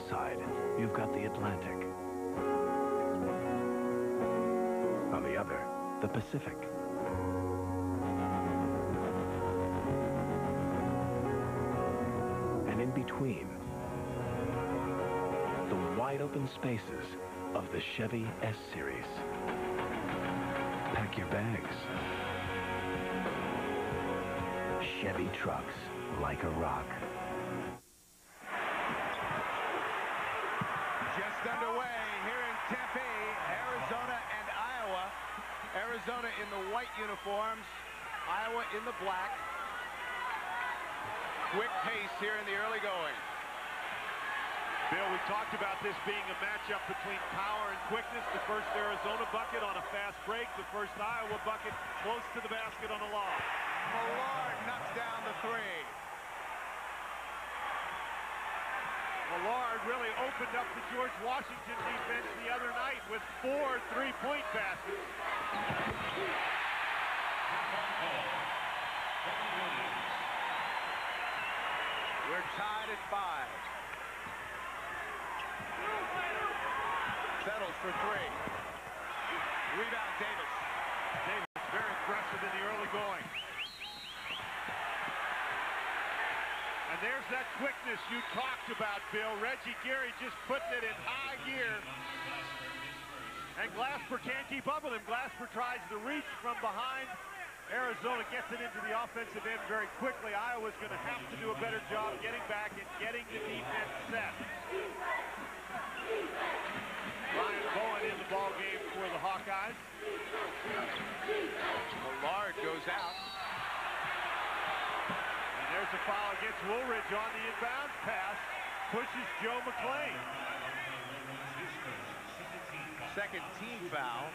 one side, you've got the Atlantic. On the other, the Pacific. And in between, the wide open spaces of the Chevy S-Series. Pack your bags. Chevy trucks like a rock. Just underway here in Tempe, Arizona and Iowa. Arizona in the white uniforms, Iowa in the black. Quick pace here in the early going. Bill, we talked about this being a matchup between power and quickness. The first Arizona bucket on a fast break. The first Iowa bucket close to the basket on a lob. Millard knocks down the three. Millard really opened up the George Washington defense the other night with four three-point baskets. We're tied at five. Settles for three. Rebound Davis. Davis very aggressive in the early going. And there's that quickness you talked about, Bill. Reggie Geary just putting it in high gear. And Glasper can't keep up with him. Glasper tries to reach from behind. Arizona gets it into the offensive end very quickly. Iowa's going to have to do a better job getting back and getting the defense set. Ryan Bowen in the ball game for the Hawkeyes. Millard goes out. And there's a foul against Woolridge on the inbound pass. Pushes Joe McLean. Second team foul.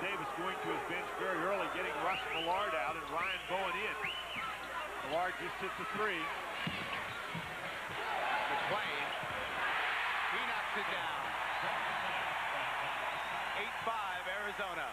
Davis going to his bench very early, getting Russ Millard out and Ryan Bowen in. Millard just hit the three. McLean. He knocks it down. 8-5 Arizona.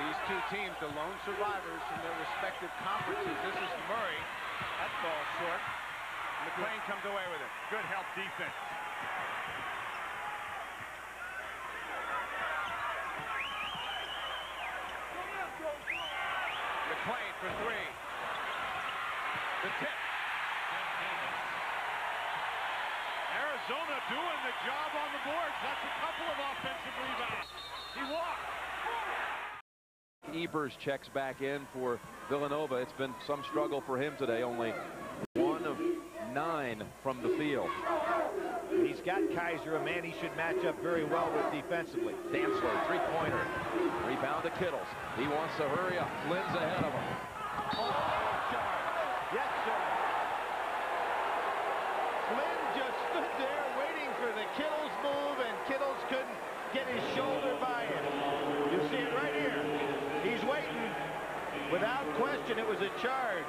These two teams, the lone survivors from their respective conferences. This is Murray. That ball short. McLean comes away with it. Good help defense. McLean for three. The tip. Arizona doing the job on the boards. That's a couple of offensive rebounds. He walked. Eberz checks back in for Villanova. It's been some struggle for him today. Only one of nine from the field. He's got Kiser, a man he should match up very well with defensively. Dantzler, three-pointer. Rebound to Kittles. He wants to hurry up. Flynn's ahead of him. Yes, sir. Flynn just stood there waiting for the Kittles move, and Kittles couldn't get his shoulder by him. You see it right here. He's waiting. Without question, it was a charge.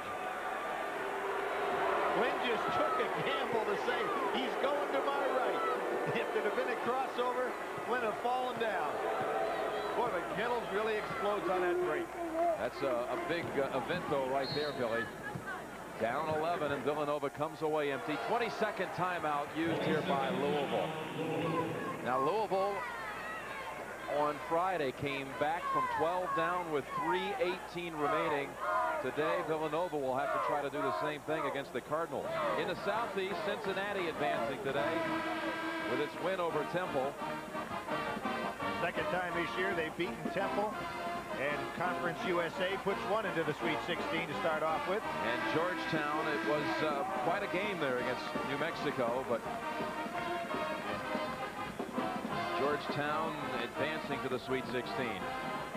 Flynn just took a gamble to say, he's going to my right. If there'd have been a crossover, Flynn have fallen down. Boy, but Kittles really explodes on that break. That's a, a big uh, event, though, right there, Billy. Down 11, and Villanova comes away empty. 22nd timeout used here by Louisville. Now, Louisville on Friday came back from 12 down with 3.18 remaining. Today, Villanova will have to try to do the same thing against the Cardinals. In the Southeast, Cincinnati advancing today with its win over Temple. Second time this year they've beaten Temple. And Conference USA puts one into the Sweet 16 to start off with. And Georgetown, it was uh, quite a game there against New Mexico, but Georgetown advancing to the Sweet 16.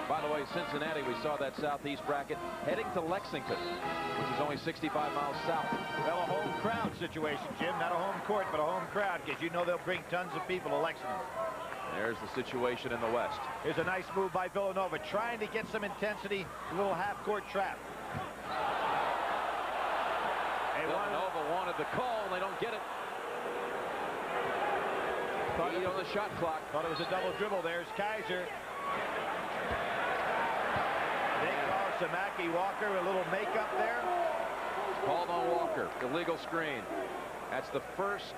By the way, Cincinnati, we saw that southeast bracket heading to Lexington, which is only 65 miles south. Well, a home crowd situation, Jim. Not a home court, but a home crowd, because you know they'll bring tons of people to Lexington. There's the situation in the West. Here's a nice move by Villanova, trying to get some intensity, a little half-court trap. Villanova wanted the call, and they don't get it. Thought it on the shot clock. Thought it was a double dribble. There's Kiser. Call Samaki Walker a little makeup there. Called on Walker. Illegal screen. That's the first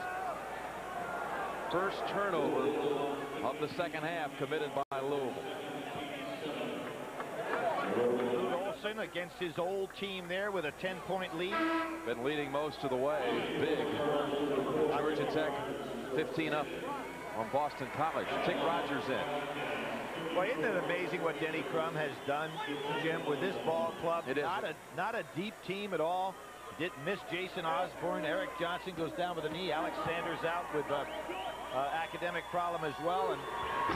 first turnover of the second half committed by Louisville. Lute Olson against his old team there with a 10-point lead. Been leading most of the way. Big. Georgia Tech 15 up on Boston College. Tick Rogers in. Well, isn't it amazing what Denny Crum has done, Jim, with this ball club? It is. Not a, not a deep team at all. Didn't miss Jason Osborne. Eric Johnson goes down with a knee. Alex Sanders out with a uh, academic problem as well. And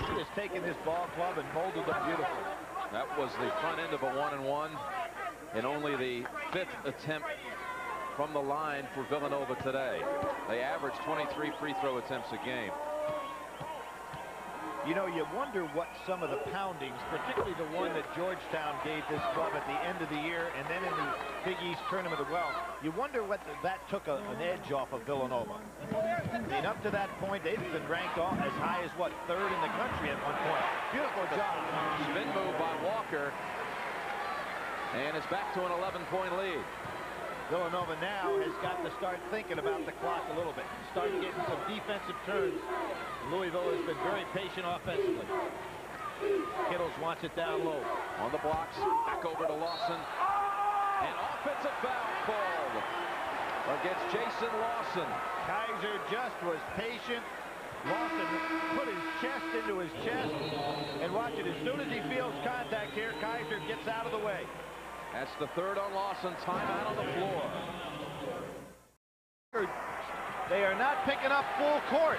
he has taken this ball club and molded them beautifully. That was the front end of a one and one and only the fifth attempt from the line for Villanova today. They averaged 23 free throw attempts a game. You know, you wonder what some of the poundings, particularly the one that Georgetown gave this club at the end of the year and then in the Big East Tournament as well, you wonder what the, that took a, an edge off of Villanova. I mean, up to that point, they've been ranked off as high as, what, third in the country at one point. Beautiful job. Spin move by Walker. And it's back to an 11-point lead. Villanova now has got to start thinking about the clock a little bit. Start getting some defensive turns. Louisville has been very patient offensively. Kittles wants it down low. On the blocks, back over to Lawson. And offensive foul called against Jason Lawson. Kiser just was patient. Lawson put his chest into his chest. And watch it, as soon as he feels contact here, Kiser gets out of the way. That's the third on Lawson. Timeout on the floor. They are not picking up full court,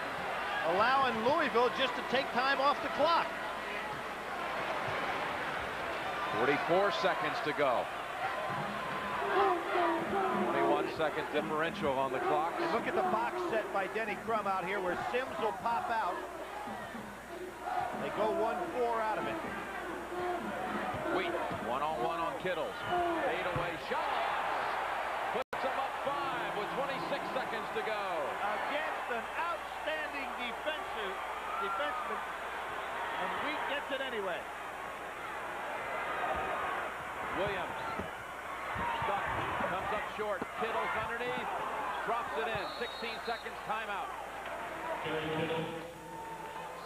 allowing Louisville just to take time off the clock. 44 seconds to go. 21 second differential on the clock. And look at the box set by Denny Crum out here where Sims will pop out. They go 1-4 out of it. Wheat, one-on-one on Kittles. Fade away shot. Puts him up five with 26 seconds to go. Against an outstanding defensive defenseman. And Wheat gets it anyway. Williams. Stuck. Comes up short. Kittles underneath. Drops it in. 16 seconds timeout.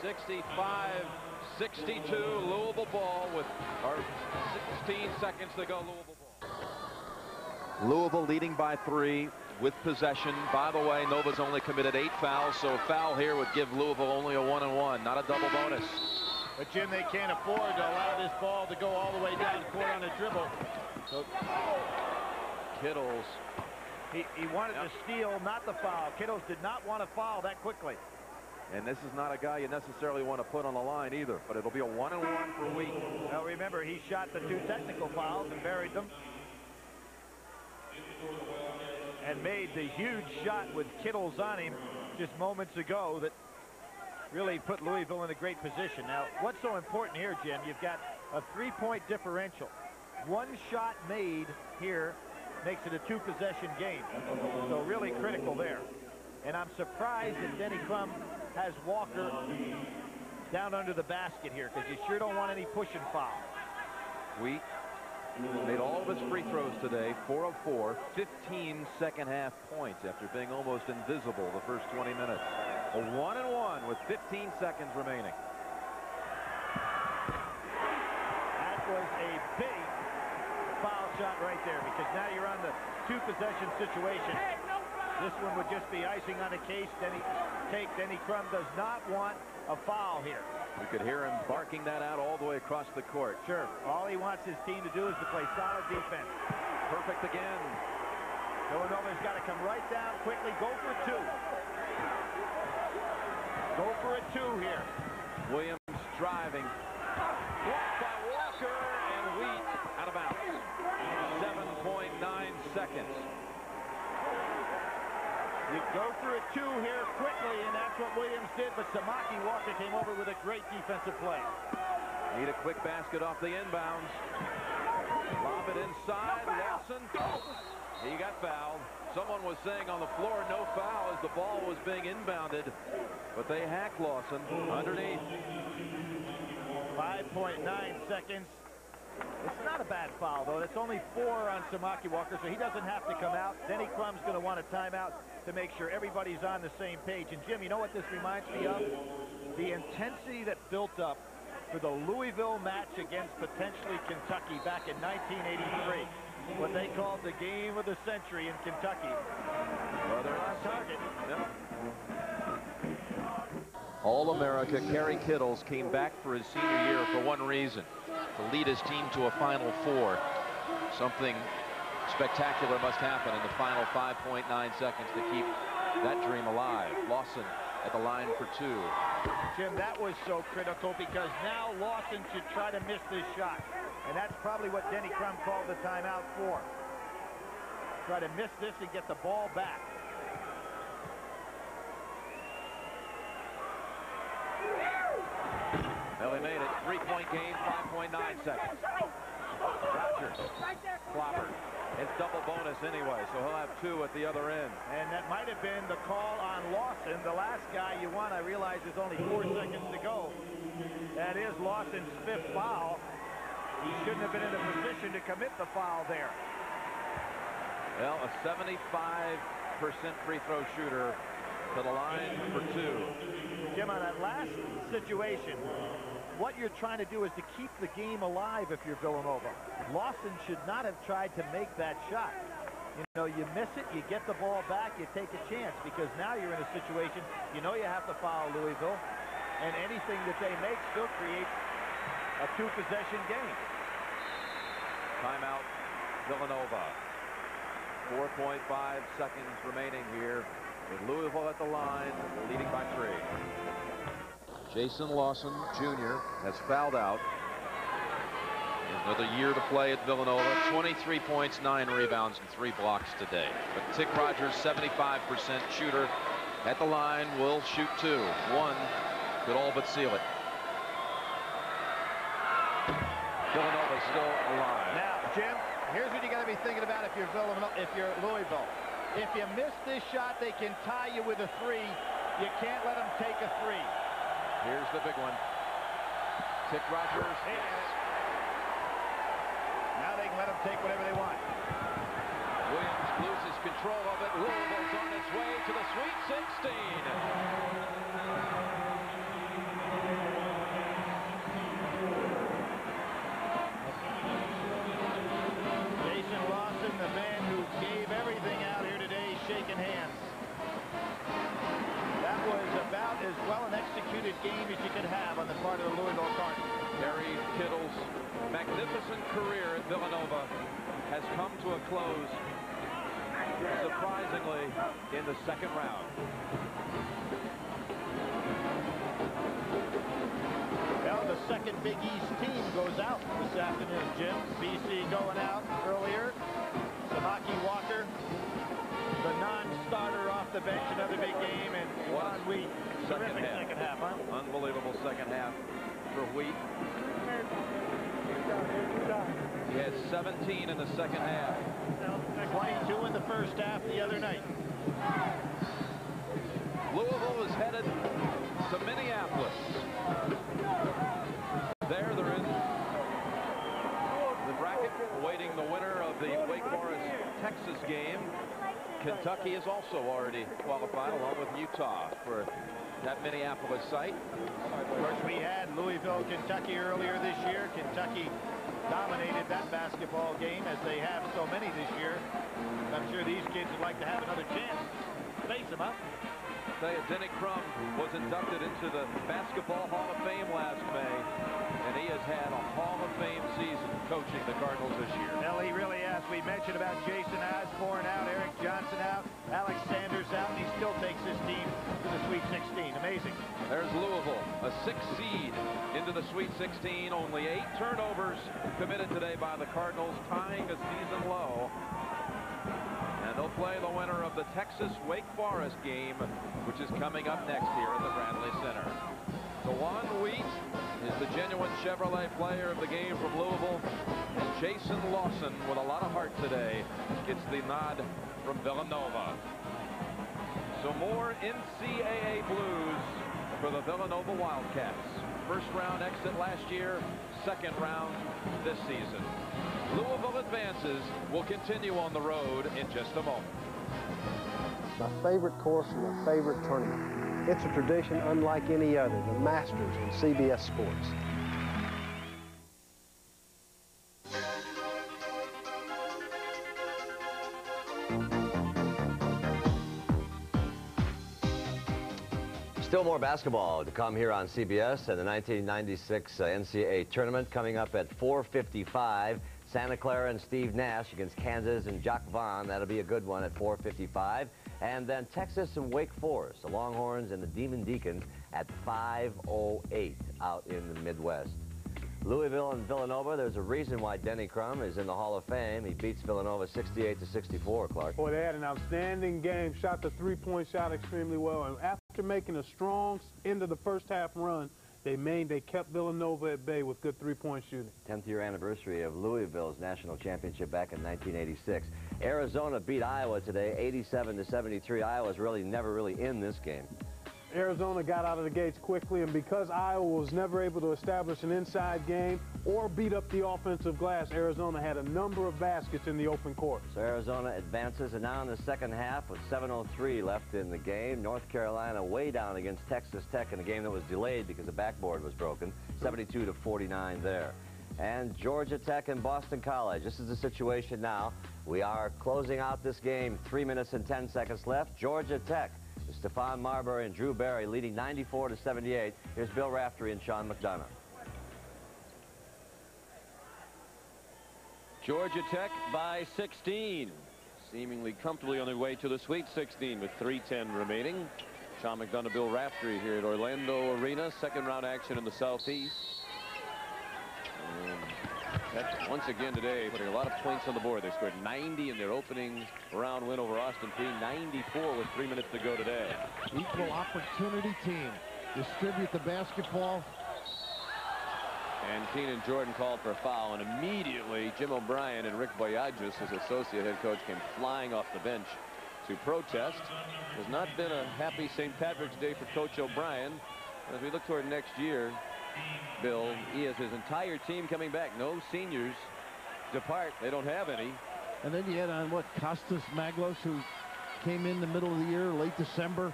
65 62 Louisville ball with our 16 seconds to go Louisville ball. Louisville leading by three with possession. By the way, Nova's only committed eight fouls, so a foul here would give Louisville only a one and one, not a double bonus. But Jim, they can't afford to allow this ball to go all the way down the court on a dribble. So Kittles. he, he wanted Yep. to steal, not the foul. Kittles did not want to foul that quickly. And this is not a guy you necessarily want to put on the line either, but it'll be a one and one for Wheat. Now remember, he shot the two technical fouls and buried them. And made the huge shot with Kittles on him just moments ago that really put Louisville in a great position. Now, what's so important here, Jim? You've got a three-point differential. One shot made here makes it a two-possession game. So really critical there. And I'm surprised that Denny Crum has Walker down under the basket here because you sure don't want any pushing foul. Wheat made all of his free throws today, 4 of 4, 15 second half points after being almost invisible the first 20 minutes. A one and one with 15 seconds remaining. That was a big foul shot right there because now you're on the two possession situation. This one would just be icing on the case. Denny cake. Denny Crum does not want a foul here. We could hear him barking that out all the way across the court. Sure. All he wants his team to do is to play solid defense. Perfect again. Villanova's got to come right down quickly. Go for two. Go for a two here. Williams driving. Blocked You go for a two here quickly, and that's what Williams did, but Samaki Walker came over with a great defensive play. Need a quick basket off the inbounds. Lob it inside. Lawson. He got fouled. Someone was saying on the floor, no foul as the ball was being inbounded. But they hack Lawson underneath. 5.9 seconds. It's not a bad foul, though. It's only four on Samaki Walker, so he doesn't have to come out. Denny Crum's going to want a timeout to make sure everybody's on the same page. And, Jim, you know what this reminds me of? The intensity that built up for the Louisville match against potentially Kentucky back in 1983 what they called the game of the century in Kentucky. Well, they're on target. Yep. All-America Kerry Kittles came back for his senior year for one reason, to lead his team to a Final Four. Something spectacular must happen in the final 5.9 seconds to keep that dream alive. Lawson at the line for two. Jim, that was so critical because now Lawson should try to miss this shot. And that's probably what Denny Crum called the timeout for. Try to miss this and get the ball back. They made it. Three-point game, 5.9 seconds. Rogers, clobbered. It's double bonus anyway, so he'll have two at the other end. And that might have been the call on Lawson, the last guy you want. I realize there's only four seconds to go. That is Lawson's fifth foul. He shouldn't have been in a position to commit the foul there. Well, a 75% free throw shooter to the line for two. Jim, on that last situation, what you're trying to do is to keep the game alive if you're Villanova. Lawson should not have tried to make that shot. You know, you miss it, you get the ball back, you take a chance because now you're in a situation, you know you have to foul Louisville, and anything that they make still creates a two-possession game. Timeout, Villanova. 4.5 seconds remaining here with Louisville at the line, leading by three. Jason Lawson Jr. has fouled out. Another year to play at Villanova. 23 points, 9 rebounds, and 3 blocks today. But Tick Rogers, 75% shooter at the line, will shoot two. One could all but seal it. Villanova still alive. Now, Jim, here's what you got to be thinking about if you're Villanova, if you're Louisville. If you miss this shot, they can tie you with a three. You can't let them take a three. Here's the big one. Tick Rogers. Now they can let them take whatever they want. Williams loses control of it. Louisville's on its way to the Sweet 16. Executed game as you could have on the part of the Louisville Cardinals. Kerry Kittle's magnificent career at Villanova has come to a close, surprisingly, in the second round. Well, the second Big East team goes out this afternoon, Jim. BC going out earlier. Samaki Walker, the non-starter off the bench, another big game, and Juan Wheat. Second half. second half, huh? Unbelievable second half for Wheat. He had 17 in the second half. 22 in the first half the other night. Louisville is headed to Minneapolis. There they're in the bracket, awaiting the winner of the Wake Forest-Texas game. Kentucky is also already qualified along with Utah for that Minneapolis site. Of course, we had Louisville, Kentucky earlier this year. Kentucky dominated that basketball game as they have so many this year. I'm sure these kids would like to have another chance. Face them up. Denny Crum was inducted into the Basketball Hall of Fame last May, and he has had a Hall of Fame season coaching the Cardinals this year. Well, he really has. We mentioned about Jason Osborne out, Eric Johnson out, Alex Sanders out, and he still takes his team Sweet 16. Amazing. There's Louisville, a six seed into the Sweet 16. Only eight turnovers committed today by the Cardinals, tying a season low. And they'll play the winner of the Texas Wake Forest game, which is coming up next here at the Bradley Center. DeJuan Wheat is the genuine Chevrolet player of the game from Louisville. And Jason Lawson, with a lot of heart today, gets the nod from Villanova. So more NCAA blues for the Villanova Wildcats. First round exit last year, second round this season. Louisville advances. will continue on the road in just a moment. My favorite course and my favorite tournament. It's a tradition unlike any other, the Masters in CBS Sports. More basketball to come here on CBS and the 1996 uh, NCAA tournament coming up at 455. Santa Clara and Steve Nash against Kansas and Jacque Vaughn. That'll be a good one at 455. And then Texas and Wake Forest, the Longhorns and the Demon Deacons at 508 out in the Midwest. Louisville and Villanova, there's a reason why Denny Crum is in the Hall of Fame. He beats Villanova 68 to 64, Clark. Boy, they had an outstanding game, shot the three-point shot extremely well. And after making a strong end of the first half run, they made, they kept Villanova at bay with good three-point shooting. 10th year anniversary of Louisville's national championship back in 1986. Arizona beat Iowa today, 87 to 73. Iowa's really never really in this game. Arizona got out of the gates quickly, and because Iowa was never able to establish an inside game or beat up the offensive glass, Arizona had a number of baskets in the open court. So Arizona advances, and now in the second half with 7.03 left in the game, North Carolina way down against Texas Tech in a game that was delayed because the backboard was broken, 72 to 49 there. And Georgia Tech and Boston College. This is the situation now. We are closing out this game, three minutes and 10 seconds left. Georgia Tech Stephon Marbury and Drew Barry leading 94 to 78. Here's Bill Raftery and Sean McDonough. Georgia Tech by 16. Seemingly comfortably on their way to the Sweet 16 with 3.10 remaining. Sean McDonough, Bill Raftery here at Orlando Arena. Second round action in the Southeast. And Once again today putting a lot of points on the board. They scored 90 in their opening round win over Austin Peay. 94 with three minutes to go today. Equal opportunity team. Distribute the basketball. And Keenan Jordan called for a foul, and immediately Jim O'Brien and Rick Boyages, his associate head coach, came flying off the bench to protest. It has not been a happy St. Patrick's Day for Coach O'Brien. As we look toward next year, Bill. He has his entire team coming back. No seniors depart. They don't have any. And then you add on what Kostas Maglos, who came in the middle of the year, late December,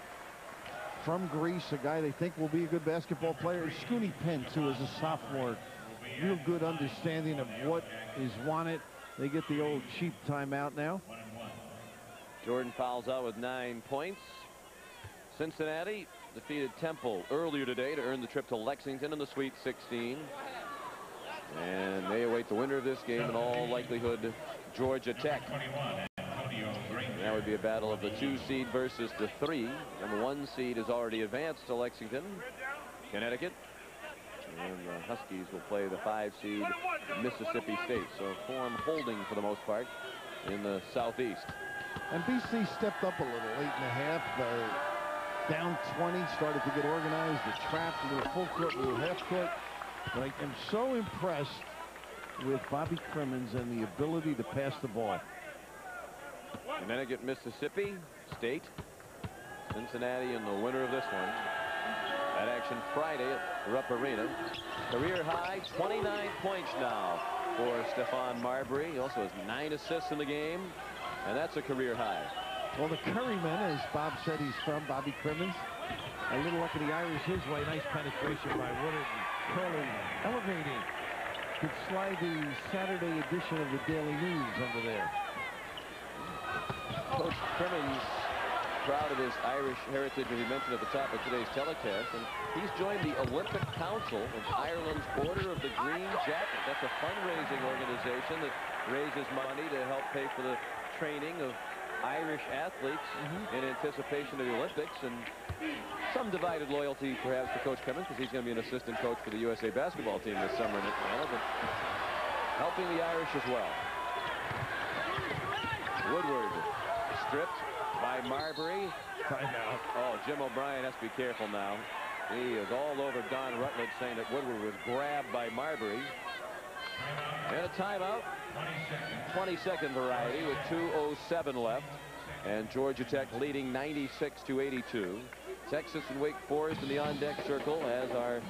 from Greece, a guy they think will be a good basketball player. Scoonie Pence, who is a sophomore, real good understanding of what is wanted. They get the old cheap timeout now. Jordan fouls out with nine points. Cincinnati defeated Temple earlier today to earn the trip to Lexington in the Sweet 16. And they await the winner of this game in all likelihood Georgia Tech. that would be a battle of the two seed versus the three. Number one seed has already advanced to Lexington, Connecticut. And the Huskies will play the five seed Mississippi State. So form holding for the most part in the southeast. And BC stepped up a little, eight and a half. Uh, down 20, started to get organized. The trap, a little full court, a little half court. But I am so impressed with Bobby Cremins and the ability to pass the ball. Connecticut, Mississippi State, Cincinnati, and the winner of this one. That action Friday at Rupp Arena. Career high 29 points now for Stephon Marbury. He also has nine assists in the game, and that's a career high. Well, the Curryman, as Bob said he's from, Bobby Cremins. A little luck of the Irish his way. Nice penetration by Woodard. Curling, elevating. Could slide the Saturday edition of the Daily News under there. Coach Cremins proud of his Irish heritage, as he mentioned at the top of today's telecast. And he's joined the Olympic Council of Ireland's Order of the Green Jacket. That's a fundraising organization that raises money to help pay for the training of Irish athletes mm -hmm. in anticipation of the Olympics and some divided loyalty perhaps to Coach Cremins because he's going to be an assistant coach for the USA basketball team this summer in Atlanta, but helping the Irish as well. Woodward stripped by Marbury. Timeout. Oh, Jim O'Brien has to be careful now. He is all over Don Rutledge saying that Woodward was grabbed by Marbury. And a timeout. 20-second variety with 2.07 left. And Georgia Tech leading 96 to 82. Texas and Wake Forest in the on-deck circle as are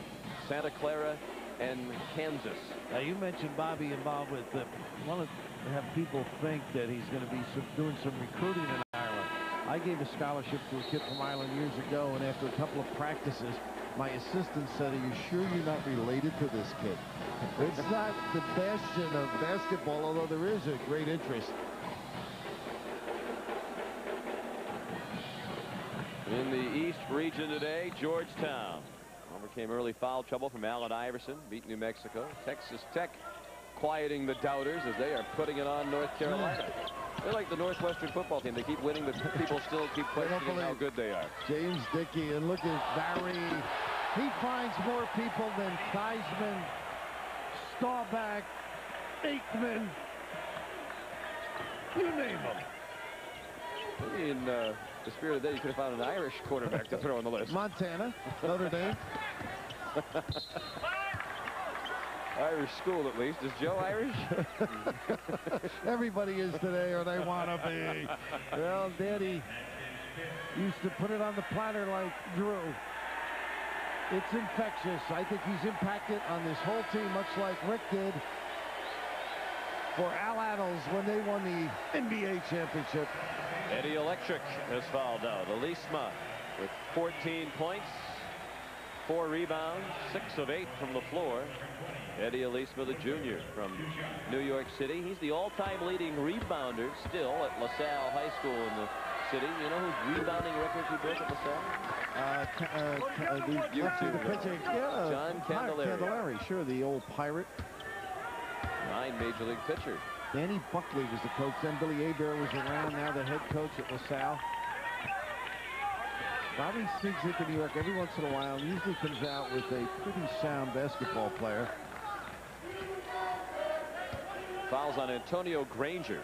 Santa Clara and Kansas. Now you mentioned Bobby involved with the want to have people think that he's going to be some, doing some recruiting in Ireland. I gave a scholarship to a kid from Ireland years ago, and after a couple of practices, my assistant said, "Are you sure you're not related to this kid?" It's not the bastion of basketball, although there is a great interest. In the East region today, Georgetown overcame early foul trouble from Allen Iverson, beat New Mexico. Texas Tech quieting the doubters as they are putting it on North Carolina. They're like the Northwestern football team. They keep winning, but people still keep questioning how good they are. James Dickey, and look at Barry. He finds more people than Theismann, Staubach, Aikman. You name them. In uh, the spirit of that, you could have found an Irish quarterback to throw on the list. Montana, Notre Dame. Irish school, at least. Is Joe Irish? Everybody is today, or they want to be. Well, Daddy used to put it on the platter like Drew. It's infectious. I think he's impacted on this whole team, much like Rick did for Al Attles when they won the NBA championship. Eddie Electric has fouled out. Elisma with 14 points, four rebounds, six of eight from the floor. Eddie Elisma, the junior from New York City. He's the all-time leading rebounder still at LaSalle High School in the city. You know whose rebounding records he broke at LaSalle? Uh, uh, uh, the, You let's see, two. the pitcher, yeah, John Candelari. Candelaria, sure, the old pirate. Nine major league pitcher. Danny Buckley was the coach. Then Billy Aber was around. Now the head coach at LaSalle. Bobby sneaks into New York every once in a while and usually comes out with a pretty sound basketball player. Fouls on Antonio Granger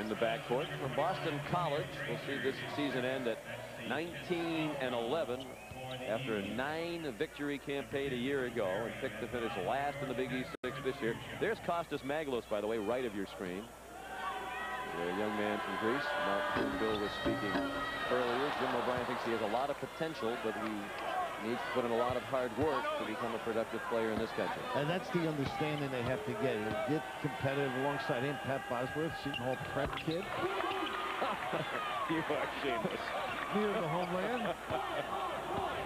in the backcourt from Boston College. We'll see this season end at 19 and 11 after a nine victory campaign a year ago and picked to finish last in the Big East Six this year. There's Costas Maglos, by the way, right of your screen. A young man from Greece, Bill was speaking earlier. Jim O'Brien thinks he has a lot of potential, but he needs to put in a lot of hard work to become a productive player in this country. And that's the understanding they have to get. Get competitive alongside him. Pat Bosworth, Seton Hall prep kid. you are shameless. Near the homeland.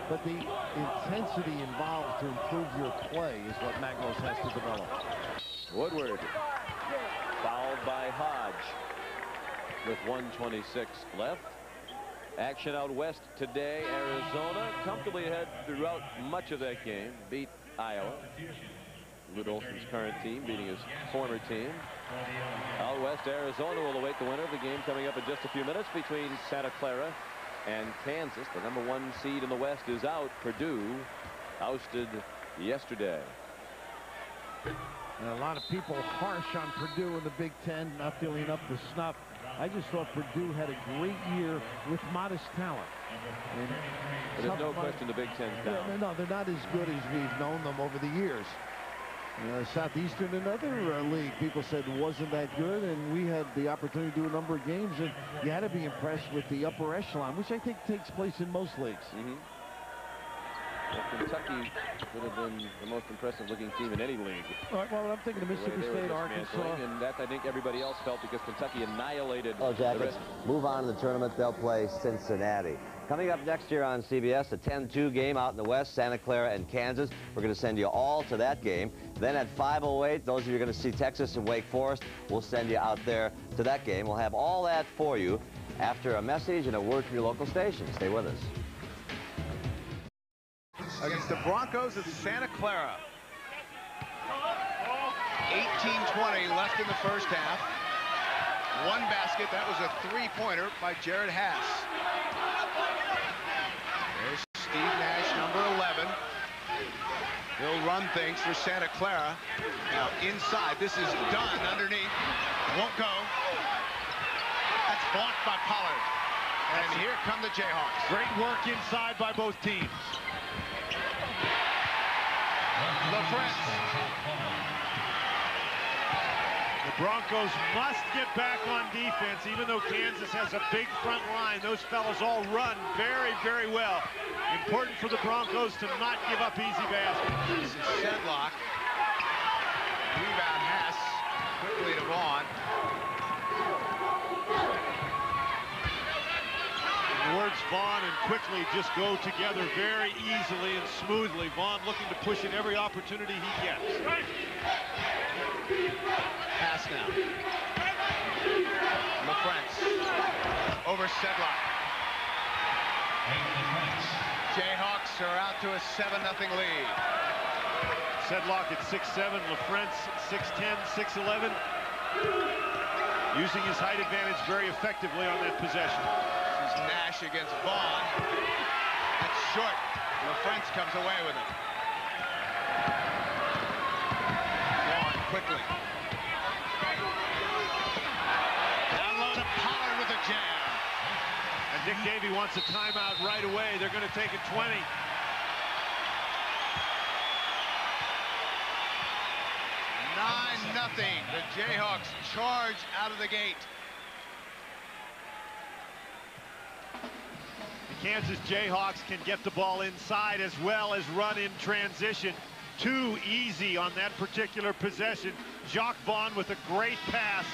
But the intensity involved to improve your play is what Maglos has to develop. Woodward fouled by Hodge with 126 left. Action out west today. Arizona comfortably ahead throughout much of that game. Beat Iowa. Lute current team beating his former team. Out west, Arizona will await the winner of the game coming up in just a few minutes between Santa Clara and Kansas. The number one seed in the West is out. Purdue ousted yesterday. And a lot of people harsh on Purdue in the Big Ten, not feeling up to snuff. I just thought Purdue had a great year with modest talent. There's no question the Big Ten's Yeah, down. no, they're not as good as we've known them over the years. Uh, Southeastern, another uh, league, people said wasn't that good, and we had the opportunity to do a number of games, and you had to be impressed with the upper echelon, which I think takes place in most leagues. Mhm. Well, Kentucky would have been the most impressive looking team in any league. All right, well, I'm thinking of Mississippi they were State, Arkansas. And that I think everybody else felt because Kentucky annihilated Oh, the Jackets rest. move on to the tournament. They'll play Cincinnati. Coming up next year on CBS, a 10-2 game out in the West, Santa Clara and Kansas. We're going to send you all to that game. Then at 5.08, those of you who are going to see Texas and Wake Forest, we'll send you out there to that game. We'll have all that for you after a message and a word from your local station. Stay with us. Against the Broncos of Santa Clara. 18-20 left in the first half. One basket. That was a three-pointer by Jerod Haase. There's Steve Nash, number 11. He'll run things for Santa Clara. Now inside. This is done underneath. Won't go. That's blocked by Pollard. And here come the Jayhawks. Great work inside by both teams. LaFrentz. The Broncos must get back on defense, even though Kansas has a big front line. Those fellows all run very, very well. Important for the Broncos to not give up easy baskets. This is Sedlock. Rebound Hess. Quickly to Vaughn. The words Vaughn and quickly just go together very easily and smoothly. Vaughn looking to push at every opportunity he gets. Pass now. LaFrentz. Over Sedlock. Jayhawks are out to a 7-0 lead. Sedlock at 6'7", LaFrentz 6'10", 6'11". Using his height advantage very effectively on that possession. Nash against Vaughn. That's short. LaFrentz comes away with it. Vaughn quickly. Down low to Pollard with a jam. And Dick Davey wants a timeout right away. They're going to take it 20. Nine nothing. The Jayhawks charge out of the gate. The Kansas Jayhawks can get the ball inside as well as run in transition. Too easy on that particular possession. Jacque Vaughn with a great pass.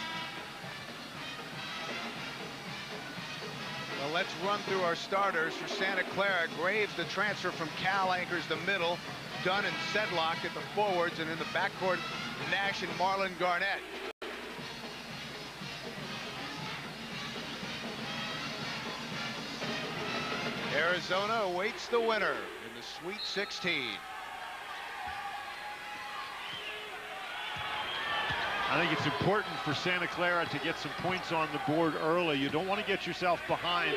Well, let's run through our starters for Santa Clara. Graves, the transfer from Cal, anchors the middle. Dunn and Sedlock at the forwards, and in the backcourt, Nash and Marlon Garnett. Arizona awaits the winner in the Sweet 16. I think it's important for Santa Clara to get some points on the board early. You don't want to get yourself behind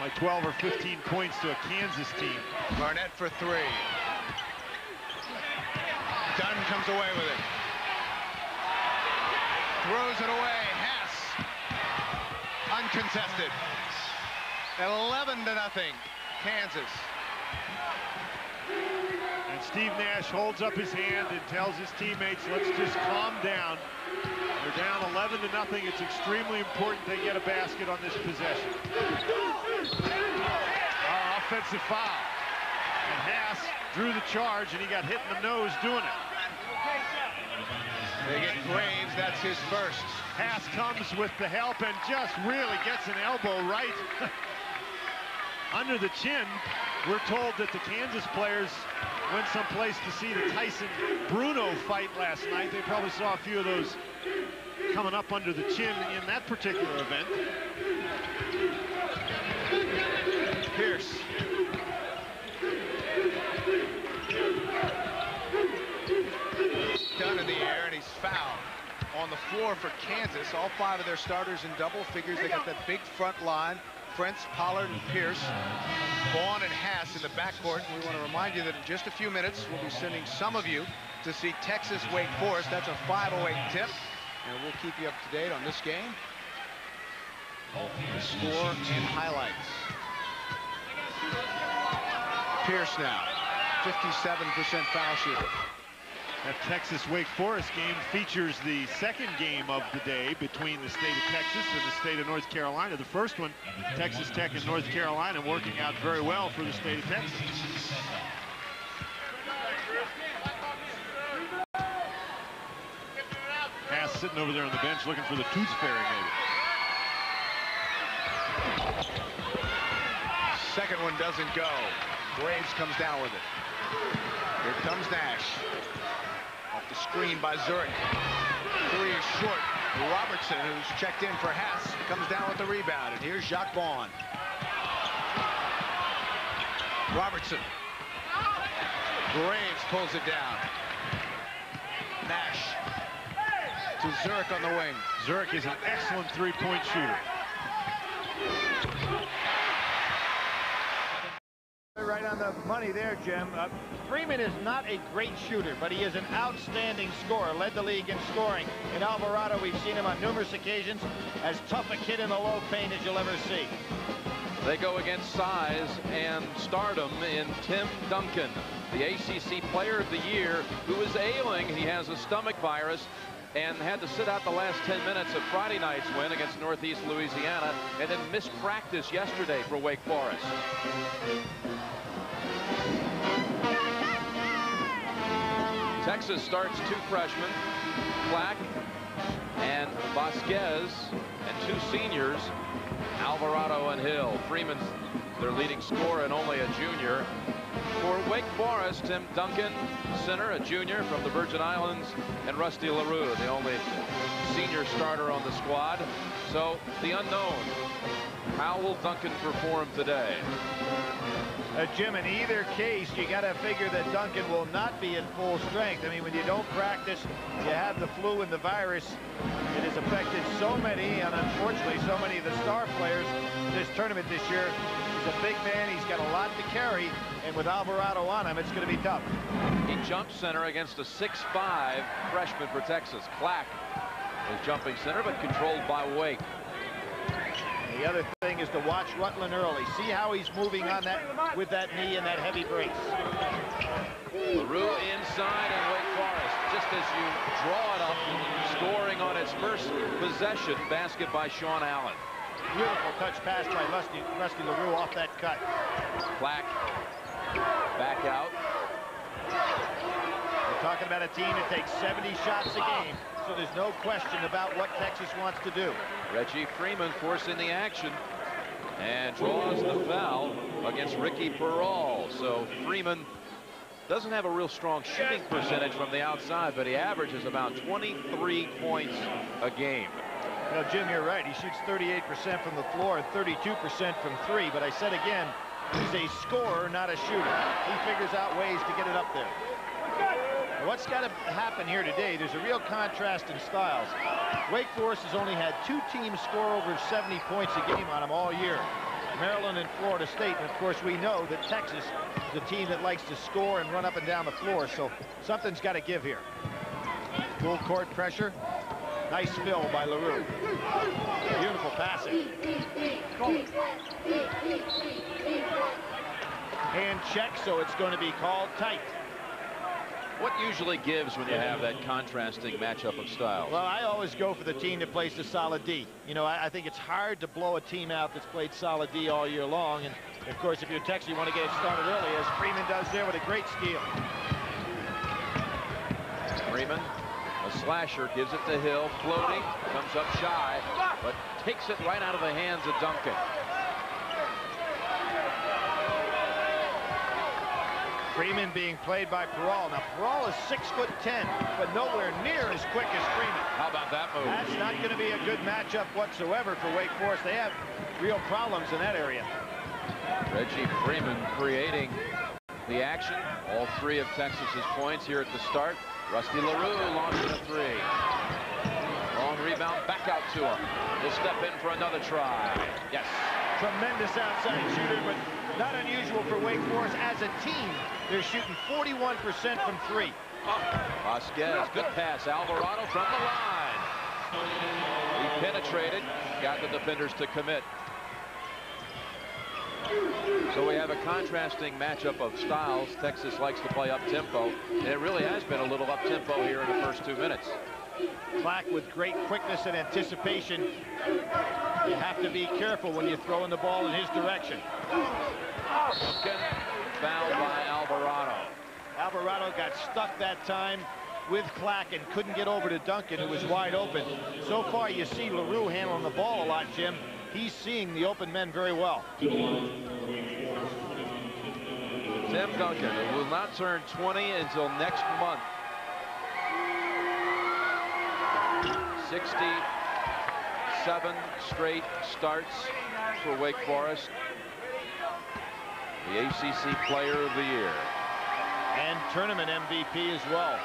by 12 or 15 points to a Kansas team. Garnett for three. Dunn comes away with it. Throws it away. Hess. Uncontested. 11 to nothing. Kansas. And Steve Nash holds up his hand and tells his teammates, let's just calm down. They're down 11 to nothing. It's extremely important they get a basket on this possession. Uh, offensive foul. And Haase drew the charge, and he got hit in the nose doing it. They get Graves. That's his first. Haase comes with the help and just really gets an elbow right under the chin. We're told that the Kansas players went someplace to see the Tyson Bruno fight last night. They probably saw a few of those coming up under the chin in that particular event. Pierce. Dunn in the air, and he's fouled. On the floor for Kansas, all five of their starters in double figures. They got that big front line. Frentz, Pollard, and Pierce. Vaughn and Haase in the backcourt. We want to remind you that in just a few minutes, we'll be sending some of you to see Texas Wake Forest. That's a 508 tip. And we'll keep you up to date on this game. The score and highlights. Pierce now, 57% foul shooter. That Texas Wake Forest game features the second game of the day between the state of Texas and the state of North Carolina. The first one, Texas Tech and North Carolina, working out very well for the state of Texas. Haase sitting over there on the bench looking for the tooth fairy, maybe. Second one doesn't go. Graves comes down with it. Here comes Nash. The screen by Zurich. Three is short. Robertson, who's checked in for Hess, comes down with the rebound. And here's Jacque Vaughn. Robertson. Graves pulls it down. Nash to Zurich on the wing. Zurich is an excellent three-point shooter. Right on the money there, Jim. Uh, Freeman is not a great shooter, but he is an outstanding scorer. Led the league in scoring. In Alvarado, we've seen him on numerous occasions as tough a kid in the low paint as you'll ever see. They go against size and stardom in Tim Duncan, the ACC Player of the Year, who is ailing. He has a stomach virus and had to sit out the last 10 minutes of Friday night's win against Northeast Louisiana and then missed practice yesterday for Wake Forest. Texas starts two freshmen, Clack and Vasquez, and two seniors, Alvarado and Hill. Freeman's their leading scorer and only a junior. For Wake Forest, Tim Duncan, center, a junior from the Virgin Islands, and Rusty LaRue, the only senior starter on the squad. So the unknown. How will Duncan perform today? Uh, Jim, in either case, you got to figure that Duncan will not be in full strength. I mean, when you don't practice, you have the flu and the virus. It has affected so many, and unfortunately, so many of the star players this tournament this year. He's a big man. He's got a lot to carry, and with Alvarado on him, it's going to be tough. He jumps center against a 6'5 freshman for Texas. Clack is jumping center, but controlled by Wake. The other thing is to watch Rutland early. See how he's moving on that with that knee and that heavy brace. LaRue inside and Wake Forest. Just as you draw it up, scoring on its first possession, basket by Sean Allen. Beautiful touch pass by Rusty, Rusty LaRue off that cut. Clack back out. We're talking about a team that takes 70 shots a game. So there's no question about what Texas wants to do. Reggie Freeman forcing the action and draws the foul against Ricky Peral. So Freeman doesn't have a real strong shooting percentage from the outside, but he averages about 23 points a game. Well, Jim, you're right. He shoots 38% from the floor and 32% from three. But I said again, he's a scorer, not a shooter. He figures out ways to get it up there. What's got to happen here today, there's a real contrast in styles. Wake Forest has only had two teams score over 70 points a game on them all year. Maryland and Florida State. And of course, we know that Texas is a team that likes to score and run up and down the floor. So something's got to give here. Full court pressure. Nice fill by LaRue. Beautiful passing. Hand check, so it's going to be called tight. What usually gives when you have that contrasting matchup of styles? Well, I always go for the team that plays the solid D. You know, I, I, think it's hard to blow a team out that's played solid D all year long. And, of course, if you're Texas, you want to get it started early, as Freeman does there with a great steal. Freeman, slasher, gives it to Hill, floating, comes up shy, but takes it right out of the hands of Duncan. Freeman being played by Peral. Now, Peral is six foot ten, but nowhere near as quick as Freeman. How about that move? That's not going to be a good matchup whatsoever for Wake Forest. They have real problems in that area. Reggie Freeman creating the action. All three of Texas's points here at the start. Rusty LaRue launching a three. Long rebound back out to him. He'll step in for another try. Yes. Tremendous outside shooter, but not unusual for Wake Forest as a team. They're shooting 41% from three. Vasquez, good pass. Alvarado from the line. He penetrated, got the defenders to commit. So we have a contrasting matchup of styles. Texas likes to play up-tempo, and it really has been a little up-tempo here in the first two minutes. Clack with great quickness and anticipation. You have to be careful when you're throwing the ball in his direction. Fouled by Alvarado. Alvarado got stuck that time with Clack and couldn't get over to Duncan, who was wide open. So far, you see LaRue handling the ball a lot, Jim. He's seeing the open men very well. Tim Duncan will not turn 20 until next month. 67 straight starts for Wake Forest. The ACC Player of the Year. And tournament MVP as well.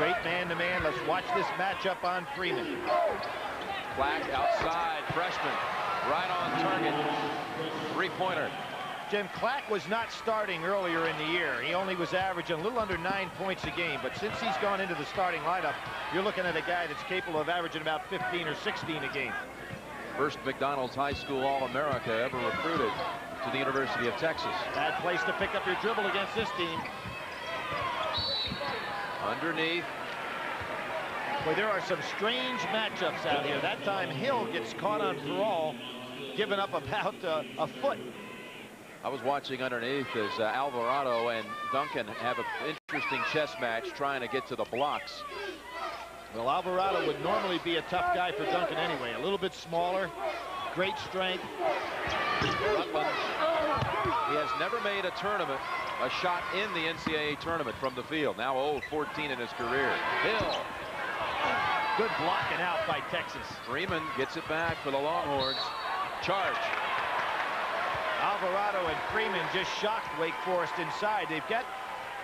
Straight man-to-man. -man. Let's watch this matchup on Freeman. Clack outside, freshman. Right on target. Three-pointer. Jim, Clack was not starting earlier in the year. He only was averaging a little under nine points a game. But since he's gone into the starting lineup, you're looking at a guy that's capable of averaging about 15 or 16 a game. First McDonald's High School All-America ever recruited to the University of Texas. Bad place to pick up your dribble against this team. Underneath. Boy, there are some strange matchups out here. That time Hill gets caught on Peral, giving up about uh, a foot. I was watching underneath as uh, Alvarado and Duncan have an interesting chess match trying to get to the blocks. Well, Alvarado would normally be a tough guy for Duncan anyway. A little bit smaller, great strength. Rutland, he has never made a tournament, a shot in the NCAA tournament from the field. Now 0-14 in his career. Hill. Good blocking out by Texas. Freeman gets it back for the Longhorns. Charge. Alvarado and Freeman just shocked Wake Forest inside. They've got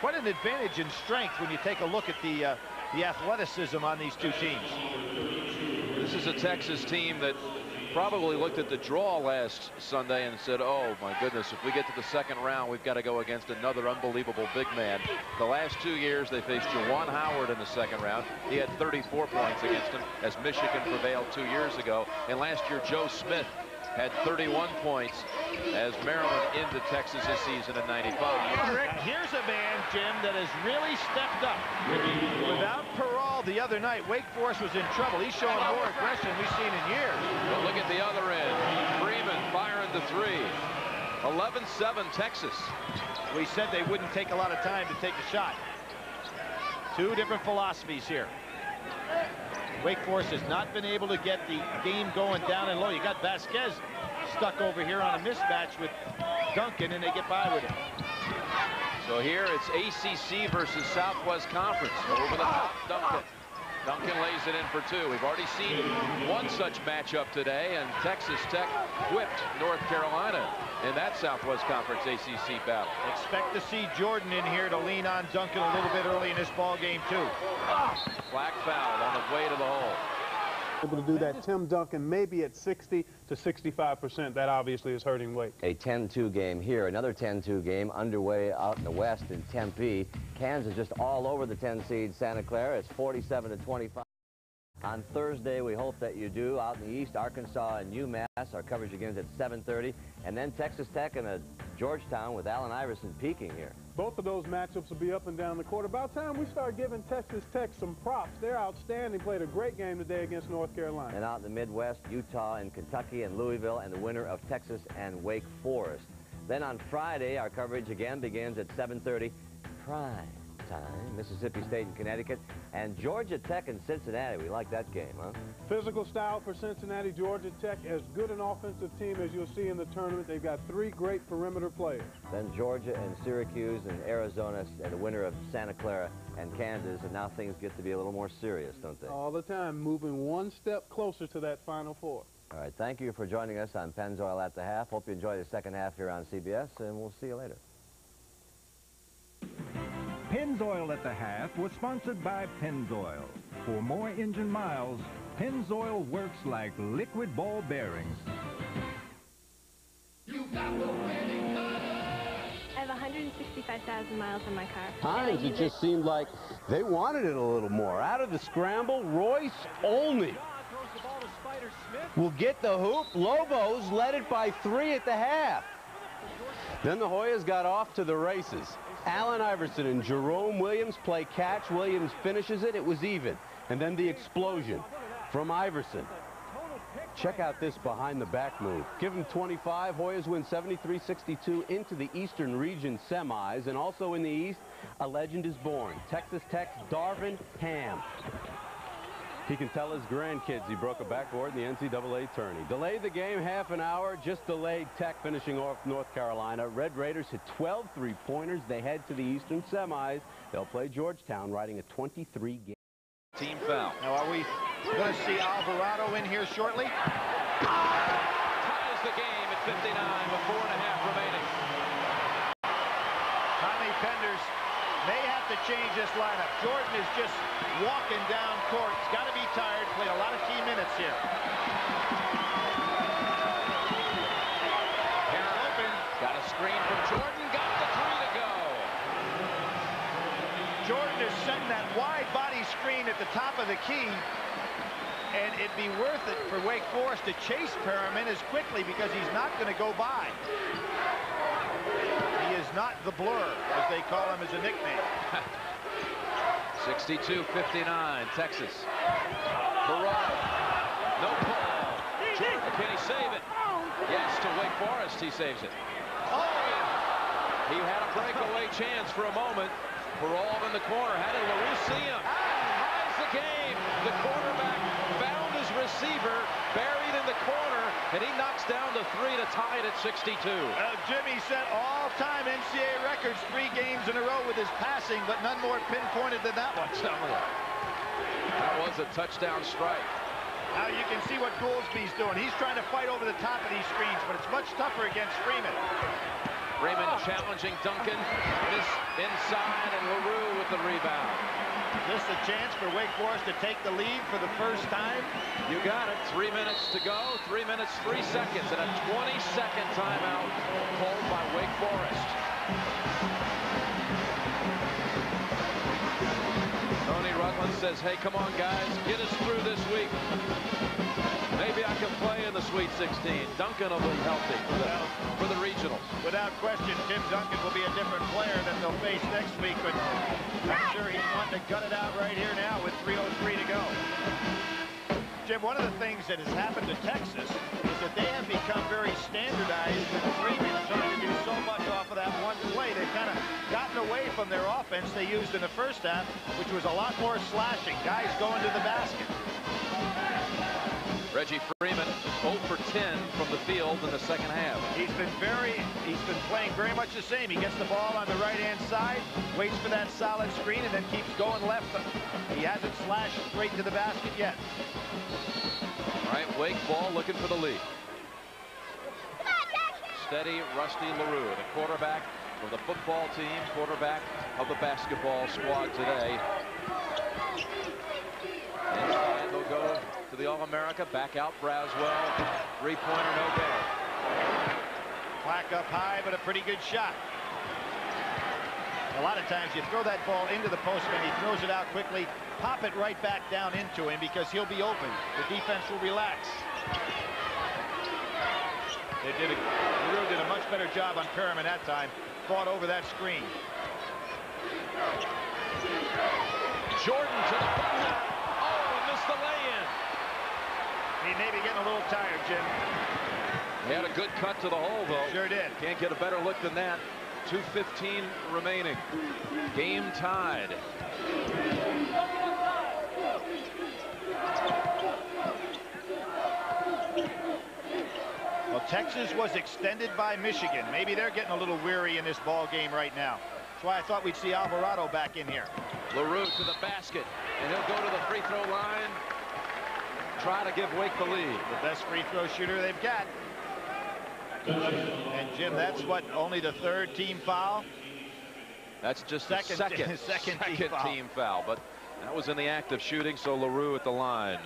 quite an advantage in strength when you take a look at the uh, the athleticism on these two teams. This is a Texas team that probably looked at the draw last Sunday and said, oh my goodness, if we get to the second round, we've got to go against another unbelievable big man. The last two years, they faced Juwan Howard in the second round. He had 34 points against him as Michigan prevailed two years ago. And last year, Joe Smith had 31 points as Maryland into Texas this season in 95. Rick, here's a man, Jim, that has really stepped up. Without Peral the other night, Wake Forest was in trouble. He's showing more aggression than we've seen in years. But look at the other end. Freeman firing the three. 11-7 Texas. We said they wouldn't take a lot of time to take the shot. Two different philosophies here. Wake Forest has not been able to get the game going down and low. You got Vasquez stuck over here on a mismatch with Duncan, and they get by with it. So here it's ACC versus Southwest Conference. Over the top, Duncan. Duncan lays it in for two. We've already seen one such matchup today, and Texas Tech whipped North Carolina in that Southwest Conference ACC battle. Expect to see Jordan in here to lean on Duncan a little bit early in this ball game, too. Clack foul on the way to the hole. Able to do that. Tim Duncan maybe at 60 to 65 percent. That obviously is hurting Wake. A 10-2 game here. Another 10-2 game underway out in the west in Tempe. Kansas just all over the 10 seed Santa Clara. It's 47 to 25. On Thursday, we hope that you do. Out in the east, Arkansas and UMass. Our coverage begins at 7.30. And then Texas Tech and a Georgetown with Allen Iverson peaking here. Both of those matchups will be up and down the court. About time we start giving Texas Tech some props. They're outstanding. Played a great game today against North Carolina. And out in the Midwest, Utah and Kentucky and Louisville and the winner of Texas and Wake Forest. Then on Friday, our coverage again begins at 7.30. Prime time, Mississippi State and Connecticut, and Georgia Tech and Cincinnati. We like that game, huh? Physical style for Cincinnati, Georgia Tech, as good an offensive team as you'll see in the tournament. They've got three great perimeter players. Then Georgia and Syracuse and Arizona, and the winner of Santa Clara and Kansas, and now things get to be a little more serious, don't they? All the time, moving one step closer to that Final Four. All right, thank you for joining us on Pennzoil at the half. Hope you enjoy the second half here on CBS, and we'll see you later. Pennzoil at the half was sponsored by Pennzoil. For more engine miles, Pennzoil works like liquid ball bearings. I have 165,000 miles on my car. Times it just seemed like they wanted it a little more. Out of the scramble, Royce Olney will get the hoop. Lobos led it by three at the half. Then the Hoyas got off to the races. Allen Iverson and Jerome Williams play catch. Williams finishes it. It was even. And then the explosion from Iverson. Check out this behind the back move. Give him 25. Hoyas win 73-62 into the Eastern Region semis. And also in the East, a legend is born. Texas Tech's Darvin Ham. He can tell his grandkids he broke a backboard in the NCAA tourney. Delayed the game half an hour, just delayed Tech finishing off North Carolina. Red Raiders hit 12 three-pointers. They head to the Eastern semis. They'll play Georgetown, riding a 23-game. Team foul. Now, are we going to see Alvarado in here shortly? Ties the game at 59 with four and a half remaining. Tommy Penders may have to change this lineup. Jordan is just walking down court. He's got to played a lot of key minutes here. Here open. Got a screen from Jordan. Got the three to go. Jordan is setting that wide body screen at the top of the key. And it'd be worth it for Wake Forest to chase Perriman as quickly because he's not going to go by. He is not the blur, as they call him as a nickname. 62-59, Texas. Corral. No call. Jordan, can he save it? Yes, to Wake Forest, he saves it. Oh! He had a breakaway chance for a moment. Peralta in the corner. How did LaRue see him? Ties the game. The quarterback found his receiver buried in the corner, and he knocks down the three to tie it at 62. Uh, Jimmy set all-time NCAA records three games in a row with his passing, but none more pinpointed than that one. That was a touchdown strike. Now you can see what Goolsby's doing. He's trying to fight over the top of these screens, but it's much tougher against Freeman. Freeman challenging Duncan. This inside, and LaRue with the rebound. Is this a chance for Wake Forest to take the lead for the first time? You got it. Three minutes to go. Three minutes, three seconds, and a 20-second timeout called by Wake Forest. Tony Rutland says, hey, come on, guys. Get us through this week. Maybe I can play in the Sweet 16. Duncan will be healthy for the, for the regionals. Without question, Tim Duncan will be a different player than they'll face next week, but I'm sure he's wanting to gut it out right here now with 3.03 to go. Jim, one of the things that has happened to Texas is that they have become very standardized with Freeman trying to do so much off of that one play. They've kind of gotten away from their offense they used in the first half, which was a lot more slashing, guys going to the basket. Reggie Freeman 0 for 10 from the field in the second half. He's been very, he's been playing very much the same. He gets the ball on the right-hand side, waits for that solid screen, and then keeps going left. He hasn't slashed straight to the basket yet. All right, Wake ball looking for the lead. Steady, Rusty LaRue, the quarterback of the football team, quarterback of the basketball squad today. Inside, the All-America. Back out Braswell. Three-pointer, no good. Clack up high, but a pretty good shot. A lot of times you throw that ball into the post and he throws it out quickly. Pop it right back down into him because he'll be open. The defense will relax. They did a, LaRue did a much better job on Perriman that time. Fought over that screen. Jordan to the buzzer. Oh, missed the lay-in. He may be getting a little tired, Jim. He had a good cut to the hole, though. Sure did. Can't get a better look than that. 2.15 remaining. Game tied. Well, Texas was extended by Michigan. Maybe they're getting a little weary in this ball game right now. That's why I thought we'd see Alvarado back in here. LaRue to the basket, and he'll go to the free throw line. Try to give Wake the lead. The best free throw shooter they've got. And Jim, that's what only the third team foul. That's just second, the second, second, second team, foul. team foul. But that was in the act of shooting, so LaRue at the line.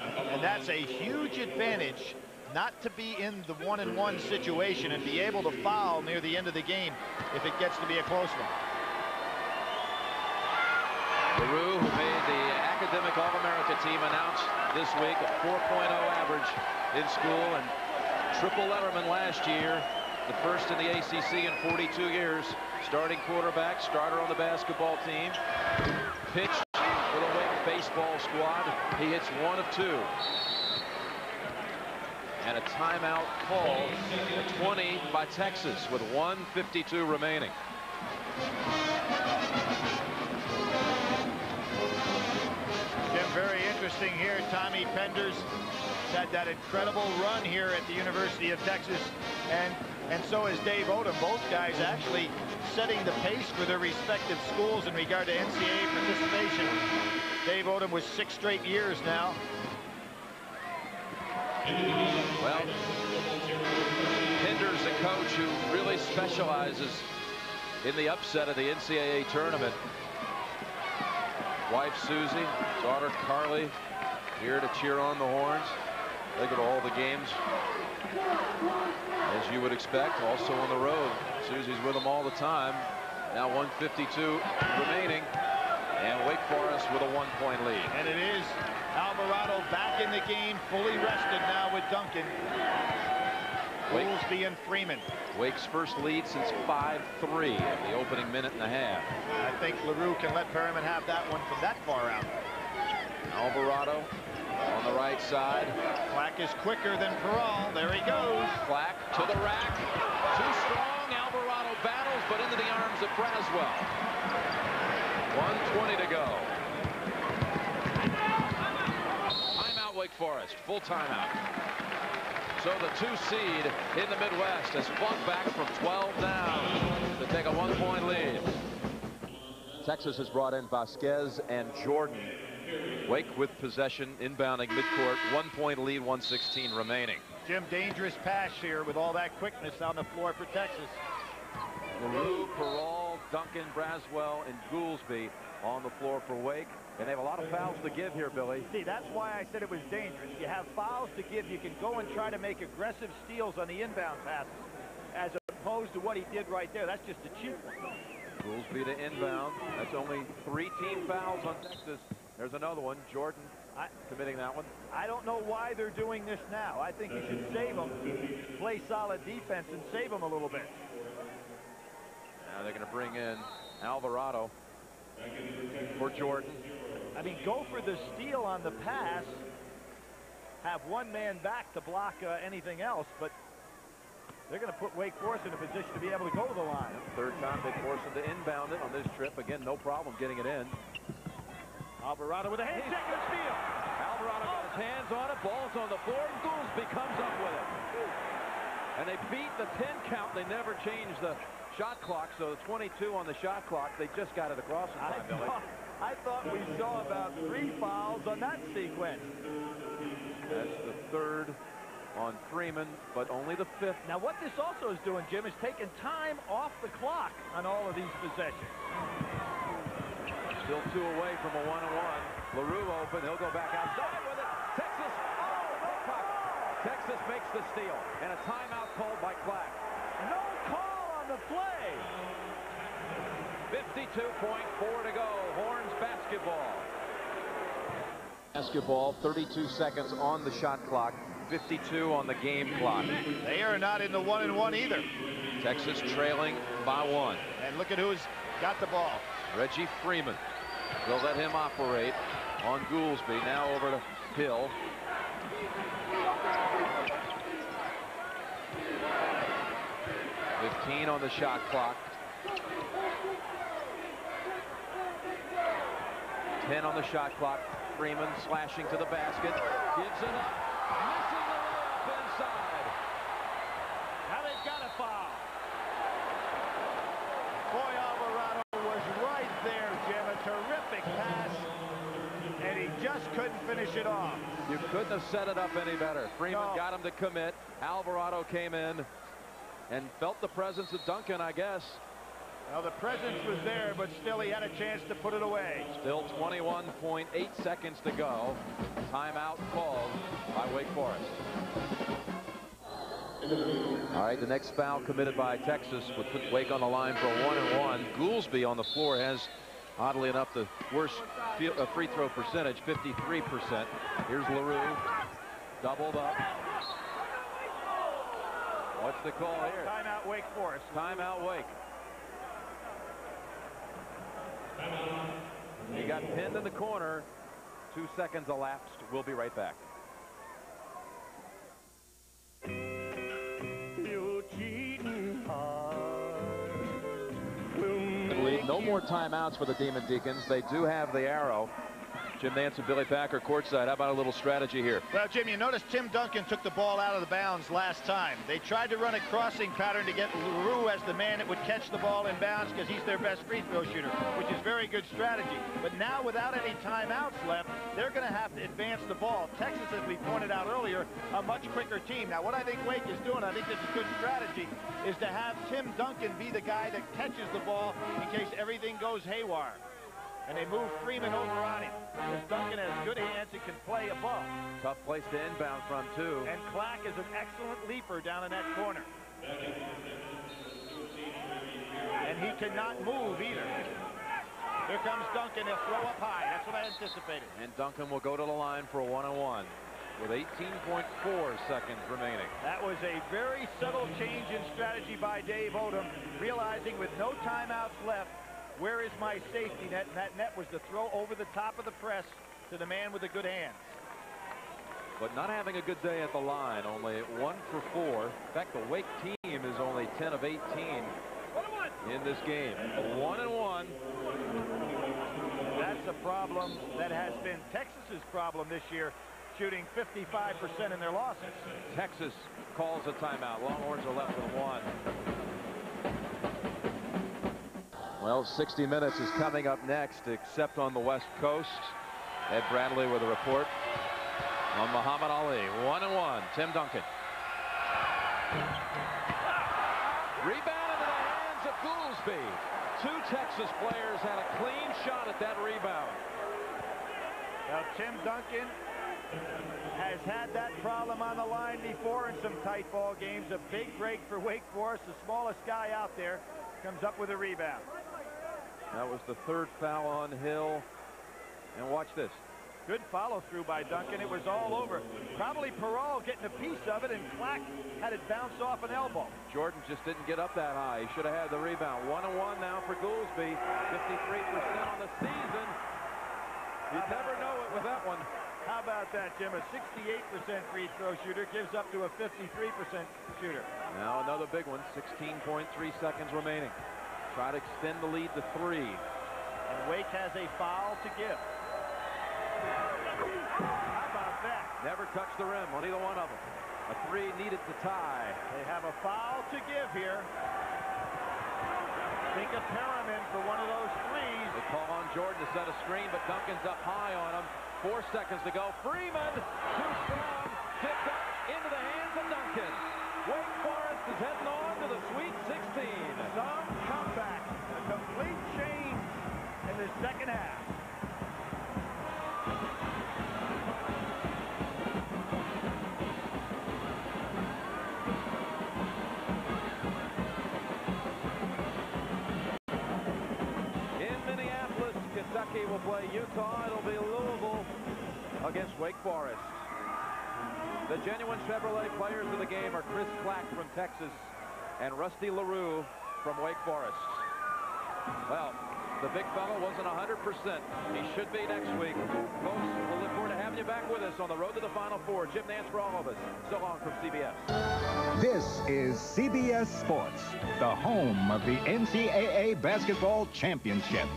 And that's a huge advantage not to be in the one-and-one situation and be able to foul near the end of the game if it gets to be a close one. LaRue, who made the academic All-America team, announced this week a 4.0 average in school and triple letterman last year, the first in the ACC in 42 years. Starting quarterback, starter on the basketball team. Pitch for the Wake baseball squad. He hits one of two. And a timeout called at 20 by Texas with 152 remaining. Interesting here. Tommy Penders had that incredible run here at the University of Texas, and and so is Dave Odom. Both guys actually setting the pace for their respective schools in regard to NCAA participation. Dave Odom was six straight years now. Well, Pinder's a coach who really specializes in the upset of the NCAA tournament. Wife Susie, daughter Carly, here to cheer on the Horns. They go to all the games, as you would expect, also on the road. Susie's with them all the time. Now 152 remaining. And Wake Forest with a one-point lead. And it is Alvarado back in the game, fully rested now with Duncan. Goolsby and Freeman. Wake's first lead since 5-3 in the opening minute and a half. I think LaRue can let Perriman have that one from that far out. Alvarado on the right side. Clack is quicker than Peral. There he goes. Clack to the rack. Too strong. Alvarado battles, but into the arms of Braswell. 120 to go. Timeout Wake Forest. Full timeout. So the two seed in the Midwest has fought back from 12 down to take a one-point lead. Texas has brought in Vasquez and Jordan. Wake with possession, inbounding midcourt, one point lead, 116 remaining. Jim, dangerous pass here with all that quickness on the floor for Texas. LaRue, Peral, Duncan, Braswell, and Goolsby on the floor for Wake. And they have a lot of fouls to give here, Billy. See, that's why I said it was dangerous. You have fouls to give. You can go and try to make aggressive steals on the inbound passes as opposed to what he did right there. That's just a cheap one. Goolsby to inbound. That's only three team fouls on Texas. There's another one. Jordan I, committing that one. I don't know why they're doing this now. I think you should save them, play solid defense, and save them a little bit. Now they're going to bring in Alvarado for Jordan. I mean, go for the steal on the pass. Have one man back to block uh, anything else, but they're going to put Wake Forest in a position to be able to go to the line. Third time they force him to inbound it on this trip. Again, no problem getting it in. Alvarado with a handshake and steal. Alvarado got his hands on it. Ball's on the floor. And Goolsby comes up with it. And they beat the 10 count. They never changed the shot clock. So the 22 on the shot clock. They just got it across in time, I thought, I thought we saw about three fouls on that sequence. That's the third on Freeman, but only the fifth. Now what this also is doing, Jim, is taking time off the clock on all of these possessions. Still two away from a one-on-one. LaRue open. He'll go back outside with it. Texas. Oh, no puck. Texas makes the steal. And a timeout called by Clack. No call on the play. 52.4 to go. Horns basketball. Basketball, 32 seconds on the shot clock. 52 on the game clock. They are not in the one and one either. Texas trailing by one. And look at who's got the ball. Reggie Freeman. They'll let him operate on Goolsby. Now over to Hill. Fifteen on the shot clock. Ten on the shot clock. Freeman slashing to the basket. Gives it up. Missing the layup inside. Now they've got a foul. Boy, Alvarado was right there, Jim. A terrific pass. And he just couldn't finish it off. You couldn't have set it up any better. Freeman No. got him to commit. Alvarado came in and felt the presence of Duncan, I guess. Well, the presence was there, but still he had a chance to put it away. Still 21.8 seconds to go. Timeout called by Wake Forest. All right, the next foul committed by Texas would put Wake on the line for a one and one. Goolsby on the floor has, oddly enough, the worst uh, free throw percentage, 53%. Here's LaRue, doubled up. What's the call here? Timeout Wake Forest. Timeout Wake. He got pinned in the corner. Two seconds elapsed. We'll be right back. No more timeouts for the Demon Deacons. They do have the arrow. Jim Nantz and Billy Packer courtside. How about a little strategy here? Well, Jim, you notice Tim Duncan took the ball out of the bounds last time. They tried to run a crossing pattern to get LaRue as the man that would catch the ball in bounds because he's their best free throw shooter, which is very good strategy. But now, without any timeouts left, they're going to have to advance the ball. Texas, as we pointed out earlier, a much quicker team. Now, what I think Wake is doing, I think this is good strategy, is to have Tim Duncan be the guy that catches the ball in case everything goes haywire. And they move Freeman over on him. Because Duncan has good hands and can play above. Tough place to inbound from, too. And Clack is an excellent leaper down in that corner. And he cannot move either. Here comes Duncan. He'll throw up high. That's what I anticipated. And Duncan will go to the line for a one-on-one with 18.4 seconds remaining. That was a very subtle change in strategy by Dave Odom, realizing with no timeouts left, where is my safety net? And that net was the throw over the top of the press to the man with the good hands. But not having a good day at the line, only one for four. In fact, the Wake team is only 10 of 18 in this game. One and one. That's a problem that has been Texas's problem this year, shooting 55% in their losses. Texas calls a timeout. Longhorns are left with one. Well, 60 Minutes is coming up next, except on the West Coast. Ed Bradley with a report on Muhammad Ali. One and one. Tim Duncan. Rebound into the hands of Goolsby. Two Texas players had a clean shot at that rebound. Now, Tim Duncan has had that problem on the line before in some tight ball games. A big break for Wake Forest, the smallest guy out there, comes up with a rebound. That was the third foul on Hill. And watch this. Good follow through by Duncan. It was all over. Probably Peral getting a piece of it, and Clack had it bounce off an elbow. Jordan just didn't get up that high. He should have had the rebound. One and one now for Goolsby. 53% on the season. You never know it with that one. How about that, Jim? A 68% free throw shooter gives up to a 53% shooter. Now another big one. 16.3 seconds remaining. Try to extend the lead to three. And Wake has a foul to give. How about that? Never touched the rim on either one of them. A three needed to tie. They have a foul to give here. Think of Perriman for one of those threes. They call on Jordan to set a screen, but Duncan's up high on him. Four seconds to go. Freeman, too strong, tipped up into the hands of Duncan. Wake Forest is heading on to the Sweet 16. Some comeback, a complete change in the second half. In Minneapolis, Kentucky will play Utah. It'll be against Wake Forest. The genuine Chevrolet players of the game are Kris Clack from Texas and Rusty LaRue from Wake Forest. Well, the big fella wasn't 100%. He should be next week. Folks, we'll look forward to having you back with us on the road to the Final Four. Jim Nantz for all of us. So long from CBS. This is CBS Sports, the home of the NCAA Basketball Championship.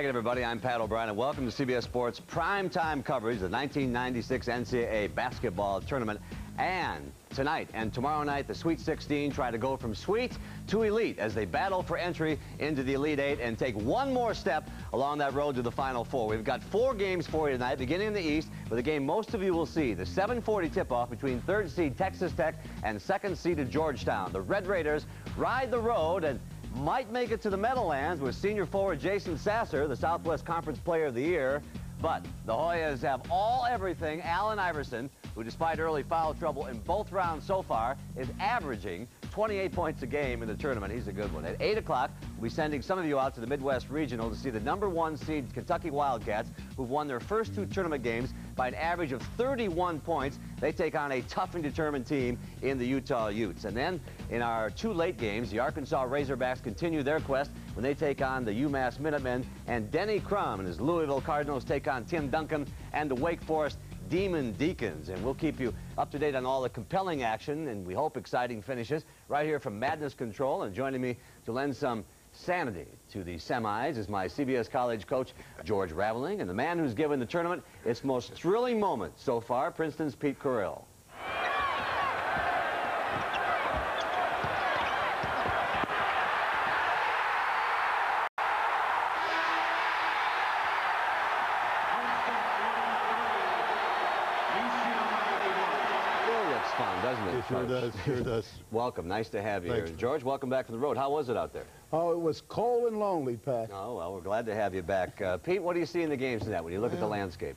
Hi everybody. I'm Pat O'Brien, and welcome to CBS Sports primetime coverage of the 1996 NCAA basketball tournament. And tonight and tomorrow night, the Sweet 16 try to go from sweet to elite as they battle for entry into the Elite Eight and take one more step along that road to the Final Four. We've got four games for you tonight, beginning in the East with a game most of you will see, the 740 tip-off between third seed Texas Tech and second seeded Georgetown. The Red Raiders ride the road and might make it to the Meadowlands with senior forward Jason Sasser, the Southwest Conference Player of the Year. But the Hoyas have all everything. Allen Iverson, who despite early foul trouble in both rounds so far, is averaging 28 points a game in the tournament. He's a good one. At 8 o'clock, we'll be sending some of you out to the Midwest Regional to see the number one seed Kentucky Wildcats, who've won their first two tournament games by an average of 31 points. They take on a tough and determined team in the Utah Utes. And then in our two late games, the Arkansas Razorbacks continue their quest when they take on the UMass Minutemen, and Denny Crum and his Louisville Cardinals take on Tim Duncan and the Wake Forest Demon Deacons. And we'll keep you up to date on all the compelling action and we hope exciting finishes right here from Madness Control. And joining me to lend some sanity to the semis is my CBS College coach, George Raveling, and the man who's given the tournament its most thrilling moment so far, Princeton's Pete Carril. Does, sure does. welcome. Nice to have you Thanks. here. George, welcome back from the road. How was it out there? Oh, it was cold and lonely, Pat. Oh, well, we're glad to have you back. Uh, Pete, what do you see in the games tonight when you look at the landscape?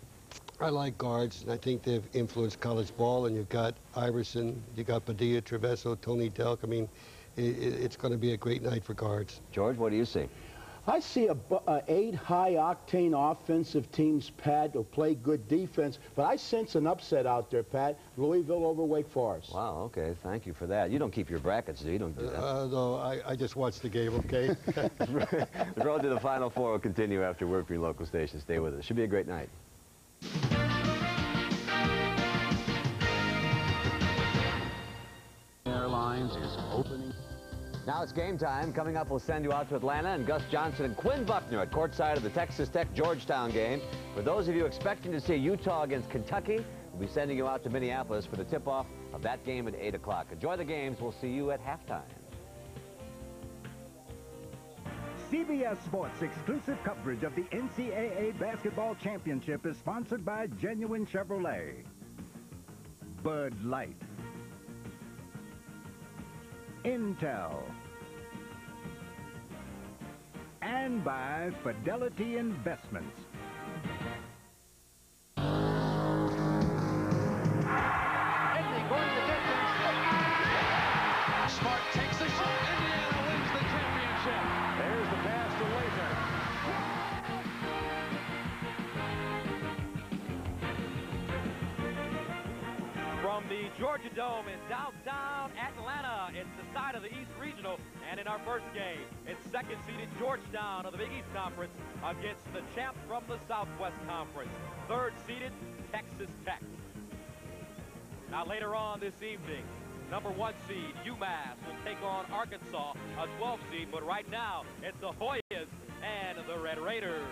I like guards, and I think they've influenced college ball, and you've got Iverson, you've got Padilla, Travieso, Tony Delk. I mean, i i it's going to be a great night for guards. George, what do you see? I see a, bu- a eight high-octane offensive teams, Pat, will play good defense, but I sense an upset out there, Pat. Louisville over Wake Forest. Wow, okay. Thank you for that. You don't keep your brackets, do you? You don't do that. Uh, no, I, I just watched the game, okay? the road to the Final Four will continue after work for your local station. Stay with us. Should be a great night. Airlines is opening. Now it's game time. Coming up, we'll send you out to Atlanta and Gus Johnson and Quinn Buckner at courtside of the Texas Tech Georgetown game. For those of you expecting to see Utah against Kentucky, we'll be sending you out to Minneapolis for the tip-off of that game at 8 o'clock. Enjoy the games. We'll see you at halftime. CBS Sports exclusive coverage of the NCAA Basketball Championship is sponsored by Genuine Chevrolet, Bud Light, Intel, and by Fidelity Investments. Georgia Dome in downtown Atlanta, it's the side of the East Regional. And in our first game, it's second-seeded Georgetown of the Big East Conference against the champ from the Southwest Conference, third-seeded Texas Tech. Now later on this evening, number one seed UMass will take on Arkansas, a 12 seed. But right now, it's the Hoyas and the Red Raiders.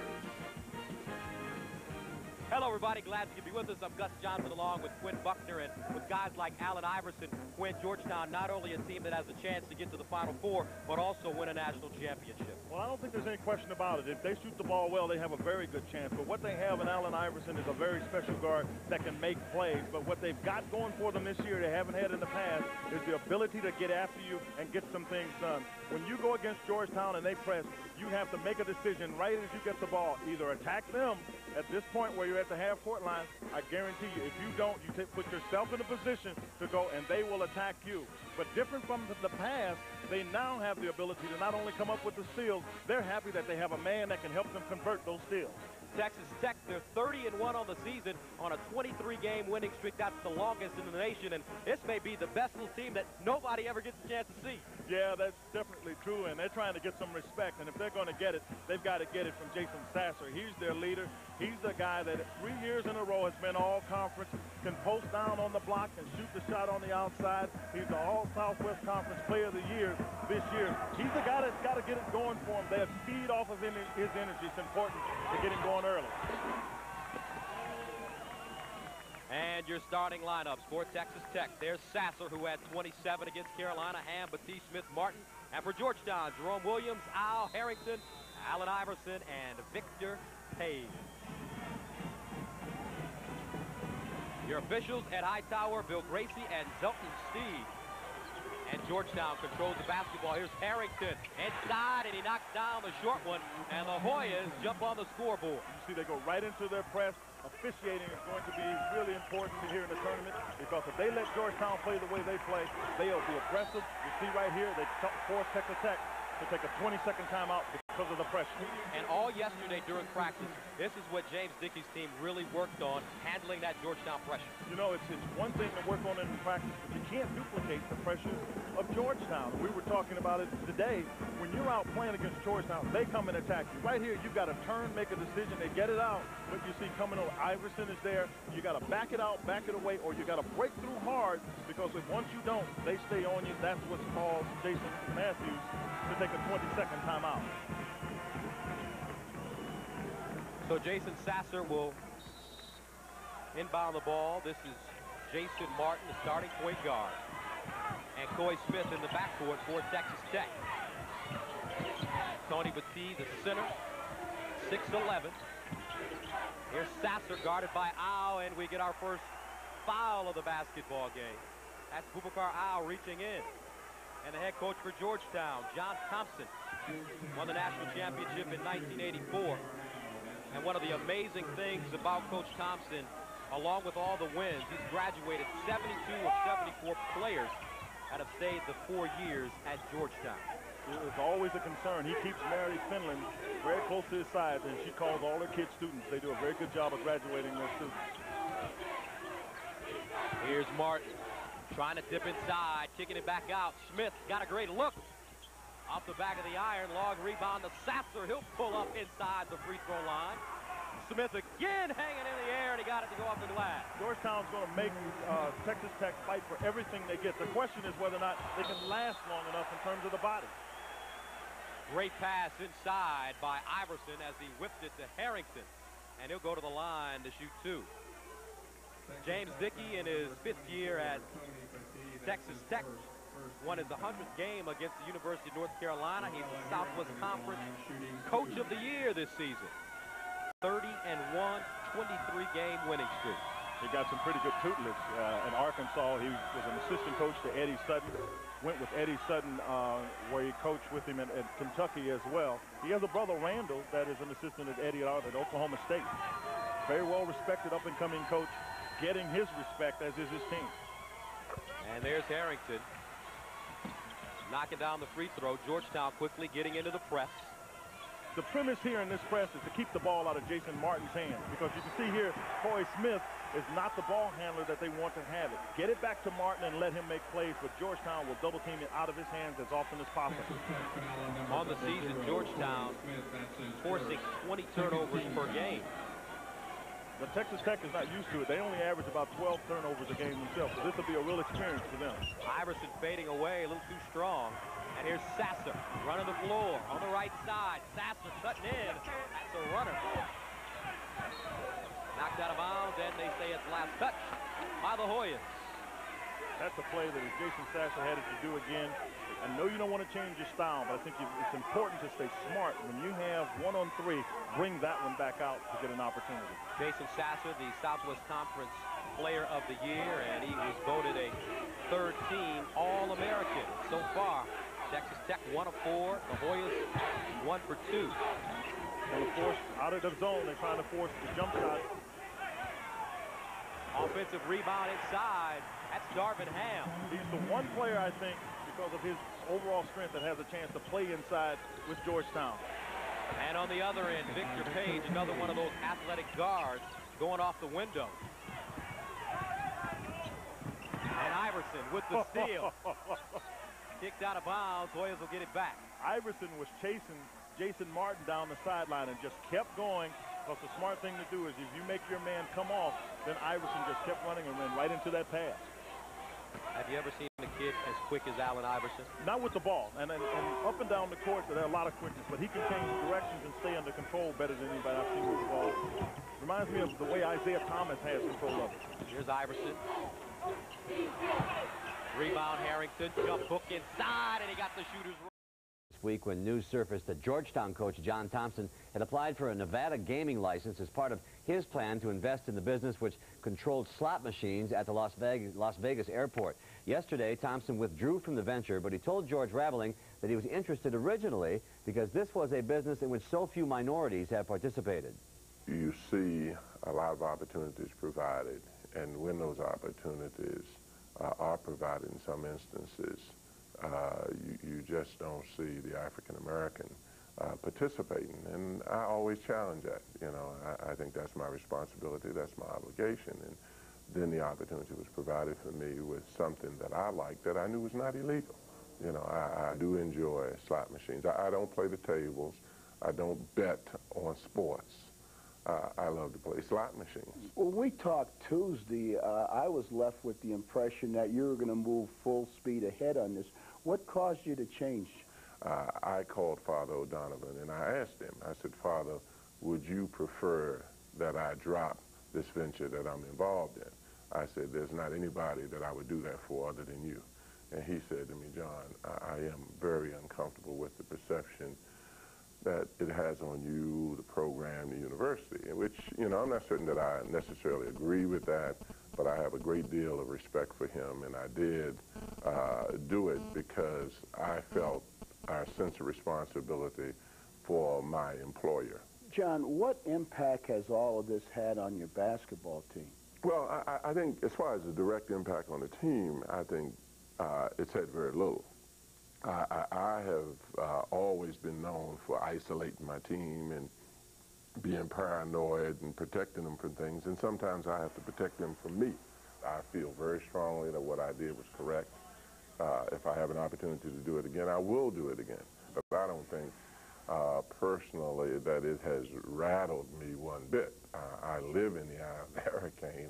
Hello, everybody. Glad you could be with us. I'm Gus Johnson along with Quinn Buckner and with guys like Allen Iverson. Quinn Georgetown, not only a team that has a chance to get to the Final Four, but also win a national championship. Well, I don't think there's any question about it. If they shoot the ball well, they have a very good chance. But what they have in Allen Iverson is a very special guard that can make plays. But what they've got going for them this year, they haven't had in the past, is the ability to get after you and get some things done. When you go against Georgetown and they press, you have to make a decision right as you get the ball. Either attack them at this point where you're at the half-court line, I guarantee you, if you don't, you put yourself in a position to go, and they will attack you. But different from the past, they now have the ability to not only come up with the steals, they're happy that they have a man that can help them convert those steals. Texas Tech, they're 30 and 1 on the season on a 23 game winning streak. That's the longest in the nation, and this may be the best little team that nobody ever gets a chance to see. Yeah, that's definitely true, and they're trying to get some respect. And if they're going to get it, they've got to get it from Jason Sasser. He's their leader. He's the guy that three years in a row has been all conference, can post down on the block and shoot the shot on the outside. He's the all Southwest Conference Player of the Year this year. He's the guy that's got to get it going for him. They have feed off of his energy. It's important to get him going early. And your starting lineups for Texas Tech. There's Sasser, who had 27 against Carolina, Ham, Battie, Smith, Martin. And for Georgetown, Jerome Williams, Al Harrington, Allen Iverson, and Victor Page. Your officials, Ed Hightower, Bill Gracie, and Zelton Steed. And Georgetown controls the basketball. Here's Harrington inside, and he knocks down the short one. And the Hoyas jump on the scoreboard. You see, they go right into their press. Officiating is going to be really important here in the tournament because if they let Georgetown play the way they play, they'll be aggressive. You see right here, they force Texas Tech to take a 20-second timeout because of the pressure. And all yesterday during practice, this is what James Dickey's team really worked on, handling that Georgetown pressure. You know, it's, it's one thing to work on it in practice, but you can't duplicate the pressure of Georgetown. We were talking about it today. When you're out playing against Georgetown, they come and attack you. Right here, you've got to turn, make a decision, they get it out. But you see coming over, Iverson is there. You got to back it out, back it away, or you got to break through hard because if once you don't, they stay on you. That's what's caused Jason Matthews to take a 20-second timeout. So Jason Sasser will inbound the ball. This is Jason Martin, the starting point guard. And Koy Smith in the backcourt for Texas Tech. Tony Battie, the center, 6'11". Here's Sasser guarded by Aw, and we get our first foul of the basketball game. That's Boubacar Aw reaching in. And the head coach for Georgetown, John Thompson, won the national championship in 1984. And one of the amazing things about Coach Thompson, along with all the wins, he's graduated 72 of 74 players that have stayed the four years at Georgetown. It's always a concern. He keeps Mary Fenlon very close to his side, and she calls all her kids students. They do a very good job of graduating their students. Here's Martin trying to dip inside, kicking it back out. Smith got a great look. Off the back of the iron, long rebound to Sasser. He'll pull up inside the free throw line. Smith again hanging in the air, and he got it to go off the glass. Georgetown's going to make uh, Texas Tech fight for everything they get. The question is whether or not they can last long enough in terms of the body. Great pass inside by Iverson as he whipped it to Harrington. And he'll go to the line to shoot two. James Dickey in his fifth year at Texas Tech won his 100th game against the University of North Carolina. He's the Southwest Conference Coach of the Year this season. 30 and 1, 23 game winning streak. He got some pretty good tutelage uh, in Arkansas. He was an assistant coach to Eddie Sutton. Went with Eddie Sutton uh, where he coached with him at, at, Kentucky as well. He has a brother, Randall, that is an assistant at Eddie at, at Oklahoma State. Very well respected up-and-coming coach, getting his respect as is his team. And there's Harrington. Knocking down the free throw. Georgetown quickly getting into the press the premise here in this press is to keep the ball out of Jason Martin's hands because you can see here Corey Smith is not the ball handler that they want to have it. Get it back to Martin and let him make plays, but Georgetown will double team it out of his hands as often as possible. On the season, Georgetown forcing 20 turnovers per game. The Texas Tech is not used to it. They only average about 12 turnovers a game themselves, so this will be a real experience for them. Iverson fading away, a little too strong. And here's Sasser running the floor on the right side. Sasser cutting in. That's a runner. Knocked out of bounds, and they say it's last touch by the Hoyas. That's a play that Jason Sasser had it to do again. I know you don't want to change your style, but I think it's important to stay smart. When you have one on three, bring that one back out to get an opportunity. Jason Sasser, the Southwest Conference Player of the Year, and he was voted a third team All-American so far Texas Tech one of four. The Hoyas one for two. And of course, out of the zone, they're trying to force the jump shot. Offensive rebound inside. That's Darvin Ham. He's the one player, I think, because of his overall strength that has a chance to play inside with Georgetown. And on the other end, Victor Page, another one of those athletic guards going off the window. And Iverson with the steal. Kicked out of bounds. Hoyas will get it back. Iverson was chasing Jason Martin down the sideline and just kept going because the smart thing to do is if you make your man come off, then Iverson just kept running and ran right into that pass. Have you ever seen a kid as quick as Allen Iverson? Not with the ball. And, and, and um, up and down the court, there are a lot of quickness, but he can change directions and stay under control better than anybody I've seen with the ball. Reminds me of the way Isiah Thomas has control of it. Here's Iverson. Rebound Harrington, jump hook inside, and he got the shooter's this week when news surfaced that Georgetown coach John Thompson had applied for a Nevada gaming license as part of his plan to invest in the business which controlled slot machines at the Las Vegas, Las Vegas airport. Yesterday, Thompson withdrew from the venture, but he told George Raveling that he was interested originally because this was a business in which so few minorities have participated. You see a lot of opportunities provided, and when those opportunities uh, are provided in some instances, uh, you, you, just don't see the African American uh, participating. And I always challenge that. You know, I, I, think that's my responsibility, that's my obligation. And then the opportunity was provided for me with something that I like that I knew was not illegal. You know, I, I do enjoy slot machines. I, I don't play the tables. I don't bet on sports uh, I love to play slot machines. When we talked Tuesday, uh, I was left with the impression that you were going to move full speed ahead on this. What caused you to change? Uh, I called Father O'Donovan and I asked him, I said, Father, would you prefer that I drop this venture that I'm involved in? I said, there's not anybody that I would do that for other than you. And he said to me, John, I, I am very uncomfortable with the perception that it has on you, the program, the university, which, you know, I'm not certain that I necessarily agree with that, but I have a great deal of respect for him, and I did uh, do it because I felt our sense of responsibility for my employer. John, what impact has all of this had on your basketball team? Well, I, I think as far as the direct impact on the team, I think uh, it's had very little. I, I, I have uh, always been known for isolating my team and being paranoid and protecting them from things, and sometimes I have to protect them from me. I feel very strongly that what I did was correct. Uh, if I have an opportunity to do it again, I will do it again. But I don't think uh, personally that it has rattled me one bit. Uh, I live in the eye of the hurricane.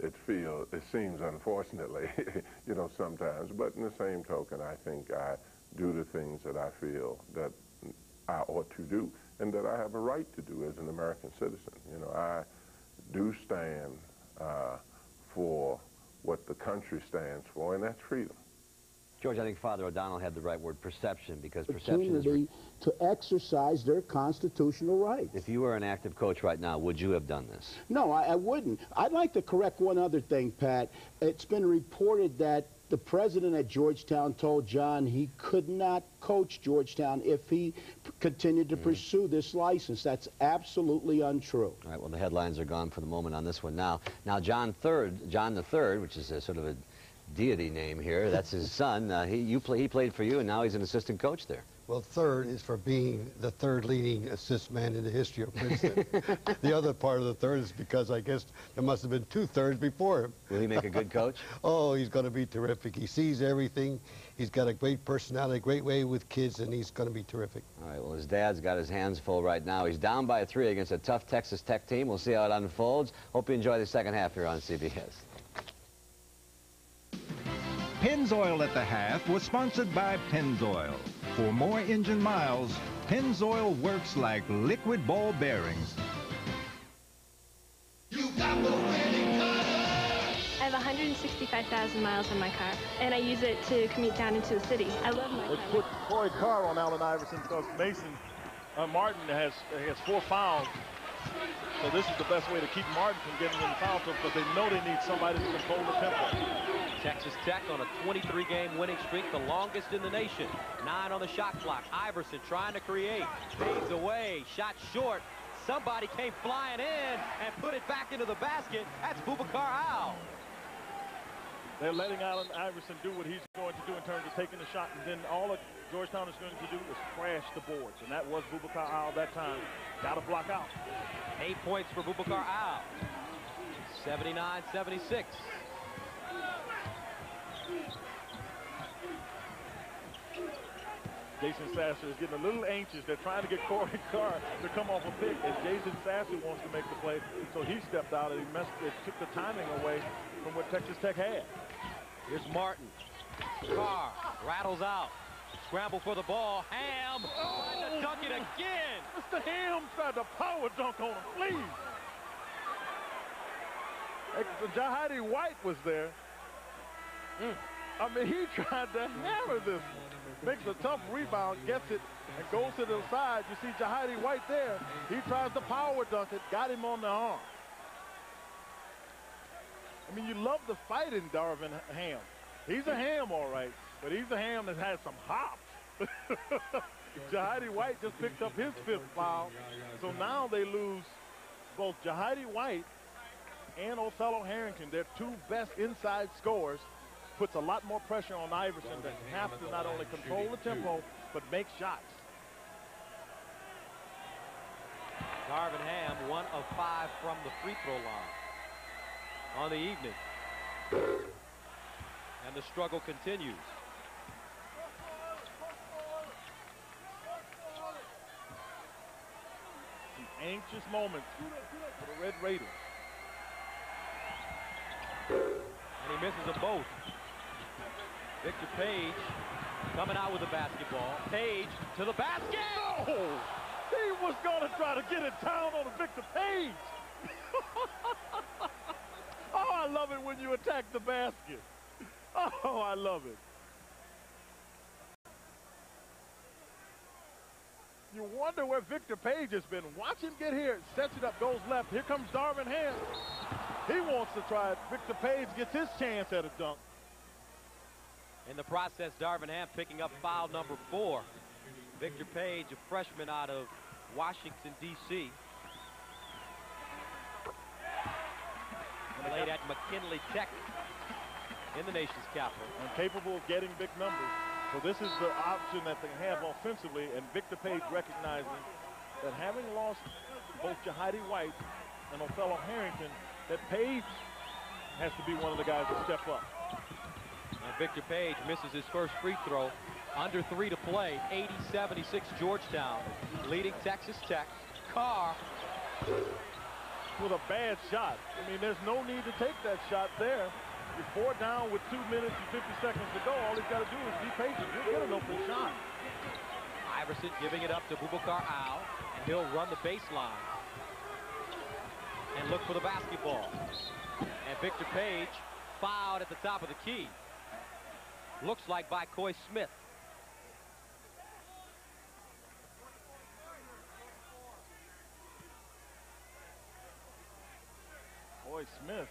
It feels, it seems unfortunately, you know, sometimes, but in the same token, I think I do the things that I feel that I ought to do and that I have a right to do as an American citizen. You know, I do stand uh, for what the country stands for, and that's freedom. George, I think Father O'Donnell had the right word perception because perception is... To exercise their constitutional rights. If you were an active coach right now, would you have done this? No, I, I wouldn't. I'd like to correct one other thing, Pat. It's been reported that the president at Georgetown told John he could not coach Georgetown if he continued to mm. pursue this license. That's absolutely untrue. All right, well, the headlines are gone for the moment on this one now. Now, John Third, John the Third, which is a sort of a deity name here. That's his son. Uh, he, you play, he played for you, and now he's an assistant coach there. Well, third is for being the third leading assist man in the history of Princeton. the other part of the third is because I guess there must have been two thirds before him. Will he make a good coach? oh, he's going to be terrific. He sees everything. He's got a great personality, a great way with kids, and he's going to be terrific. All right, well, his dad's got his hands full right now. He's down by three against a tough Texas Tech team. We'll see how it unfolds. Hope you enjoy the second half here on CBS. Pennzoil at the half was sponsored by Pennzoil. For more engine miles, Pennzoil works like liquid ball bearings. I have 165,000 miles on my car, and I use it to commute down into the city. I love my Let's car. put Cory Carr on Allen Iverson because Mason uh, Martin has has four fouls. So this is the best way to keep Martin from getting in the foul trouble because they know they need somebody to control the tempo. Texas Tech on a 23-game winning streak, the longest in the nation. Nine on the shot clock. Iverson trying to create. Fades away. Shot short. Somebody came flying in and put it back into the basket. That's Boubacar Aw. They're letting Allen Iverson do what he's going to do in terms of taking the shot, and then all that Georgetown is going to do is crash the boards, and that was Boubacar Aw that time. Got to block out. Eight points for Boubacar Aw. 79-76. Jason Sasser is getting a little anxious. They're trying to get Cory Carr to come off a pick, and Jason Sasser wants to make the play. So he stepped out and he messed it, took the timing away from what Texas Tech had. Here's Martin. Carr rattles out. Scramble for the ball. Ham oh. trying to dunk it again. Mr. Ham tried to power dunk on him. Please. Jahidi White was there. Mm. I mean, he tried to hammer this makes a tough rebound, gets it, and goes to the side. You see Jahidi White there. He tries to power dunk it, got him on the arm. I mean, you love the fight in Darvin Ham. He's a ham, all right, but he's a ham that has some hops. Jahidi White just picked up his fifth foul. So now they lose both Jahidi White and Othello Harrington, their two best inside scorers, puts a lot more pressure on Iverson to have to not only control the tempo, but make shots. Darvin Ham, one of five from the free throw line on the evening. And the struggle continues. Some anxious moments for the Red Raiders. And he misses them both. Victor Page coming out with the basketball. Page to the basket. No! He was going to try to get it down on Victor Page. oh, I love it when you attack the basket. Oh, I love it. You wonder where Victor Page has been. Watch him get here. Sets it up, goes left. Here comes Darvin Ham. He wants to try it. Victor Page gets his chance at a dunk. In the process, Darvin Ham picking up foul number four. Victor Page, a freshman out of Washington, D.C. Played at McKinley Tech in the nation's capital. And capable of getting big numbers. So this is the option that they have offensively, and Victor Page recognizing that having lost both Jahidi White and Othello Harrington, that Page has to be one of the guys to step up. And Victor Page misses his first free throw. Under three to play, 80-76 Georgetown, leading Texas Tech. Carr with a bad shot. I mean, there's no need to take that shot there. You're four down with two minutes and 50 seconds to go. All he's got to do is be patient. You'll get an open shot. Iverson giving it up to Boubacar Aw, and he'll run the baseline and look for the basketball. And Victor Page fouled at the top of the key. Looks like by Koy Smith. Koy Smith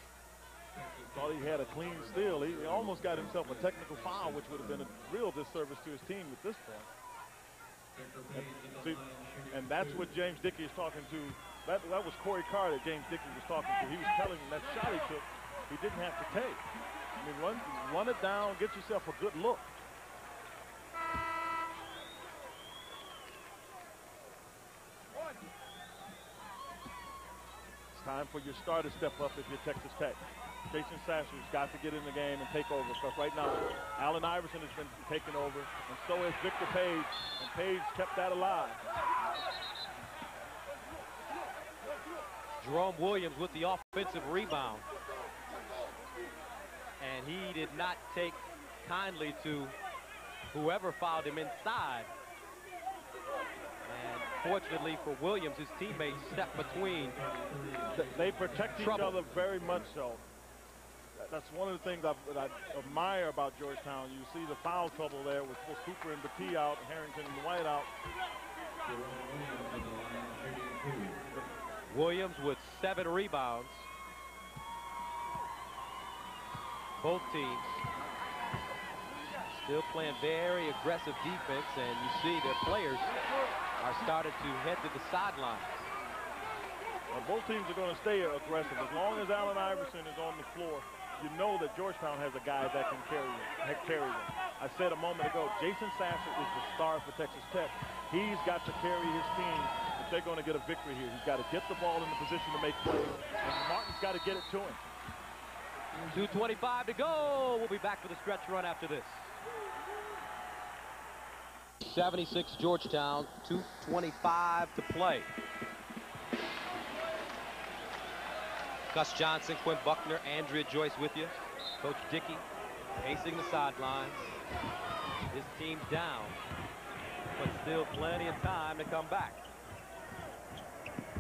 thought he had a clean steal. He, he almost got himself a technical foul, which would have been a real disservice to his team at this point. And, see, and that's what James Dickey is talking to. That, that was Cory Carr that James Dickey was talking to. He was telling him that shot he took, he didn't have to take. I mean, run, run it down, get yourself a good look. It's time for your star to step up if you're Texas Tech. Jason Sasser's got to get in the game and take over because right now Allen Iverson has been taking over and so has Victor Page and Page kept that alive. Jerome Williams with the offensive rebound. And he did not take kindly to whoever fouled him inside. And fortunately for Williams, his teammates stepped between. They protect Trouble. each other very much so. That's one of the things I, that I admire about Georgetown. You see the foul trouble there with Cooper and Battie out, Harrington and White out. Williams with seven rebounds. Both teams still playing very aggressive defense, and you see their players are starting to head to the sidelines. Well, both teams are going to stay aggressive. As long as Allen Iverson is on the floor, you know that Georgetown has a guy that can carry them. Carry them. I said a moment ago, Jason Sasser is the star for Texas Tech. He's got to carry his team if they're going to get a victory here. He's got to get the ball in the position to make plays, and Martin's got to get it to him. 2.25 to go. We'll be back for the stretch run after this. 76 Georgetown, 2.25 to play. Gus Johnson, Quinn Buckner, Andrea Joyce with you. Coach Dickey pacing the sidelines. His team's down, but still plenty of time to come back.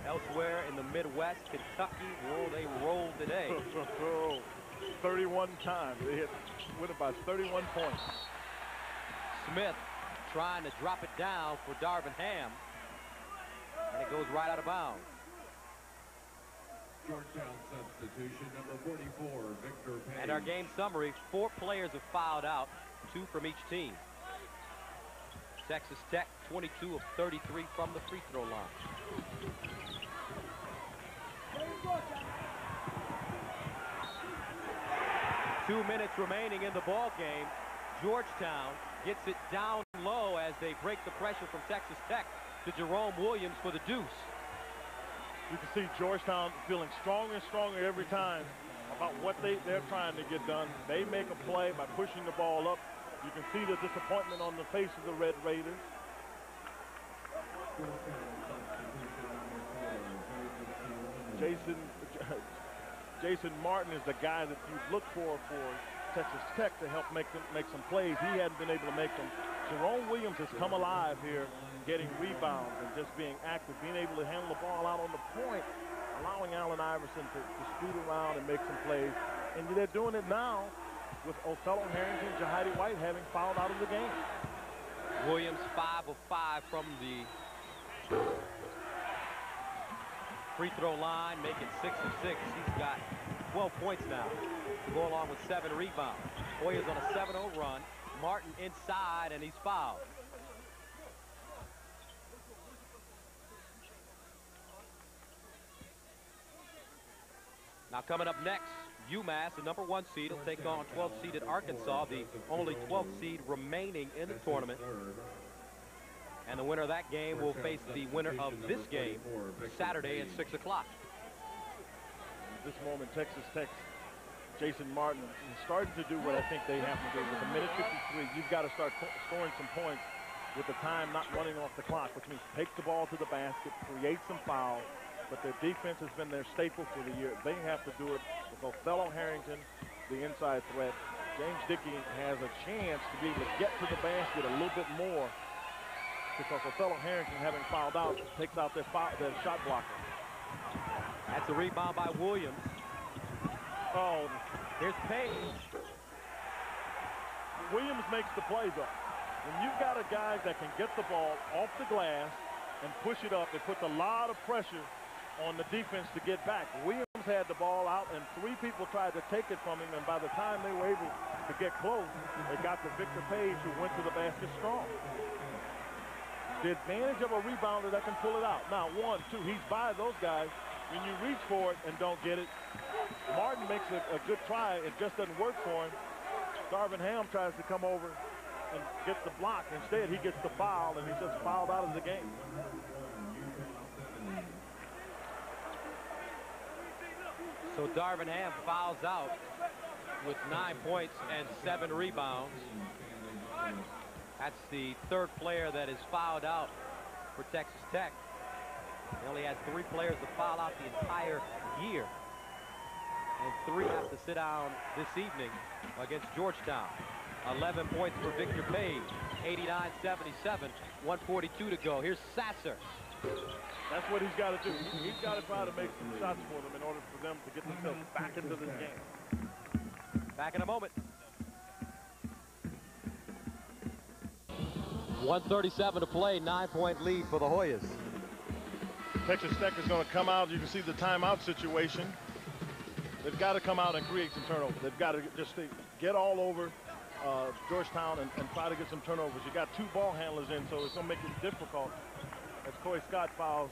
Elsewhere in the Midwest, Kentucky, well, they roll today. 31 times. They hit, win it by 31 points. Smith trying to drop it down for Darvin Ham. And it goes right out of bounds. Georgetown substitution number 44, Victor Page. And our game summary, four players have fouled out, two from each team. Texas Tech, 22 of 33 from the free throw line. Two minutes remaining in the ball game. Georgetown gets it down low as they break the pressure from Texas Tech to Jerome Williams for the deuce. You can see Georgetown feeling stronger and stronger every time about what they, they're trying to get done. They make a play by pushing the ball up. You can see the disappointment on the face of the Red Raiders. Jason Jason Martin is the guy that you look for for Texas Tech to help make them make some plays. He hadn't been able to make them. Jerome Williams has come alive here, getting rebounds and just being active, being able to handle the ball out on the point, allowing Allen Iverson to, to scoot around and make some plays. And they're doing it now with Othello Harrington, Jahidi White having fouled out of the game. Williams five of five from the free throw line, making six of six. He's got 12 points now to go along with seven rebounds. Hoyas on a 7-0 run. Martin inside, and he's fouled. Now coming up next, UMass, the number one seed, will take on 12-seeded Arkansas, the only 12th seed remaining in the tournament. And the winner of that game will face the winner of this game Saturday at 6 o'clock. This moment, Texas Tech, Jason Martin is starting to do what I think they have to do. With a minute 53, you've got to start scoring some points with the time not running off the clock, which means take the ball to the basket, create some fouls, but their defense has been their staple for the year. They have to do it with Othello Harrington, the inside threat. James Dickey has a chance to be able to get to the basket a little bit more because Othello Harrington, having fouled out, takes out their, their shot blocker. That's a rebound by Williams. Oh, here's Page. Williams makes the play, though. When you've got a guy that can get the ball off the glass and push it up, it puts a lot of pressure on the defense to get back. Williams had the ball out, and three people tried to take it from him, and by the time they were able to get close, they got to Victor Page, who went to the basket strong. The advantage of a rebounder that can pull it out. Now, one, two, he's by those guys. When you reach for it and don't get it, Martin makes a, a good try. It just doesn't work for him. Darvin Ham tries to come over and get the block. Instead, he gets the foul, and he's just fouled out of the game. So Darvin Ham fouls out with nine points and seven rebounds. That's the third player that is fouled out for Texas Tech. They only had three players to foul out the entire year. And three have to sit down this evening against Georgetown. 11 points for Victor Page. 89-77, 142 to go. Here's Sasser. That's what he's got to do. He's got to try to make some shots for them in order for them to get themselves back into this game. Back in a moment. 137 to play, nine-point lead for the Hoyas. Texas Tech is going to come out. You can see the timeout situation. They've got to come out and create some turnovers. They've got to just get all over uh, Georgetown and, and, try to get some turnovers. You got two ball handlers in, so it's going to make it difficult as Koy Scott fouls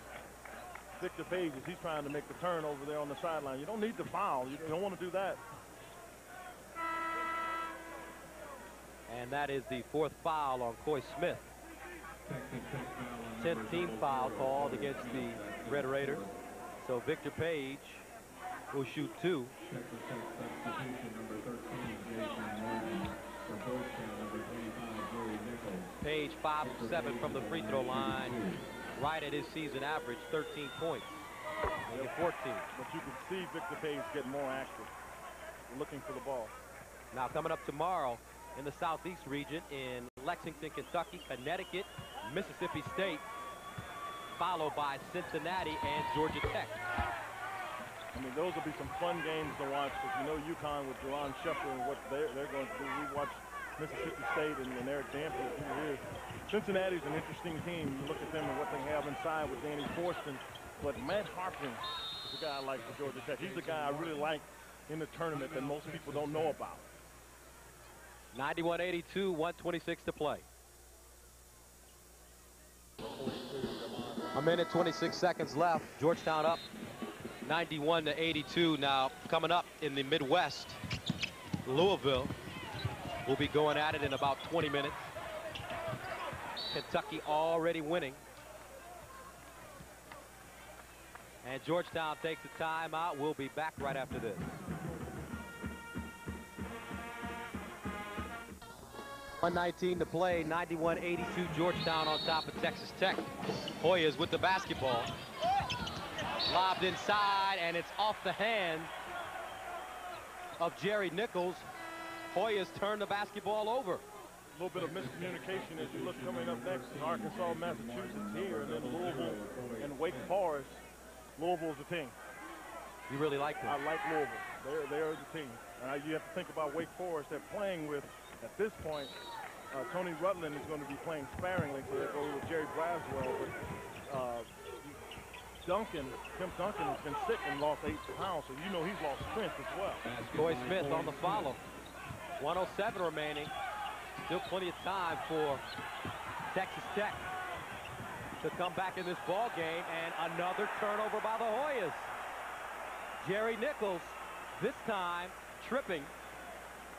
Victor Pages, he's trying to make the turn over there on the sideline. You don't need to foul. You don't want to do that. And that is the fourth foul on Koy Smith. 10th team foul called against the Red Raiders. So Victor Page will shoot two. Page 5-7 from the free throw line, right at his season average, 13 points. 14. But you can see Victor Page getting more active, looking for the ball. Now coming up tomorrow in the Southeast region in Lexington, Kentucky, Connecticut, Mississippi State, followed by Cincinnati and Georgia Tech. I mean, those will be some fun games to watch because you know UConn with Doron Sheffer and what they're, they're going to do. We watched Mississippi State and, and their example here. Cincinnati's an interesting team. You look at them and what they have inside with Danny Fortson. But Matt Harpring is a guy I like for Georgia Tech. He's a guy I really like in the tournament that most people don't know about. 91-82, 126 to play. A minute 26 seconds left. Georgetown up 91 to 82 now coming up in the Midwest. Louisville will be going at it in about 20 minutes. Kentucky already winning. And Georgetown takes the timeout. We'll be back right after this. 119 to play, 91-82 Georgetown on top of Texas Tech. Hoyas with the basketball. Lobbed inside, and it's off the hand of Jerry Nichols. Hoyas turn the basketball over. A little bit of miscommunication as you look coming up next in Arkansas, Massachusetts here, and then Louisville and Wake Forest. Louisville's the team. You really like them? I like Louisville. They're, they're the team. Uh, you have to think about Wake Forest. They're playing with at this point, uh, Tony Rutland is going to be playing sparingly, so they go with Jerry Braswell. But uh, Duncan, Tim Duncan has been sick and lost eight pounds, so you know he's lost strength as well. Troy Smith on the follow. 107 remaining. Still plenty of time for Texas Tech to come back in this ball game and another turnover by the Hoyas. Jerry Nichols this time tripping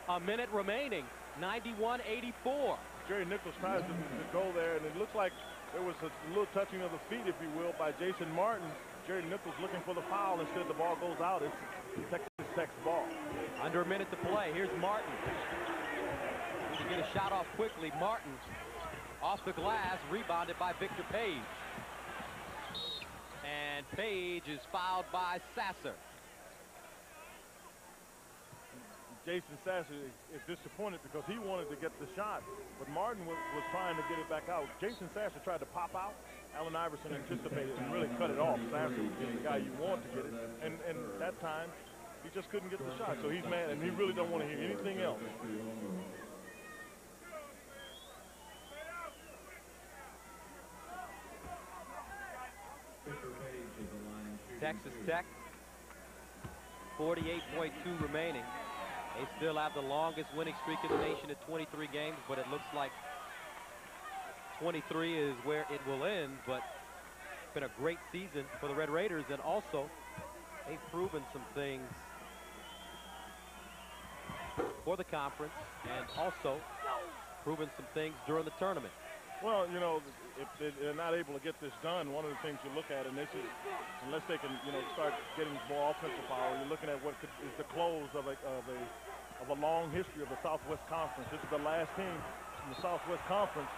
a minute remaining 91-84 Jerry Nichols tries to, to, go there and it looks like there was a little touching of the feet if you will by Jason Martin. Jerry Nichols looking for the foul instead the ball goes out. It's Texas Tech's ball. Under a minute to play. Here's Martin. To get a shot off quickly. Martin off the glass, rebounded by Victor Page. And Page is fouled by Sasser. Jason Sasser is, disappointed because he wanted to get the shot, but Martin was, was trying to get it back out. Jason Sasser tried to pop out. Allen Iverson anticipated and really cut it off. Sasser was the guy you want to get it, and, and that time he just couldn't get the shot. So he's mad, and he really don't want to hear anything else. Texas Tech. 48.2 remaining. They still have the longest winning streak in the nation at 23 games, but it looks like 23 is where it will end. But it's been a great season for the Red Raiders, and also they've proven some things for the conference, and also proven some things during the tournament. Well, you know, if they're not able to get this done, one of the things you look at, and this is, unless they can, you know, start getting more offensive power, you're looking at what could, is the close of a, of a of a long history of the Southwest Conference. This is the last team in the Southwest Conference,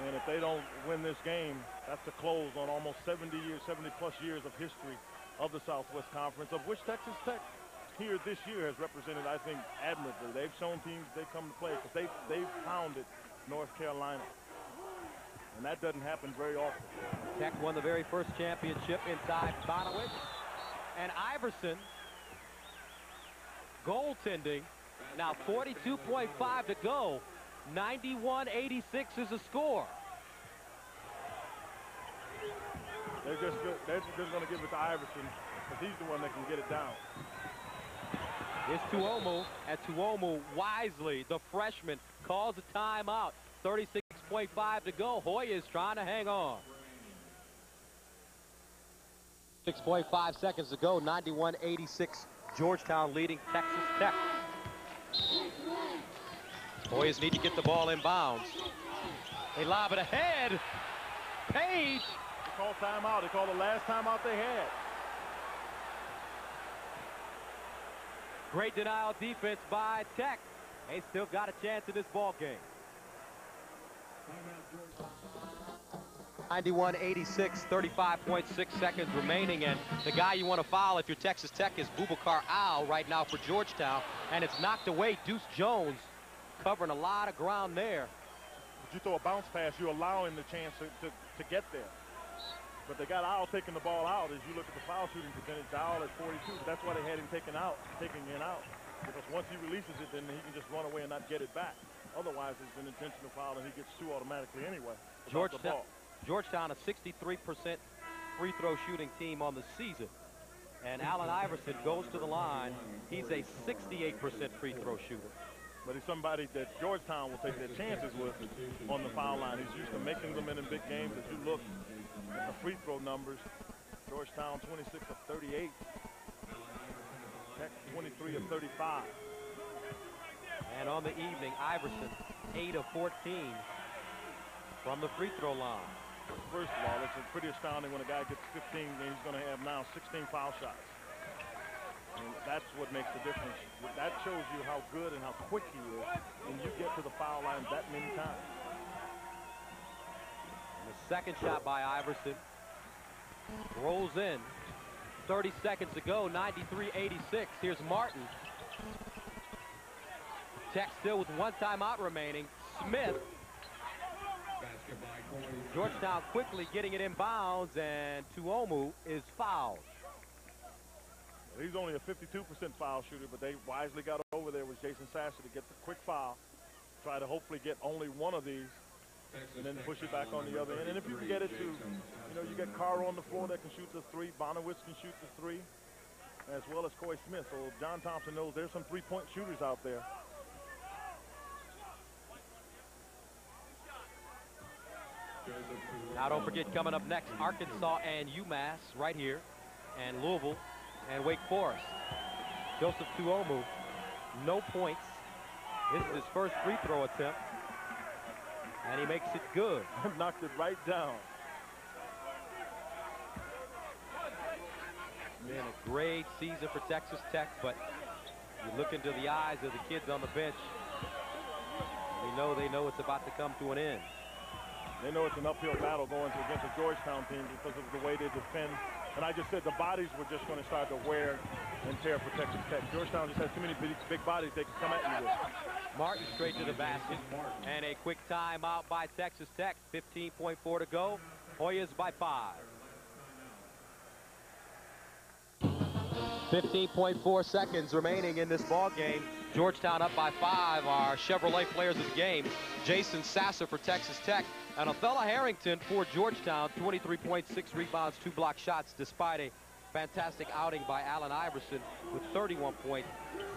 and if they don't win this game, that's the close on almost 70 years, 70 plus years of history of the Southwest Conference, of which Texas Tech here this year has represented, I think, admirably. They've shown teams they come to play because they they've pounded North Carolina. And that doesn't happen very often. Tech won the very first championship inside Bonewitz. And Iverson goaltending. Now 42.5 to go. 91-86 is the score. They're just they're just going to give it to Iverson because he's the one that can get it down. It's Touomou, and Touomou wisely, the freshman, calls a timeout. 36 6.5 to go. Hoy is trying to hang on. 6.5 seconds to go. 91-86. Georgetown leading Texas Tech. Hoyas need to get the ball in bounds. They lob it ahead. Page. They called timeout. They called the last timeout they had. Great denial defense by Tech. They still got a chance in this ball game. 91-86, 35.6 seconds remaining, and the guy you want to foul if you're Texas Tech is Boubacar Aw right now for Georgetown, and it's knocked away. Deuce Jones covering a lot of ground there. If you throw a bounce pass, you're allowing the chance to, to, to get there. But they got Aw taking the ball out. As you look at the foul shooting percentage, Aw at 42. That's why they had him taken out, taking him out. Because once he releases it, then he can just run away and not get it back. Otherwise, it's an intentional foul, and he gets two automatically anyway. Georgetown, Georgetown, a 63% free throw shooting team on the season. And Allen Iverson goes to the line. He's a 68% free throw shooter. But he's somebody that Georgetown will take their chances with on the foul line. He's used to making them in, in big games. As you look at the free throw numbers, Georgetown 26 of 38. Tech 23 of 35. And on the evening, Iverson, 8 of 14 from the free throw line. First of all, it's pretty astounding when a guy gets 15 and he's going to have now 16 foul shots. And that's what makes the difference. That shows you how good and how quick he is when you get to the foul line that many times. And the second shot by Iverson rolls in. 30 seconds to go, 93-86. Here's Martin. Tech still with one timeout remaining. Smith. Georgetown quickly getting it in bounds, and Touomou is fouled. He's only a 52% foul shooter, but they wisely got over there with Jason Sasser to get the quick foul. Try to hopefully get only one of these and then push it back on the other end. And if you can get it to, you know, you get Carr on the floor that can shoot the three. Bonewitz can shoot the three, as well as Koy Smith. So John Thompson knows there's some three-point shooters out there. Now don't forget coming up next, Arkansas and UMass right here, and Louisville and Wake Forest. Joseph Touomou, no points. This is his first free throw attempt. And he makes it good. Knocked it right down. Been a great season for Texas Tech, but you look into the eyes of the kids on the bench, you know they know it's about to come to an end. They know it's an uphill battle going against the Georgetown team because of the way they defend. And I just said the bodies were just going to start to wear and tear for Texas Tech. Georgetown just has too many big, big bodies they can come at you with. Martin straight to the basket. And a quick timeout by Texas Tech. 15.4 to go. Hoyas by five. 15.4 seconds remaining in this ball game. Georgetown up by five. Our Chevrolet players of the game, Jason Sasser for Texas Tech, and Othello Harrington for Georgetown. 23.6 rebounds, two block shots, despite a fantastic outing by Allen Iverson with 31 points.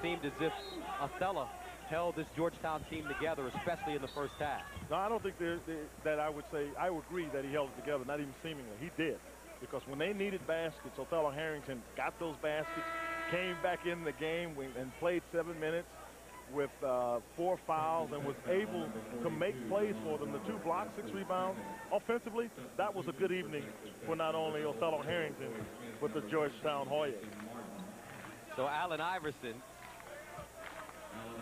Seemed as if Othello held this Georgetown team together, especially in the first half. No, I don't think there, there, that I would say, I would agree that he held it together, not even seemingly. He did. Because when they needed baskets, Othello Harrington got those baskets, came back in the game and played seven minutes with uh, four fouls and was able to make plays for them. The two blocks, six rebounds. Offensively, that was a good evening for not only Othello Harrington, but the Georgetown Hoyas. So Allen Iverson,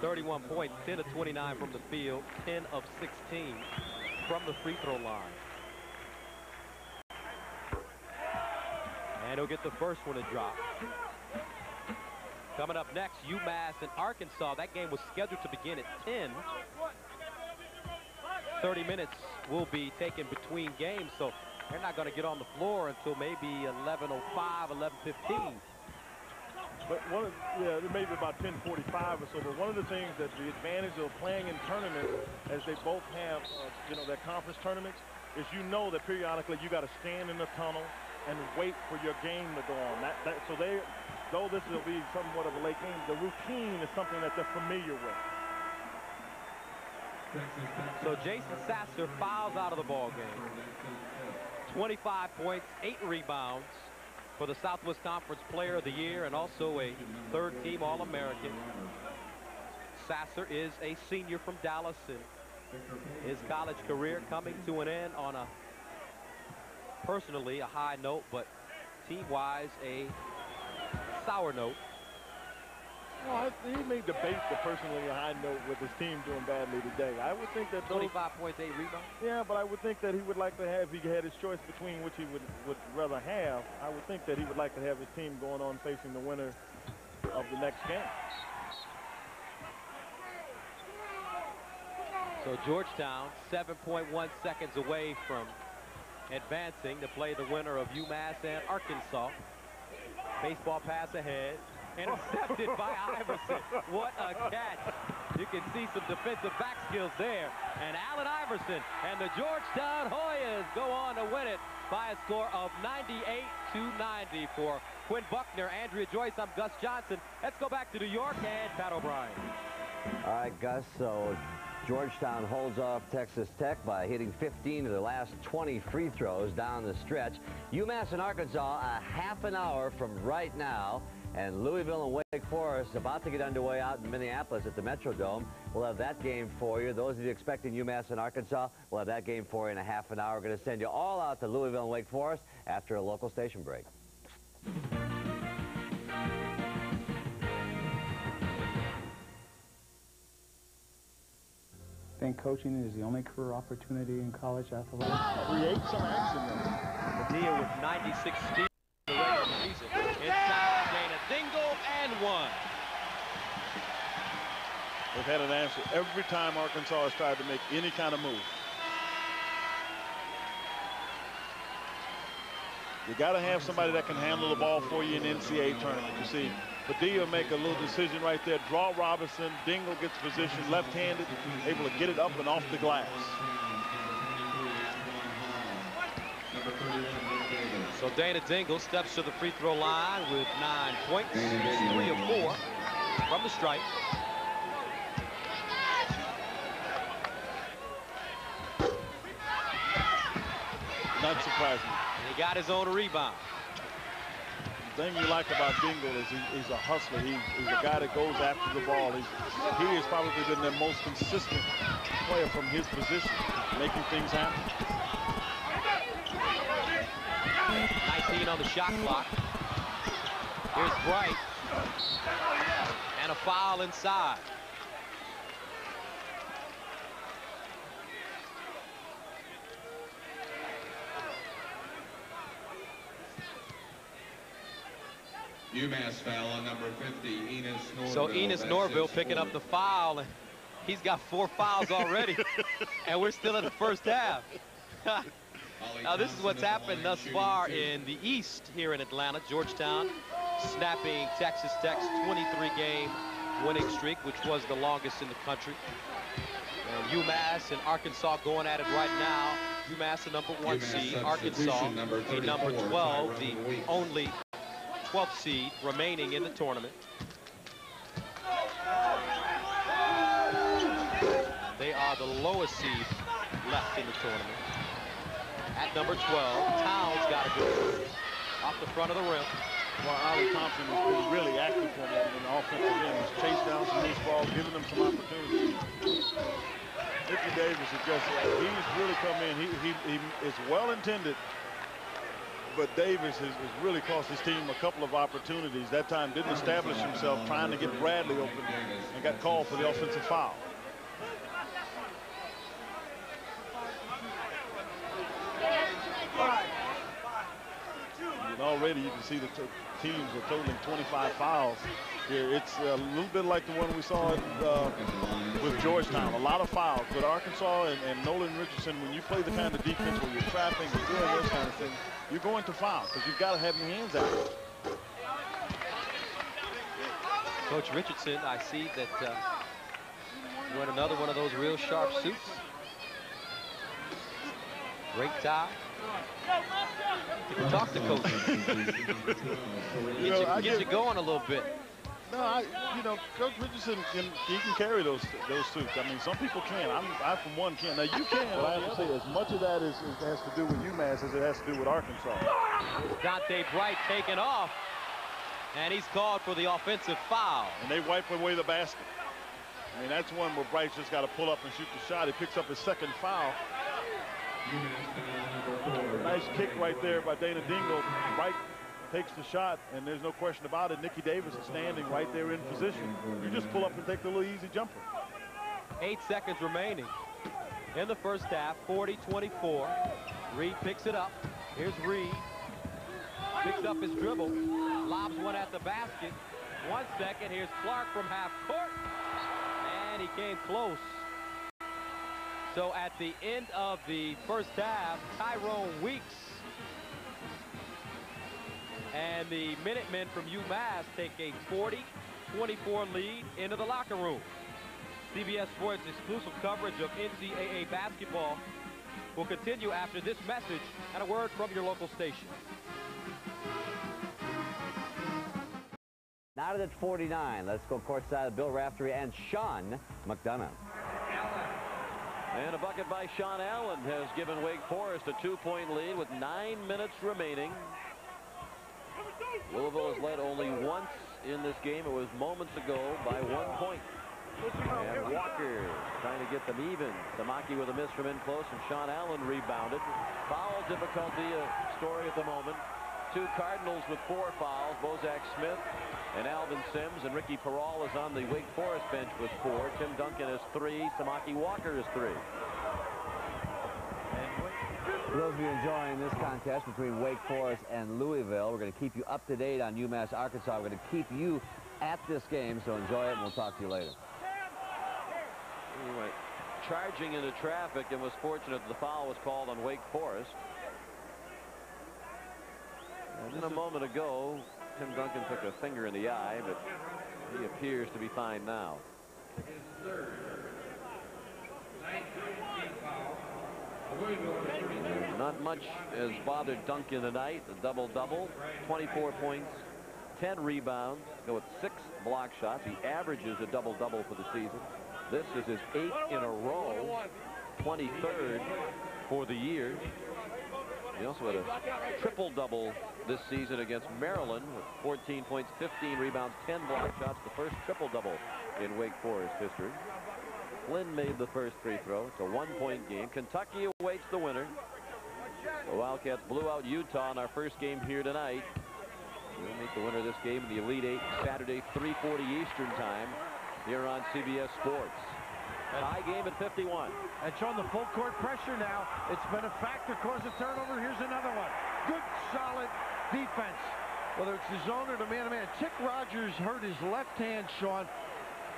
31 points, 10 of 29 from the field, 10 of 16 from the free throw line. And he'll get the first one to drop. Coming up next, UMass and Arkansas. That game was scheduled to begin at 10. 30 minutes will be taken between games, so they're not going to get on the floor until maybe 11.05, 11.15. But one of, yeah, it may be about 10:45 or so. But one of the things that the advantage of playing in tournaments, as they both have, uh, you know, their conference tournaments, is you know that periodically you got to stand in the tunnel and wait for your game to go on. That, that, so they, though this will be somewhat of a late game, the routine is something that they're familiar with. So Jason Sasser fouls out of the ball game. 25 points, eight rebounds for the Southwest Conference Player of the Year and also a third-team All-American. Sasser is a senior from Dallas and his college career coming to an end on a personally a high note, but team-wise a sour note. Well, he may debate the personally high note with his team doing badly today. I would think that those, 25 rebounds. Yeah, but I would think that he would like to have, if he had his choice between which he would, would rather have, I would think that he would like to have his team going on facing the winner of the next game. So Georgetown, 7.1 seconds away from advancing to play the winner of UMass and Arkansas. Baseball pass ahead. Intercepted by Iverson. What a catch. You can see some defensive back skills there. And Allen Iverson and the Georgetown Hoyas go on to win it by a score of 98 to 90 for Quinn Buckner, Andrea Joyce. I'm Gus Johnson. Let's go back to New York and Pat O'Brien. All right, Gus. So Georgetown holds off Texas Tech by hitting 15 of the last 20 free throws down the stretch. UMass and Arkansas a half an hour from right now. And Louisville and Wake Forest about to get underway out in Minneapolis at the Metrodome. We'll have that game for you. Those of you expecting UMass and Arkansas, we'll have that game for you in a half an hour. We're going to send you all out to Louisville and Wake Forest after a local station break. Think coaching is the only career opportunity in college athletics. Create some action there. Padilla with 96 steals in the regular season. Inside, Dana Dingle, and one. They've had an answer every time Arkansas has tried to make any kind of move. You got to have somebody that can handle the ball for you in the NCAA tournament. You see, Padilla make a little decision right there. Draw Robinson. Dingle gets position left-handed, able to get it up and off the glass. So Dana Dingle steps to the free throw line with nine points, three of four from the stripe. Not surprising. He got his own rebound. Thing you like about Dingle is he, he's a hustler. He, he's a guy that goes after the ball. He's, he has probably been the most consistent player from his position, making things happen. 19 on the shot clock. Here's Bright. And a foul inside. UMass foul on number 50, Inus Norville. So Enos That's Norville his picking up the foul. And he's got four fouls already. and we're still in the first half. now this is what's happened thus far in the East here in Atlanta. Georgetown snapping Texas Tech's 23-game winning streak, which was the longest in the country. And UMass and Arkansas going at it right now. UMass the number one UMass seed. Arkansas number a number 12, the only 12th seed remaining in the tournament. They are the lowest seed left in the tournament. At number 12, Towns got a good off the front of the rim. Well, Ollie Thompson been really active for them in the offensive end. He's chased down some loose balls, giving them some opportunities. Nicky Davis is just, he's really come in. He, he, he is well intended, but Davis has, has really cost his team a couple of opportunities. That time didn't establish himself trying to get Bradley open and got called for the offensive foul. And already you can see the teams are totaling 25 fouls here. It's a little bit like the one we saw uh, with Georgetown. A lot of fouls. But Arkansas and, and Nolan Richardson, when you play the kind of defense where you're trapping and doing those kind of things, you're going to foul because you've got to have your hands out. Coach Richardson, I see that uh, another one of those real sharp suits. Great tie. You can talk to coach. Get, You know, you, I get you going a little bit. No, I, you know, Coach Richardson can he can carry those those suits. I mean, some people can. I'm, I for one can. Now you can. But I have to say, as much of that is, is has to do with UMass as it has to do with Arkansas. Donta Bright taken off. And he's called for the offensive foul. And they wipe away the basket. I mean, that's one where Bryce just got to pull up and shoot the shot. He picks up his second foul. Nice kick right there by Dana Dingle. Bright takes the shot, and there's no question about it. Nikki Davis is standing right there in position. You just pull up and take the little easy jumper. Eight seconds remaining in the first half, 40-24. Reid picks it up. Here's Reid. Picks up his dribble. Lobs one at the basket. One second. Here's Clark from half court. And he came close. So at the end of the first half, Tyrone Weeks and the Minutemen from UMass take a 40-24 lead into the locker room. CBS Sports exclusive coverage of NCAA basketball will continue after this message and a word from your local station. Knotted at 49. Let's go courtside. Bill Raftery and Sean McDonough. And a bucket by Sean Allen has given Wake Forest a two-point lead with nine minutes remaining. Louisville has led only once in this game. It was moments ago by one point. And Walker trying to get them even. Samaki with a miss from in close, and Sean Allen rebounded. Foul difficulty a story at the moment. Two Cardinals with four fouls. Bozak Smith and Alvin Sims, and Ricky Peral is on the Wake Forest bench with four. Tim Duncan has three. Samaki Walker is three. For those of you enjoying this contest between Wake Forest and Louisville, we're going to keep you up to date on UMass Arkansas. We're going to keep you at this game, so enjoy it, and we'll talk to you later. Anyway, charging into traffic and was fortunate the foul was called on Wake Forest. And then a moment ago, Tim Duncan took a finger in the eye, but he appears to be fine now. 19 Not much has bothered Duncan tonight. A double-double, 24 points, 10 rebounds, with six block shots. He averages a double-double for the season. This is his eighth in a row, 23rd for the year. He also had a triple-double this season against Maryland with 14 points, 15 rebounds, 10 block shots, the first triple-double in Wake Forest history. Flynn made the first free throw. It's a one-point game. Kentucky awaits the winner. The Wildcats blew out Utah in our first game here tonight. We'll meet the winner of this game in the Elite Eight Saturday, 3:40 Eastern Time, here on CBS Sports. High game at 51. And showing the full court pressure now. It's been a factor, cause a turnover. Here's another one. Good, solid defense. Whether it's the zone or the man-to-man. -man. Tick Rogers hurt his left hand, Sean.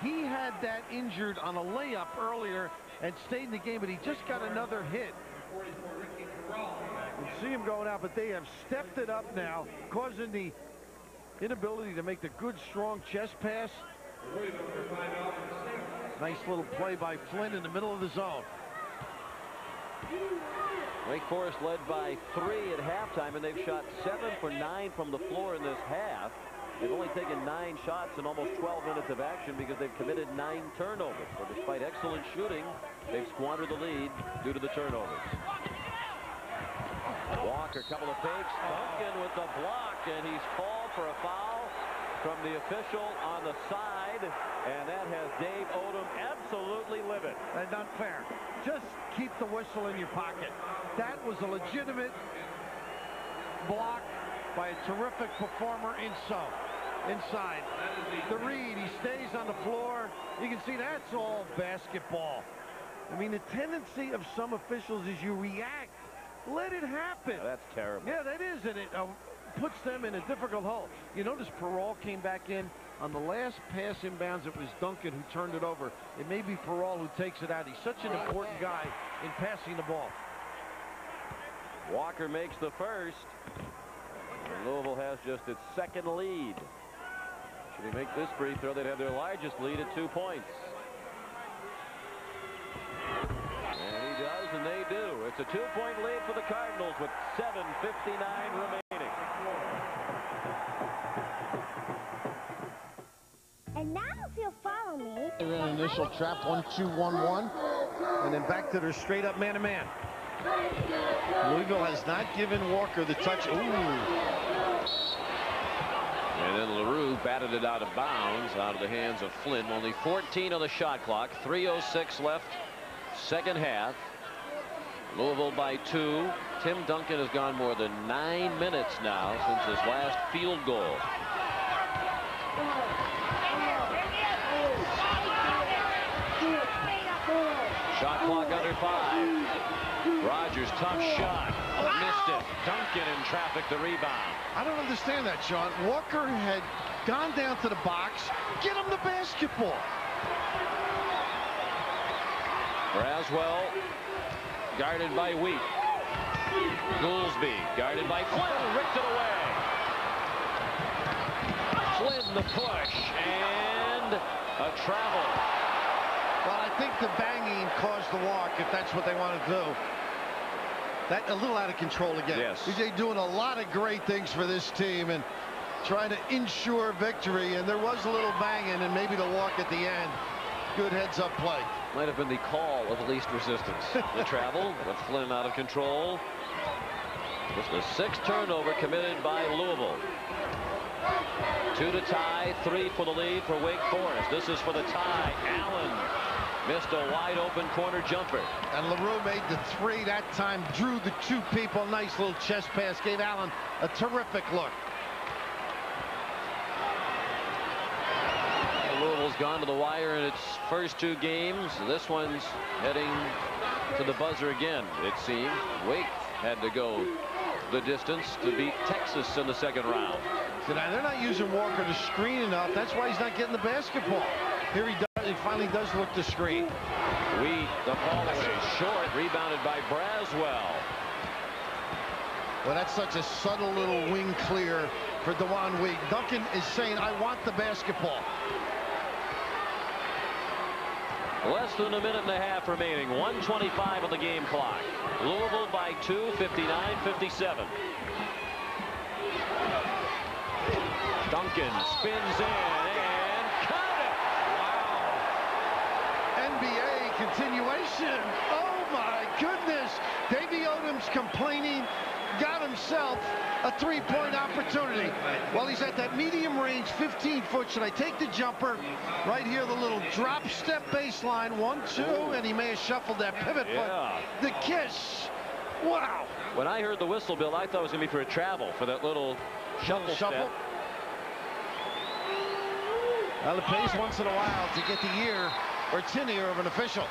He had that injured on a layup earlier and stayed in the game, but he just got another hit. You see him going out, but they have stepped it up now, causing the inability to make the good, strong chest pass. Nice little play by Flynn in the middle of the zone. Wake Forest led by three at halftime, and they've shot seven for nine from the floor in this half. They've only taken nine shots in almost 12 minutes of action because they've committed nine turnovers. So despite excellent shooting, they've squandered the lead due to the turnovers. Walker, couple of fakes. Duncan with the block, and he's called for a foul from the official on the side, and that has Dave Odom absolutely livid. And not fair. Just keep the whistle in your pocket. That was a legitimate block by a terrific performer inside. Inside. The read, he stays on the floor. You can see that's all basketball. I mean, the tendency of some officials is you react. Let it happen. That's terrible. Yeah, that is, and it uh, puts them in a difficult hole. You notice Perrault came back in on the last pass inbounds. It was Duncan who turned it over. It may be Perrault who takes it out. He's such an important guy in passing the ball. Walker makes the first. And Louisville has just its second lead. Should they make this free throw, they'd have their largest lead at two points. And he does, and they do. It's a two-point lead for the Cardinals with 7.59 remaining. And now if you'll follow me... And then initial trap, one, two, one, one. And then back to their straight-up man-to-man. Louisville has not given Walker the touch. Ooh. And then LaRue batted it out of bounds out of the hands of Flynn. Only 14 on the shot clock. 3.06 left. Second half. Louisville by two. Tim Duncan has gone more than nine minutes now since his last field goal. Shot clock under five. Rogers, tough shot. Missed it. Duncan in traffic, the rebound. I don't understand that, Sean. Walker had gone down to the box. Get him the basketball. Braswell guarded by Wheat. Goolsby guarded by Flynn. Ripped it away. Flynn the push and a travel. Well, I think the banging caused the walk, if that's what they want to do. That a little out of control again. Yes. BJ doing a lot of great things for this team and trying to ensure victory. And there was a little banging and maybe the walk at the end. Good heads-up play. Might have been the call of least resistance. the travel, with Flynn out of control. This was sixth turnover committed by Louisville. Two to tie, three for the lead for Wake Forest. This is for the tie. Allen missed a wide open corner jumper. And LaRue made the three that time, drew the two people. Nice little chest pass, gave Allen a terrific look. Louisville's gone to the wire in its first two games. This one's heading to the buzzer again, it seems. Wake had to go the distance to beat Texas in the second round. Now they're not using Walker to screen enough. That's why he's not getting the basketball. Here he does. He finally does look to screen. Wheat, the ball is short, rebounded by Braswell. Well, that's such a subtle little wing clear for DeJuan Wheat. Duncan is saying, I want the basketball. Less than a minute and a half remaining. 125 on the game clock. Louisville by two, 59-57. Duncan spins in and count it. NBA continuation. Oh my goodness. Davy Odom's complaining, got himself a three-point opportunity. Well, he's at that medium range, 15 foot. Should I take the jumper? Right here, the little drop step baseline, one, two, and he may have shuffled that pivot Yeah. foot. The kiss. Wow. When I heard the whistle, Bill, I thought it was going to be for a travel for that little shuffle, shuffle. step. Well, it pays once in a while to get the ear or tenure of an official.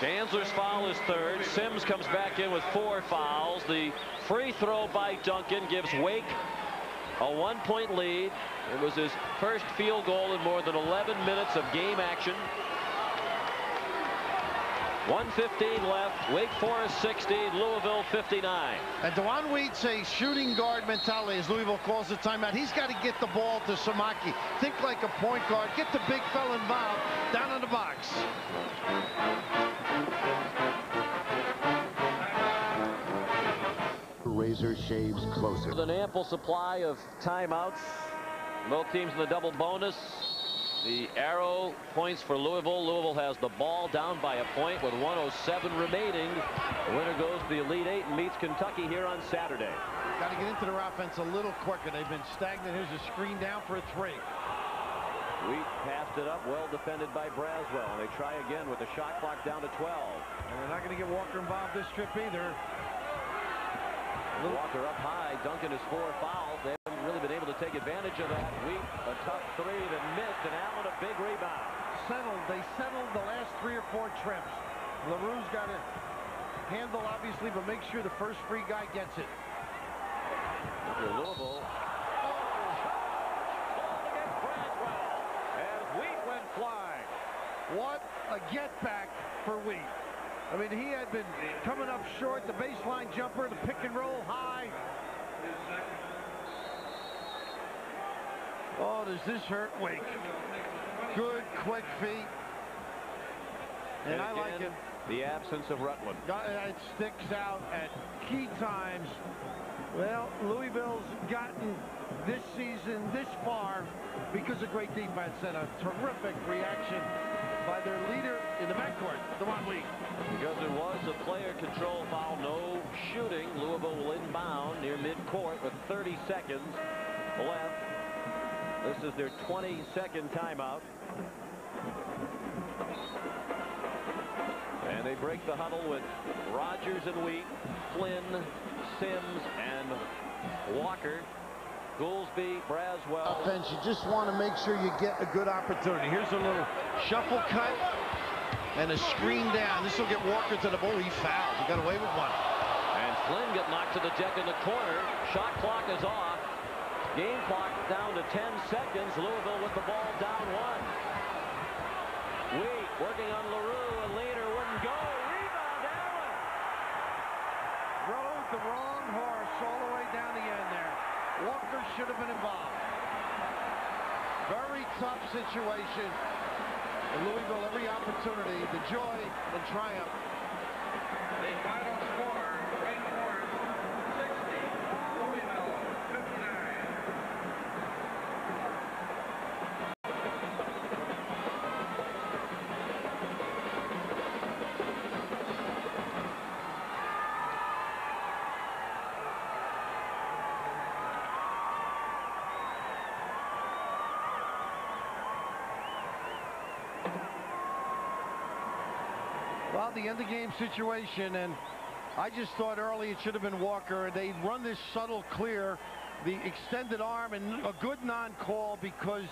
Danzler's foul is third. Sims comes back in with four fouls. The free throw by Duncan gives Wake a one-point lead. It was his first field goal in more than 11 minutes of game action. 115 left. Wake Forest 60, Louisville 59. And DeJuan Wheat's a shooting guard mentality as Louisville calls the timeout. He's got to get the ball to Samaki. Think like a point guard. Get the big fella involved down in the box. Razor shaves closer. With an ample supply of timeouts. Both teams in the double bonus. The arrow points for Louisville. Louisville has the ball down by a point with 107 remaining. The winner goes to the Elite Eight and meets Kentucky here on Saturday. Got to get into their offense a little quicker. They've been stagnant. Here's a screen down for a three. Wheat passed it up, well defended by Braswell. And they try again with the shot clock down to 12. And they're not going to get Walker involved this trip either. Walker up high. Duncan has four fouls. They haven't really been able to take advantage of that. Wheat, a tough three that missed, and Allen a big rebound. Settled. They settled the last three or four trips. LaRue's got to handle, obviously, but make sure the first free guy gets it. For Louisville. As Wheat went flying. What a get back for Wheat. I mean, he had been coming up short, the baseline jumper, the pick and roll high. Oh, does this hurt Wake? Good, quick feet. And, I like it. The absence of Rutland. It sticks out at key times. Well, Louisville's gotten this season this far because of great defense and a terrific reaction by their leader in the backcourt, Devon Lee. Because it was a player control foul, no shooting. Louisville will inbound near midcourt with 30 seconds left. This is their 22nd timeout. And they break the huddle with Rogers and Wheat, Flynn, Sims, and Walker. Goolsby, Braswell. Offense, you just want to make sure you get a good opportunity. Here's a little shuffle cut and a screen down. This will get Walker to the ball. He fouled. He got away with one. And Flynn got knocked to the deck in the corner. Shot clock is off. Game clock down to 10 seconds. Louisville with the ball down one. Wheat working on LaRue and Leader wouldn't go. Rebound Allen. Rode the wrong horse all the way down the end there. Walker should have been involved. Very tough situation. And Louisville every opportunity, the joy and triumph. The end of game situation, and I just thought early it should have been Walker. They run this subtle clear, the extended arm, and a good non-call because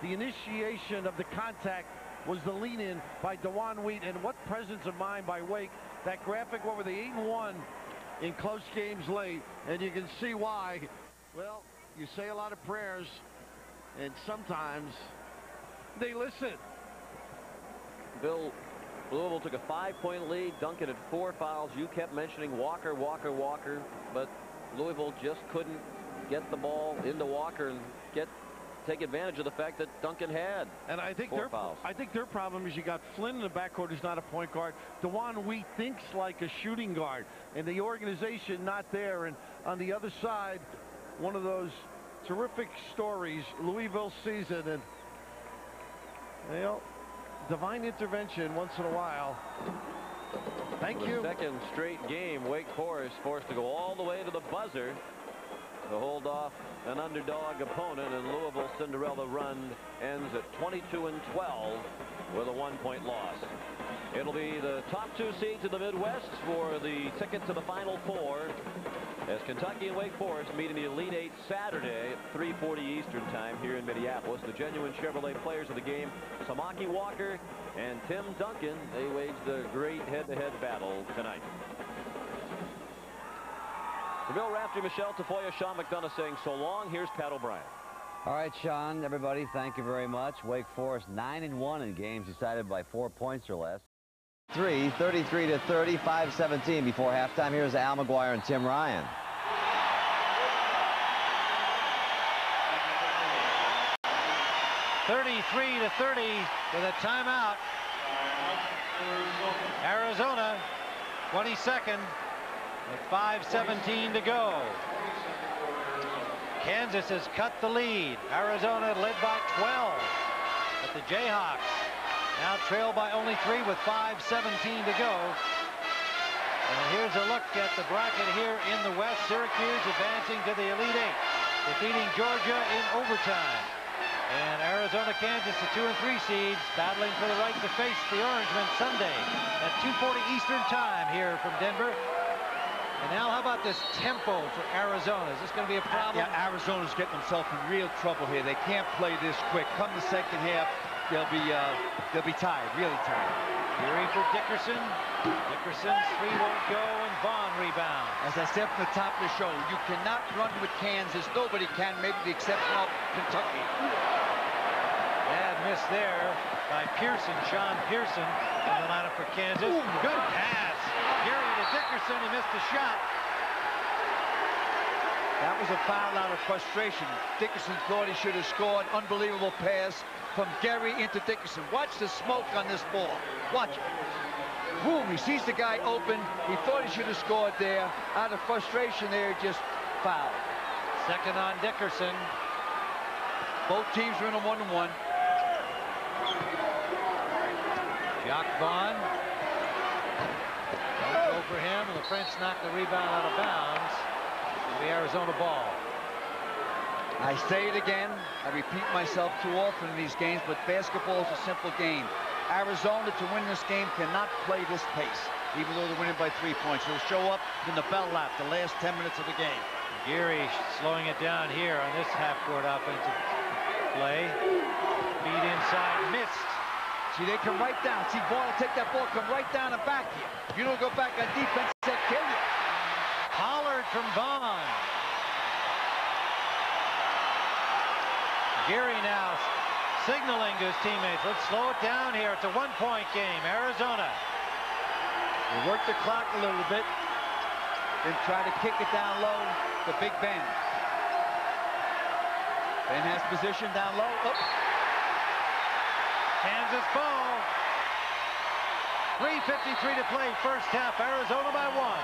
the initiation of the contact was the lean-in by DeJuan Wheat, and what presence of mind by Wake. That graphic, over the 8 and 1 in close games late, and you can see why. Well, you say a lot of prayers, and sometimes they listen. Bill, Louisville took a five-point lead. Duncan had four fouls. You kept mentioning Walker, Walker, Walker, but Louisville just couldn't get the ball into Walker and get take advantage of the fact that Duncan had And I think four their fouls. I think their problem is you got Flynn in the backcourt who's not a point guard. DeJuan Wheat thinks like a shooting guard, and the organization not there. And on the other side, one of those terrific stories, Louisville season, and you know, divine intervention once in a while. Thank the you. Second straight game, Wake Forest forced to go all the way to the buzzer to hold off an underdog opponent, and Louisville Cinderella run ends at 22 and 12 with a one-point loss. It'll be the top two seeds in the Midwest for the ticket to the Final Four as Kentucky and Wake Forest meet in the Elite Eight Saturday at 3:40 Eastern Time here in Minneapolis. The genuine Chevrolet players of the game, Samaki Walker and Tim Duncan, they waged a great head-to-head battle tonight. For Bill Raftery, Michelle Tafoya, Sean McDonough saying so long. Here's Pat O'Brien. All right, Sean, everybody, thank you very much. Wake Forest 9 and 1 in games decided by four points or less. 3, 33 to 30, 5-17 before halftime. Here's Al McGuire and Tim Ryan. Thirty-three to 30 with a timeout. Arizona, 22nd, with 5.17 to go. Kansas has cut the lead. Arizona led by 12. But the Jayhawks now trail by only three with 5.17 to go. And here's a look at the bracket here in the West. Syracuse advancing to the Elite Eight, defeating Georgia in overtime. And Arizona, Kansas, the two and three seeds, battling for the right to face the Orangemen Sunday at 2.40 Eastern Time here from Denver. And now, how about this tempo for Arizona? Is this going to be a problem? Yeah, Arizona's getting themselves in real trouble here. They can't play this quick. Come the second half, they'll be uh, they'll be tired, really tired. Geary for Dickerson. Dickerson's three won't go, and Vaughn rebounds. As I said from the top of the show, you cannot run with Kansas. Nobody can, maybe the exception of Kentucky. Bad miss there by Pearson, Sean Pearson, in the lineup for Kansas. Good pass. Geary to Dickerson. He missed the shot. That was a foul out of frustration. Dickerson thought he should have scored. Unbelievable pass from Geary into Dickerson. Watch the smoke on this ball. Watch it. Boom, he sees the guy open. He thought he should have scored there. Out of frustration there, just foul. Second on Dickerson. Both teams are in a one-to-one. Jacque Vaughn. Don't go for him, and the French knock the rebound out of bounds. The Arizona ball. I say it again. I repeat myself too often in these games, but basketball is a simple game. Arizona, to win this game, cannot play this pace, even though they're winning by three points. They'll show up in the bell lap, the last 10 minutes of the game. Geary slowing it down here on this half-court offensive play. Feed inside, missed. See, they come right down. See, Vaughn will take that ball, come right down and back you. You don't go back on defense, they'll kill you. Pollard from Vaughn. Geary now signaling to his teammates, let's slow it down here. It's a one-point game, Arizona. We work the clock a little bit, then try to kick it down low to Big Ben. Ben has position down low. Oh. Kansas ball. 3.53 to play, first half, Arizona by one.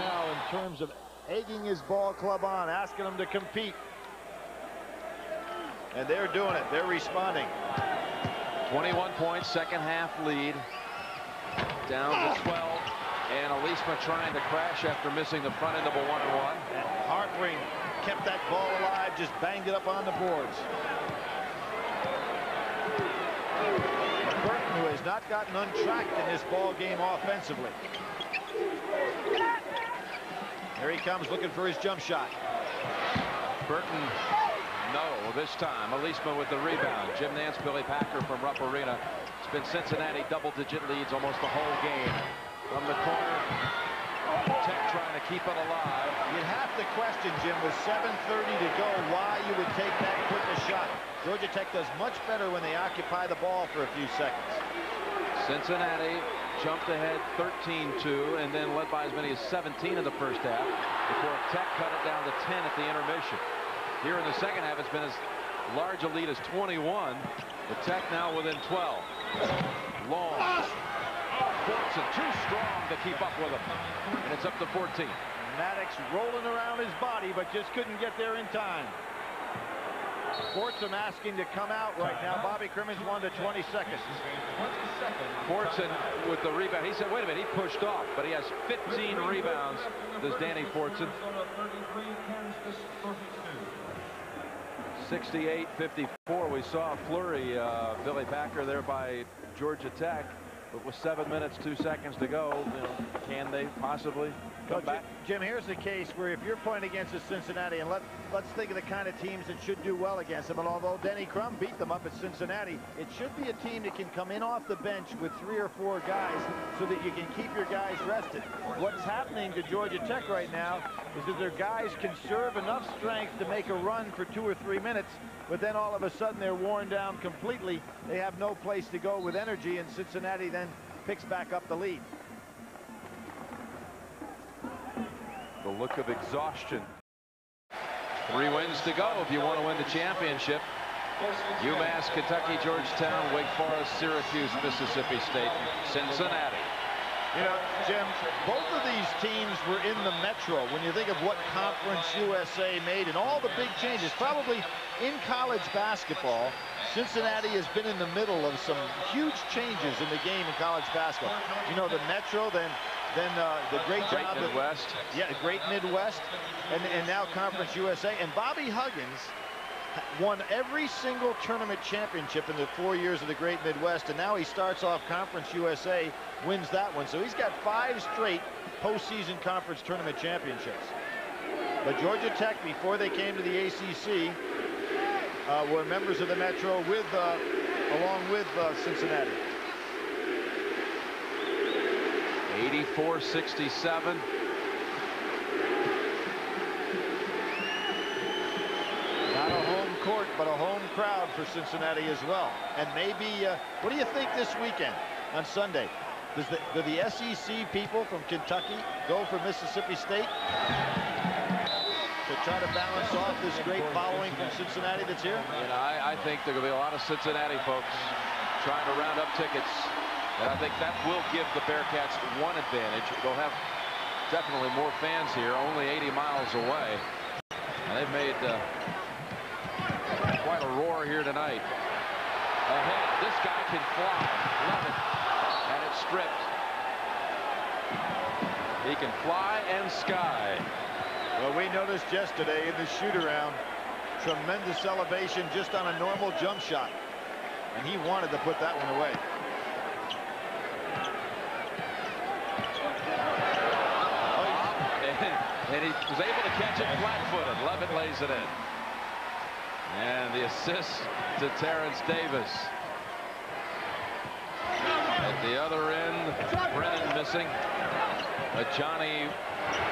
Now, in terms of egging his ball club on, asking them to compete. And they're doing it. They're responding. 21 points, second half lead. Down to 12. And Elisma trying to crash after missing the front end of a one-on-one. And Harpring kept that ball alive, just banged it up on the boards. Burton, who has not gotten untracked in this ball game offensively. Here he comes looking for his jump shot. Burton, no, this time. Elisma with the rebound. Jim Nantz, Billy Packer from Rupp Arena. It's been Cincinnati double-digit leads almost the whole game. From the corner, Tech trying to keep it alive. You'd have to question, Jim, with 7.30 to go, why you would take that quick a shot. Georgia Tech does much better when they occupy the ball for a few seconds. Cincinnati jumped ahead 13-2 and then led by as many as 17 in the first half before Tech cut it down to 10 at the intermission. Here in the second half, it's been as large a lead as 21. The Tech now within 12. Long. Fortson too strong to keep up with him. And it's up to 14. Maddox rolling around his body, but just couldn't get there in time. Fortson asking to come out right now. Bobby Cremins 1 to 20 seconds. Fortson with the rebound. He said, wait a minute, he pushed off, but he has 15 rebounds, does Danny Fortson. 68-54. We saw a flurry, uh, Billy Packer there by Georgia Tech. But with seven minutes, two seconds to go, you know, can they possibly come Coach, back? Jim, here's the case where if you're playing against a Cincinnati, and let, let's think of the kind of teams that should do well against them, and although Denny Crum beat them up at Cincinnati, it should be a team that can come in off the bench with three or four guys so that you can keep your guys rested. What's happening to Georgia Tech right now is that their guys conserve enough strength to make a run for two or three minutes, but then all of a sudden they're worn down completely. They have no place to go with energy, and Cincinnati then picks back up the lead. The look of exhaustion. Three wins to go if you want to win the championship. UMass, Kentucky, Georgetown, Wake Forest, Syracuse, Mississippi State, Cincinnati. You know, Jim, both of these teams were in the Metro. When you think of what Conference USA made and all the big changes, probably in college basketball, Cincinnati has been in the middle of some huge changes in the game in college basketball. You know, the Metro, then then uh, the great, job Midwest. yeah, the great Midwest, and, and now Conference USA. And Bobby Huggins won every single tournament championship in the four years of the Great Midwest, and now he starts off Conference USA, wins that one. So he's got five straight postseason conference tournament championships. But Georgia Tech, before they came to the ACC, uh, were members of the Metro with, uh, along with uh, Cincinnati. 84-67. Not a home court, but a home crowd for Cincinnati as well. And maybe, uh, what do you think this weekend on Sunday? Does the, do the SEC people from Kentucky go for Mississippi State to try to balance off this great following from Cincinnati that's here? Know, I, I think there will be a lot of Cincinnati folks trying to round up tickets. And I think that will give the Bearcats one advantage. They'll have definitely more fans here, only 80 miles away. And they've made uh, quite a roar here tonight. Ahead, this guy can fly. Love it. And it's stripped. He can fly and sky. Well, we noticed yesterday in the shoot-around, tremendous elevation just on a normal jump shot. And he wanted to put that one away. and he was able to catch it flat-footed. Levett lays it in. And the assist to Terrence Davis. The other end, Brannen missing. But Johnny